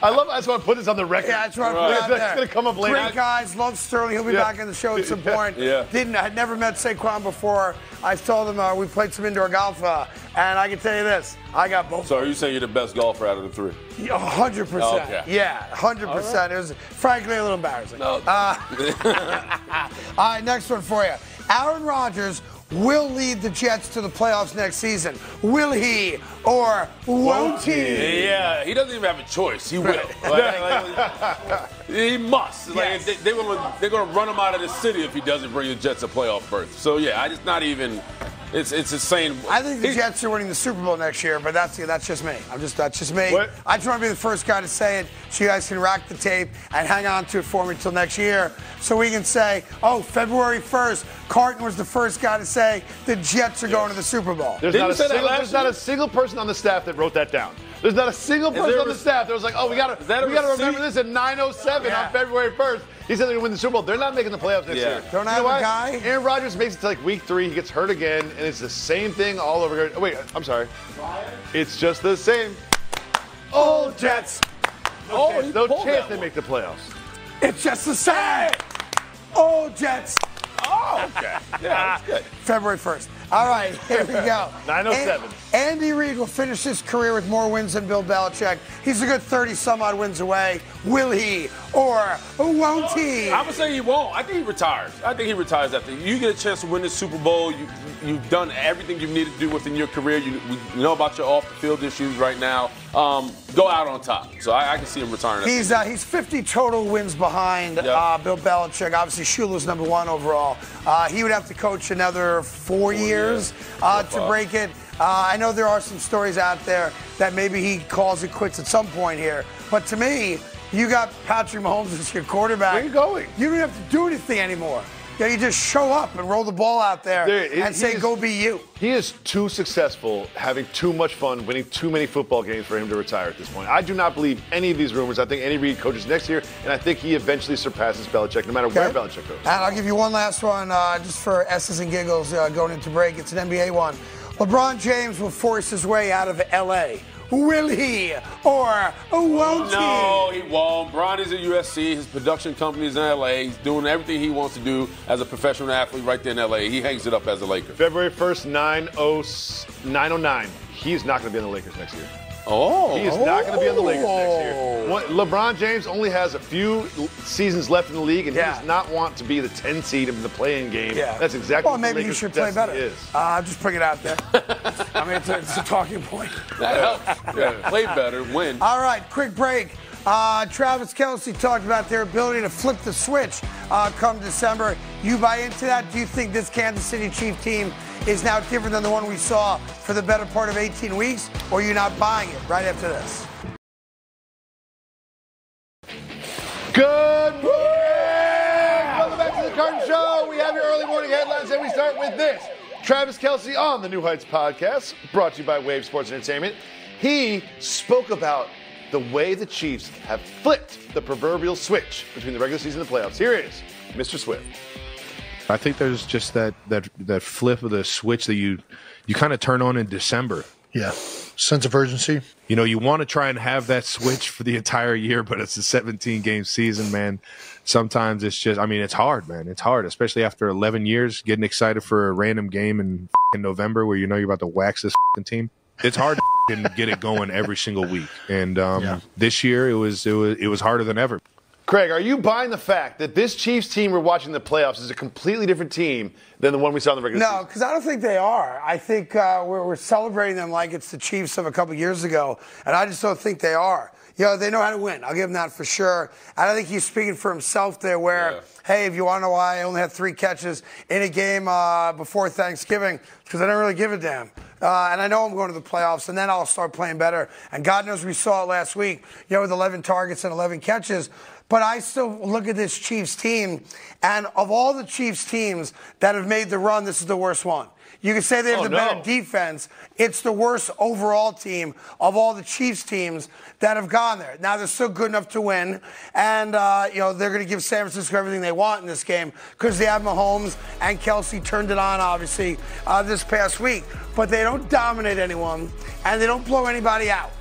I love. I just want to put this on the record. Yeah, I just want to put it That's there. going to come up later. Great guys, love Sterling. He'll be Yeah. back in the show at some point. Yeah. Didn't I had never met Saquon before. I told him uh, we played some indoor golf, uh, and I can tell you this: I got both. so are you saying you're the best golfer out of the three? A hundred percent. Okay. Yeah, hundred percent. It was frankly a little embarrassing. No. Uh, all right, next one for you. Aaron Rodgers will lead the Jets to the playoffs next season. Will he or won't he? Yeah, he doesn't even have a choice. He will. Like, like, he must. Like, Yes. they, they're gonna they're gonna run him out of the city if he doesn't bring the Jets a playoff berth. So yeah, I just not even. It's it's insane. I think the He's- Jets are winning the Super Bowl next year, but that's that's just me. I'm just that's just me. What? I just want to be the first guy to say it, so you guys can rack the tape and hang on to it for me until next year, so we can say, oh, February 1st, Carton was the first guy to say the Jets are going to the Super Bowl. There's Didn't a say that single, there's not a single person on the staff that wrote that down. There's not a single person on the a- staff that was like, oh, we gotta, Is that a we gotta remember this at 9:07 Yeah. on February 1st. He said they're gonna win the Super Bowl. They're not making the playoffs next Yeah. year. Don't You I know have a guy? Aaron Rodgers makes it to like week three. He gets hurt again, and it's the same thing all over again. Oh, wait, I'm sorry. It's just the same. Old Jets. No Oh, chance, no chance they one. make the playoffs. It's just the same. Old Jets. Oh, okay. Yeah, that's good. February 1st. All right, here we go. 907. An- Andy Reid will finish his career with more wins than Bill Belichick. He's a good 30 some odd wins away. Will he or won't he? I'm gonna say he won't. I think he retires. I think he retires after you get a chance to win the Super Bowl. You, you've done everything you needed to do within your career. You, we know about your off the field issues right now. Um, go out on top. So I, I can see him retiring. He's uh, he's 50 total wins behind Yep. uh, Bill Belichick. Obviously, Shula's number one overall. Uh, he would have to coach another four, years years. uh, to break it. Uh, I know there are some stories out there that maybe he calls it quits at some point here. But to me, you got Patrick Mahomes as your quarterback. Where are you going? You don't have to do anything anymore. Yeah, you just show up and roll the ball out there Dude, and say, is- "Go be you." He is too successful, having too much fun, winning too many football games for him to retire at this point. I do not believe any of these rumors. I think Andy Reid coaches next year, and I think he eventually surpasses Belichick, no matter where Okay. Belichick goes. And I'll give you one last one, uh, just for S's and giggles uh, going into break. It's an NBA one. LeBron James will force his way out of LA. Will he or won't No, he won't. Bron is at USC. His production company is in LA. He's doing everything he wants to do as a professional athlete right there in LA. He hangs it up as a Laker. February 1st, 90, 909. He's not going to be on the Lakers next year. Oh, He is not going to be on the Lakers next year. What- LeBron James only has a few seasons left in the league, and Yeah. he does not want to be the 10 seed in the playing game. Yeah. That's exactly Well, what maybe the he should play better. Is. Uh, I'll just bring it out there. I mean, it's a, it's a talking point. that helps. Yeah, play better, win. All right, quick break. Uh, Travis Kelce talked about their ability to flip the switch uh, come December. You buy into that? Do you think this Kansas City Chief team is now different than the one we saw for the better part of 18 weeks, or are you not buying it? Right after this. Good morning! Welcome back to the Carton Show. We have your early morning headlines, and we start with this. Travis Kelce on the New Heights podcast, brought to you by Wave Sports Entertainment. He spoke about the way the Chiefs have flipped the proverbial switch between the regular season and the playoffs. Here is Mr. Swift. I think there's just that that that flip of the switch that you you kind of turn on in December. Yeah. Sense of urgency. You know, you want to try and have that switch for the entire year, but it's a 17 game season, man. Sometimes it's just, I mean, it's hard, man. It's hard, especially after 11 years getting excited for a random game in, in November where you know you're about to wax this fing team. It's hard to get it going every single week. And um, Yeah. this year it was, it was it was harder than ever. Craig, are you buying the fact that this Chiefs team we're watching in the playoffs is a completely different team than the one we saw in the regular No, season? No, because I don't think they are. I think uh, we're, we're celebrating them like it's the Chiefs of a couple years ago, and I just don't think they are. You know, they know how to win. I'll give them that for sure. And I think he's speaking for himself there, where, Yeah. hey, if you want to know why I only had three catches in a game uh, before Thanksgiving, because I don't really give a damn. Uh, and I know I'm going to the playoffs, and then I'll start playing better. And God knows we saw it last week, you know, with 11 targets and 11 catches. But I still look at this Chiefs team, and of all the Chiefs teams that have made the run, this is the worst one. You can say they have Oh, the no. better defense. It's the worst overall team of all the Chiefs teams that have gone there. Now they're still good enough to win, and uh, you know they're going to give San Francisco everything they want in this game because they have Mahomes and Kelce turned it on obviously uh, this past week. But they don't dominate anyone, and they don't blow anybody out.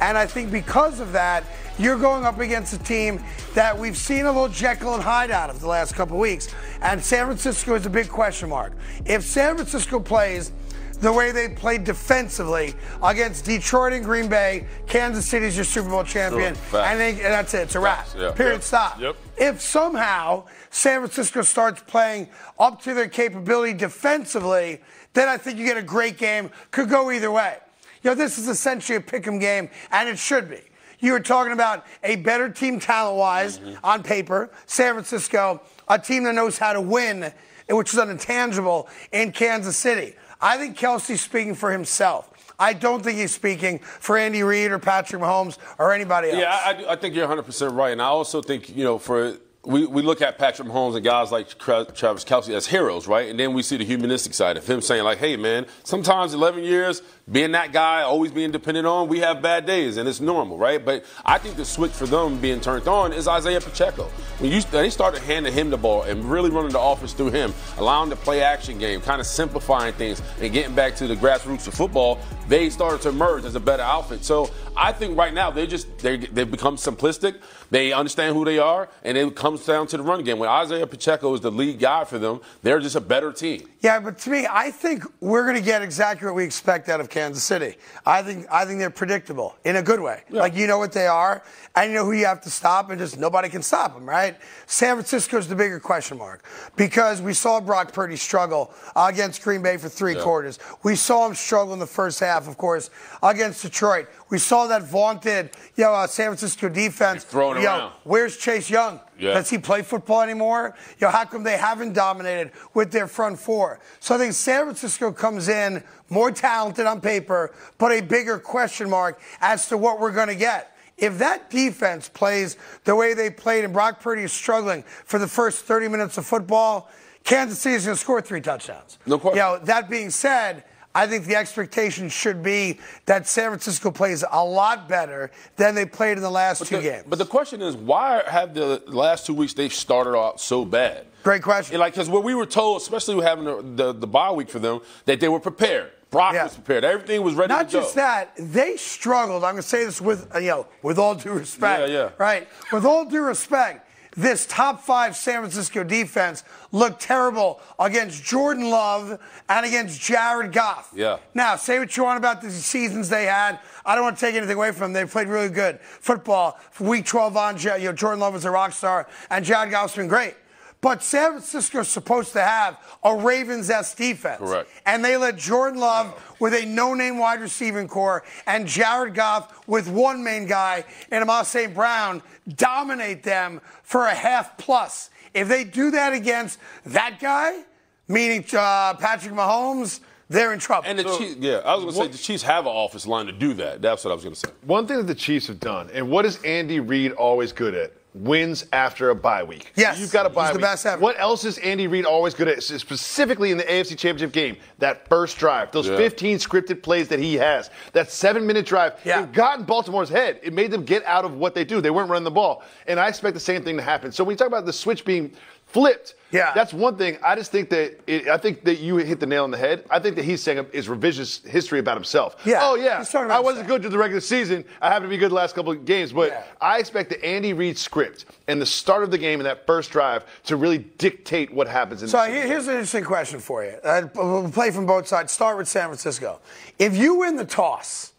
And I think because of that, you're going up against a team that we've seen a little Jekyll and Hyde out of the last couple weeks. And San Francisco is a big question mark. If San Francisco plays the way they played defensively against Detroit and Green Bay, Kansas City's your Super Bowl champion. Facts. and, they, and that's it. It's a wrap. Yeah. Period. Yep. Stop. Yep. If somehow San Francisco starts playing up to their capability defensively, then I think you get a great game. Could go either way. You know, this is essentially a pick 'em game, and it should be. You were talking about a better team talent wise Mm-hmm. on paper, San Francisco, a team that knows how to win, which is unintangible in Kansas City. I think Kelce's speaking for himself. I don't think he's speaking for Andy Reid or Patrick Mahomes or anybody else. Yeah, I, I think you're 100% right. And I also think, you know, for we, we look at Patrick Mahomes and guys like Travis Kelce as heroes, right? And then we see the humanistic side of him saying, like, hey, man, sometimes 11 years being that guy, always being dependent on, we have bad days, and it's normal, right? But I think the switch for them being turned on is Isaiah Pacheco. When you they started handing him the ball and really running the offense through him, allowing the play action game, kind of simplifying things and getting back to the grassroots of football, they started to emerge as a better outfit. So I think right now they just they they've become simplistic. They understand who they are, and it comes down to the run game. When Isaiah Pacheco is the lead guy for them, they're just a better team. Yeah, but to me, I think we're going to get exactly what we expect out of Kansas City. I think I think they're predictable in a good way. Like you know what they are, and you know who you have to stop, and just nobody can stop them, right? San Francisco's the bigger question mark because we saw Brock Purdy struggle against Green Bay for three Yeah. quarters. We saw him struggle in the first half, of course, against Detroit. We saw that vaunted, you know, uh, San Francisco defense. Throwing it Yo, around. Where's Chase Young? Yeah. Does he play football anymore? You know, how come they haven't dominated with their front four? So I think San Francisco comes in more talented on paper, but a bigger question mark as to what we're going to get. If that defense plays the way they played and Brock Purdy is struggling for the first 30 minutes of football, Kansas City is going to score three touchdowns. No question. You know, that being said, I think the expectation should be that San Francisco plays a lot better than they played in the last two the, games. But the question is, why have the last two weeks they started out so bad? Great question. And like, because what we were told, especially having the, the, the bye week for them, that they were prepared. Brock Yeah. was prepared. Everything was ready Not to go. Not just that, they struggled. I'm going to say this with you know, with all due respect. Yeah, yeah. Right. With all due respect, this top five San Francisco defense looked terrible against Jordan Love and against Jared Goff. Yeah. Now, say what you want about the seasons they had. I don't want to take anything away from them. They played really good football. Week 12 on, you know, Jordan Love was a rock star, and Jared Goff's been great. But San Francisco's supposed to have a Ravens-esque defense. Correct. And they let Jordan Love with a no-name wide receiving core and Jared Goff with one main guy and Amon St. Brown dominate them for a half plus. If they do that against that guy, meaning uh, Patrick Mahomes, they're in trouble. and the Chiefs, yeah, I was going to say the Chiefs have an offense line to do that. That's what I was going to say. One thing that the Chiefs have done, and what is Andy Reid always good at? Wins after a bye week. Yes, You've got a he's bye the week. best ever. What else is Andy Reid always good at? Specifically in the AFC Championship game, that first drive, those Yeah. 15 scripted plays that he has, that seven minute drive, Yeah. it got in Baltimore's head. It made them get out of what they do. They weren't running the ball. And I expect the same thing to happen. So when you talk about the switch being flipped, Yeah. that's one thing. I just think that it, I think that you hit the nail on the head. I think that he's saying is revisionist history about himself. Yeah, Oh yeah. he's talking about I wasn't himself. good to the regular season. I happened to be good the last couple of games, but Yeah. I expect the Andy Reid script and the start of the game and that first drive to really dictate what happens in So the here- here's an interesting question for you. Uh, we'll play from both sides. Start with San Francisco. If you win the toss,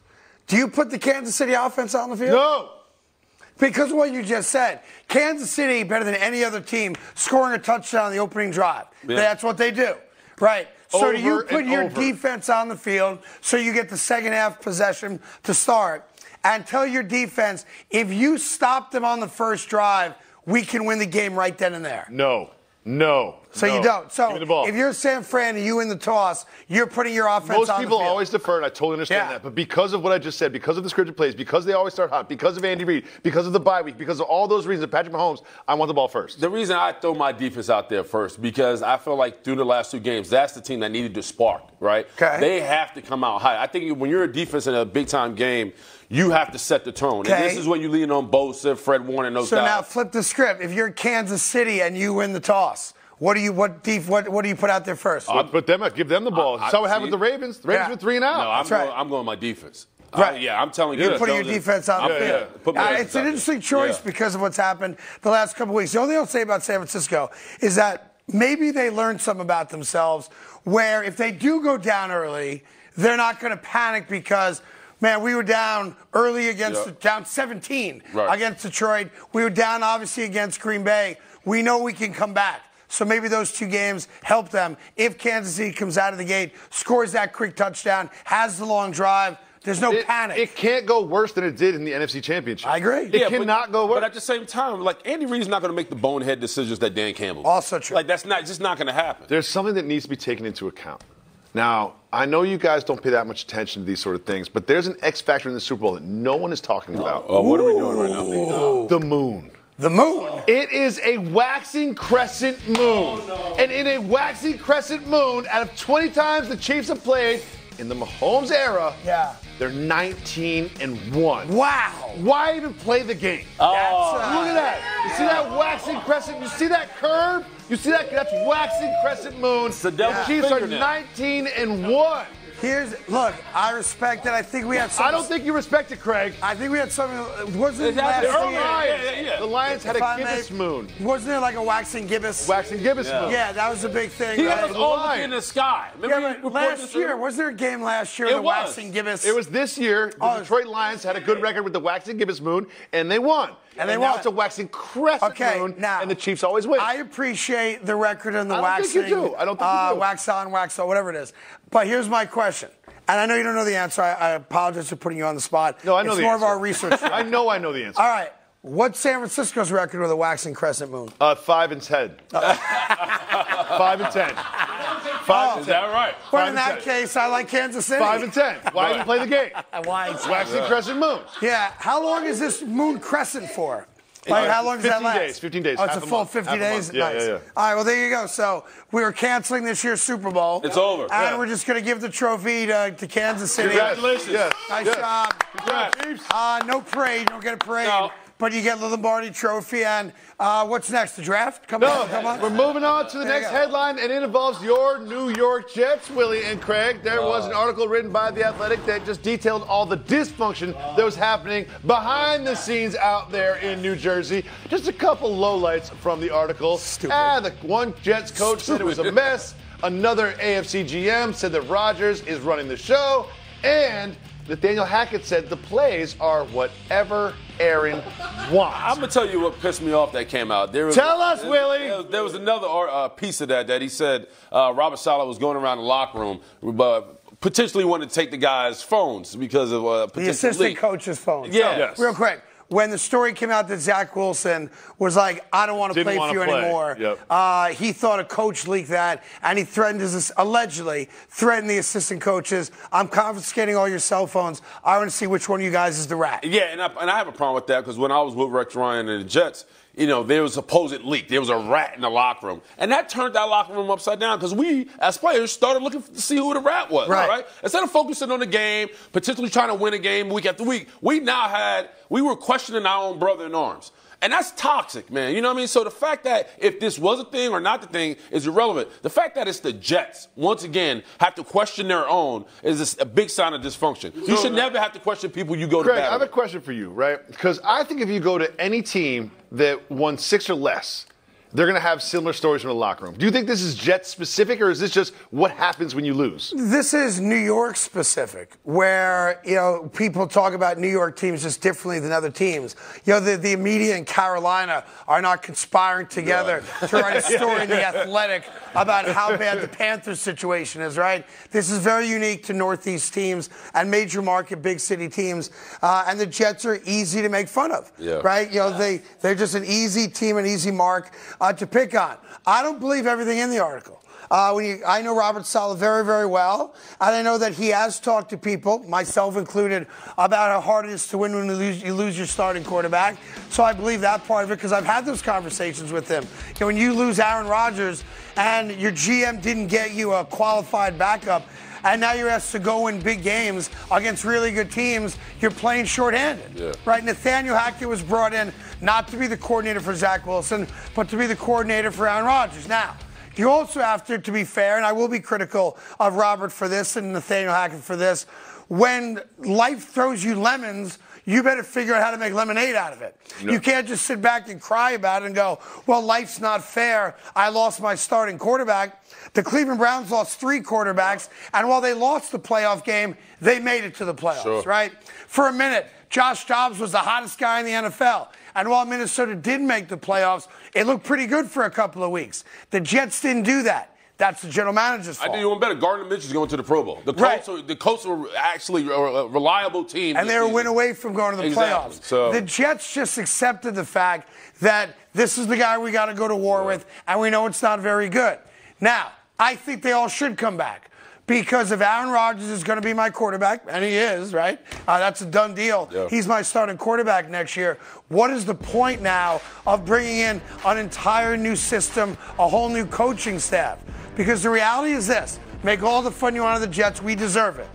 do you put the Kansas City offense on the field? No. Because of what you just said, Kansas City better than any other team scoring a touchdown on the opening drive. Yeah. That's what they do, right? So do you put your over. defense on the field so you get the second half possession to start, and tell your defense if you stop them on the first drive, we can win the game right then and there. No. No. So no. you don't. Give So me the ball. if you're San Fran and you win the toss, you're putting your offense Most on people the field. always defer, and I totally understand Yeah. that. But because of what I just said, because of the scripted plays, because they always start hot, because of Andy Reid, because of the bye week, because of all those reasons, Patrick Mahomes, I want the ball first. The reason I throw my defense out there first because I feel like through the last two games, that's the team that needed to spark, right? Okay. They have to come out high. I think when you're a defense in a big time game, you have to set the tone. Okay. And this is when you lean on Bosa, Fred Warner, and those So guys. now flip the script. If you're Kansas City and you win the toss, what do you what def, what what do you put out there first? I'll put them, out, give them the ball. I- That's how it happened with the Ravens. The Ravens Yeah. were three and out. no, I'm, That's right. going, I'm going my defense. Right. I- yeah, I'm telling you. You're putting your defense out the I'm- yeah, Uh, it's an out there. interesting choice Yeah. because of what's happened the last couple weeks. The only thing I'll say about San Francisco is that maybe they learned something about themselves where if they do go down early, they're not going to panic because. Man, we were down early against Yeah. down 17 Right. against Detroit. We were down obviously against Green Bay. We know we can come back. So maybe those two games help them. If Kansas City comes out of the gate, scores that quick touchdown, has the long drive, there's no It, panic. it can't go worse than it did in the NFC Championship. I agree. It Yeah, but- cannot go worse. But at the same time, like Andy Reid's not going to make the bonehead decisions that Dan Campbell. Also true. Like that's not just not going to happen. There's something that needs to be taken into account. Now, I know you guys don't pay that much attention to these sort of things, but there's an X factor in the Super Bowl that no one is talking about. Oh, what are we doing right now? The moon. the moon. It is a waxing crescent moon. And in a waxing crescent moon, out of 20 times the Chiefs have played, in the Mahomes era, Yeah. they're 19 and 1. Wow. Why even play the game? That's, uh, Look at that. You see that waxing crescent? You see that curve? You see that? That's waxing crescent moon. the devil's Chiefs are 19 and 1. Here's look. I respect it. I think we had. Some, I don't think you respect it, Craig. I think we had something. Wasn't it It last year? earlier. Yeah, yeah, yeah. The Lions had a If I gibbous may- moon. Wasn't there like a waxing gibbous? Waxing gibbous moon. Yeah, that was a big thing. He right? had us all Lions. looking in the sky. Yeah, Remember but last year, earlier? was there a game last year? It the was. waxing gibbous. It was this year. The Oh. Detroit Lions had a good record with the waxing gibbous moon, and they won. And they now it's a waxing crescent Okay, moon, now and the Chiefs always win. I appreciate the record and the I don't waxing. think you do. I don't think you uh, do. Wax on, wax off, whatever it is. But here's my question. And I know you don't know the answer. I, I apologize for putting you on the spot. no, I know it's the more of our research. I know I know the answer. All right. What's San Francisco's record with a waxing crescent moon? Uh, five and ten. five and ten. Five and Is ten. that right? Well, Five in that ten. case, I like Kansas City. Five and ten. Why even play the game? Why? Waxing crescent moon. Yeah. How long is this moon crescent for? Like, Uh, how long does that last? 15 days, 15 days, Oh, it's half a a full month, 50 half days? Yeah, nice. yeah, yeah. All right, well, there you go. So we are canceling this year's Super Bowl. It's over. And Yeah. we're just going to give the trophy to, to Kansas City. Congratulations. Yes. Nice yes. job. Congrats. Uh, no parade. Don't get a parade. No. But you get the Lombardi trophy. And uh, what's next? The draft? Come No, on. Come on. we're moving on to the There next headline, and it involves your New York Jets, Willie and Craig. There was an article written by The Athletic that just detailed all the dysfunction that was happening behind the scenes out there in New Jersey. Just a couple lowlights from the article. Stupid. Ah, the one Jets coach said it was a mess. Another AFC GM said that Rodgers is running the show, and Nathaniel Hackett said the plays are whatever Aaron wants. I'm gonna tell you what pissed me off that came out. There was, Tell us, there- Willie. There was, there was another uh, piece of that that he said uh, Robert Saleh was going around the locker room, but potentially wanted to take the guys' phones because of uh, the assistant leak. coach's phone. Yeah. So, Yes. Real quick. When the story came out that Zach Wilson was like, I don't want to play for you play. anymore, Yep. uh, he thought a coach leaked that, and he threatened his, allegedly threatened the assistant coaches. I'm confiscating all your cell phones. I want to see which one of you guys is the rat. Yeah, and I, and I have a problem with that because when I was with Rex Ryan and the Jets, you know, there was a supposed leak. There was a rat in the locker room. And that turned that locker room upside down because we, as players, started looking to see who the rat was. Right. Right? Instead of focusing on the game, potentially trying to win a game week after week, we now had, we were questioning our own brother in arms. And that's toxic, man. You know what I mean? So the fact that if this was a thing or not the thing is irrelevant. The fact that it's the Jets, once again, have to question their own is a big sign of dysfunction. You should never have to question people you go to Greg, battle I have a question for you, right? Because I think if you go to any team that won six or less, they're going to have similar stories from the locker room. Do you think this is Jets specific, or is this just what happens when you lose? This is New York specific, where you know people talk about New York teams just differently than other teams. You know, the, the media in Carolina are not conspiring together to write a story in the Athletic about how bad the Panthers situation is. Right? This is very unique to Northeast teams and major market big city teams, uh, and the Jets are easy to make fun of. Yeah. Right? You know, they they're just an easy team, an easy mark uh, to pick on. I don't believe everything in the article. Uh, when you, I know Robert Saleh very, very well, and I know that he has talked to people, myself included, about how hard it is to win when you lose, you lose your starting quarterback. So I believe that part of it because I've had those conversations with him. You know, when you lose Aaron Rodgers and your GM didn't get you a qualified backup, and now you're asked to go in big games against really good teams, you're playing shorthanded. Yeah. Right? Nathaniel Hackett was brought in not to be the coordinator for Zach Wilson, but to be the coordinator for Aaron Rodgers. Now, you also have to, to be fair, and I will be critical of Robert for this and Nathaniel Hackett for this. When life throws you lemons, you better figure out how to make lemonade out of it. You can't just sit back and cry about it and go, well, life's not fair. I lost my starting quarterback. The Cleveland Browns lost three quarterbacks, and while they lost the playoff game, they made it to the playoffs, Sure. right? For a minute, Josh Dobbs was the hottest guy in the NFL. And while Minnesota did make the playoffs, it looked pretty good for a couple of weeks. The Jets didn't do that. That's the general manager's fault. I do you one better. Gardner Minshew's going to the Pro Bowl. The Right. Colts, are, the Colts were actually a, reliable team. and they were win away from going to the Exactly. playoffs. So- The Jets just accepted the fact that this is the guy we got to go to war with, and we know it's not very good. Now, I think they all should come back. Because if Aaron Rodgers is going to be my quarterback, and he is, right? Uh, that's a done deal. Yeah. He's my starting quarterback next year. What is the point now of bringing in an entire new system, a whole new coaching staff? Because the reality is this Make all the fun you want of the Jets. We deserve it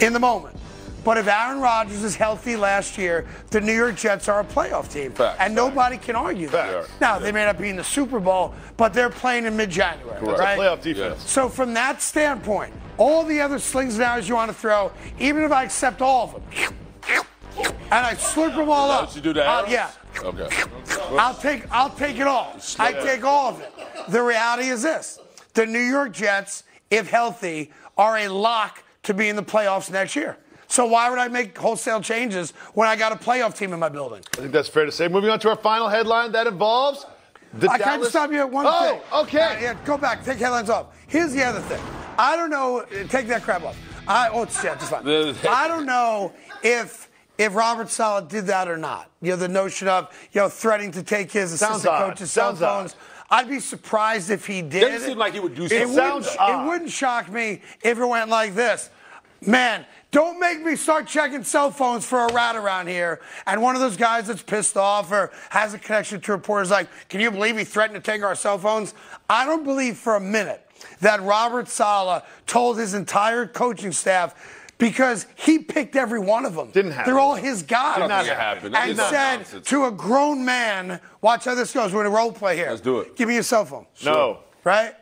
in the moment. But if Aaron Rodgers is healthy last year, the New York Jets are a playoff team. Facts, and nobody can argue that. Facts. Now, they may not be in the Super Bowl, but they're playing in mid January. Right? Playoff defense. So, from that standpoint, all the other slings and arrows you want to throw, even if I accept all of them, and I slurp them all That up. you do to uh, yeah. Okay. I'll take I'll take it all. I take all of it. The reality is this: the New York Jets, if healthy, are a lock to be in the playoffs next year. So why would I make wholesale changes when I got a playoff team in my building? I think that's fair to say. Moving on to our final headline that involves the I Dallas. can't stop you at one oh, thing. Oh, okay. Uh, yeah, go back. Take headlines off. Here's the other thing. I don't know. Take that crap off. I oh, yeah, it's fine. I don't know if if Robert Saleh did that or not. You know, the notion of you know threatening to take his Sounds assistant odd. coach's cell odd. phones. I'd be surprised if he did. Doesn't seem like he would do It something. wouldn't, Sounds odd. it wouldn't shock me if it went like this. Man, don't make me start checking cell phones for a rat around here. And one of those guys that's pissed off or has a connection to reporters like, can you believe he threatened to take our cell phones? I don't believe for a minute that Robert Saleh told his entire coaching staff because he picked every one of them. Didn't happen. They're all his guys. Did not happen. And said nonsense. to a grown man, watch how this goes. We're in a role play here. Let's do it. Give me your cell phone. No. Right?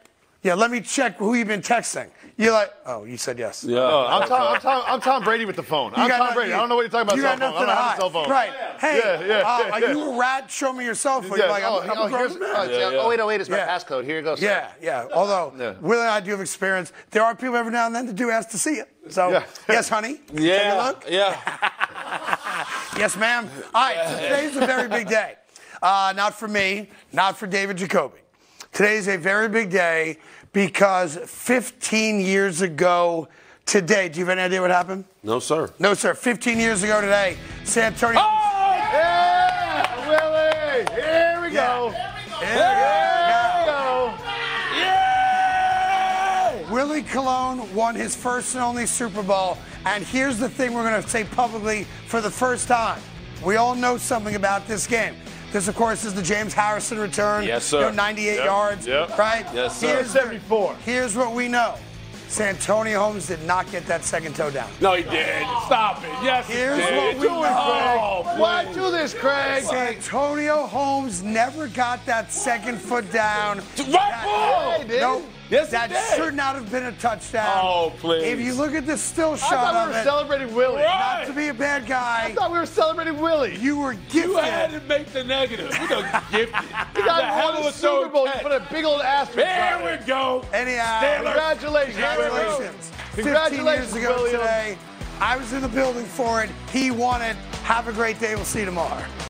Yeah, let me check who you've been texting. You're like, oh, you said yes. Yeah. No, I'm Tom, I'm, Tom, I'm Tom Brady with the phone. You I'm got Tom Brady. you- I don't know what you're talking about. You cell got nothing I to don't have hide. a cell phone. Right. Hey, Yeah, yeah, uh, yeah, are you a rat? Show me your cell phone. Yeah, You're like, I'm, oh, I'm oh, a grown man. oh, uh, Yeah, yeah. 0808 is my Yeah. passcode. Here you go. sir. Yeah, yeah. Although, Yeah. Will and I do have experience. There are people every now and then that do ask to see it. So, Yeah. yes, honey. Take a Yeah. look. Yeah. Yes, ma'am. All right, so today's a very big day. Uh, not for me, not for David Jacoby. Today's a very big day because 15 years ago today, do you have any idea what happened? No, sir. No, sir. 15 years ago today, Santonio. Oh! Yeah, Willie. Here we go. Yeah. Here we go. Yeah! Willie Colon won his first and only Super Bowl. And here's the thing we're going to say publicly for the first time. We all know something about this game. This, of course, is the James Harrison return. Yes, sir. You know, 98 Yep, yards, yep. right? Yes, sir. Here's the- 74. here's what we know. Santonio Holmes did not get that second toe down. No, he did. Stop it. Yes, he Here's did. what we Do it, Craig. Oh, know. Why do this, Craig? Santonio Holmes never got that second foot down. Right ball. Hey. No, Yes, that should not have been a touchdown. Oh, please. If you look at the still shot, I thought we were it, celebrating Willie. Right. not to be a bad guy. I thought we were celebrating Willie. you were gifted. You had to make the negative. You know, gifted. You got won the Super Bowl. You put a big old asterisk There it. we go. Anyhow, Congratulations, congratulations. 15 Congratulations, years ago William. today, I was in the building for it. He won it. Have a great day. We'll see you tomorrow.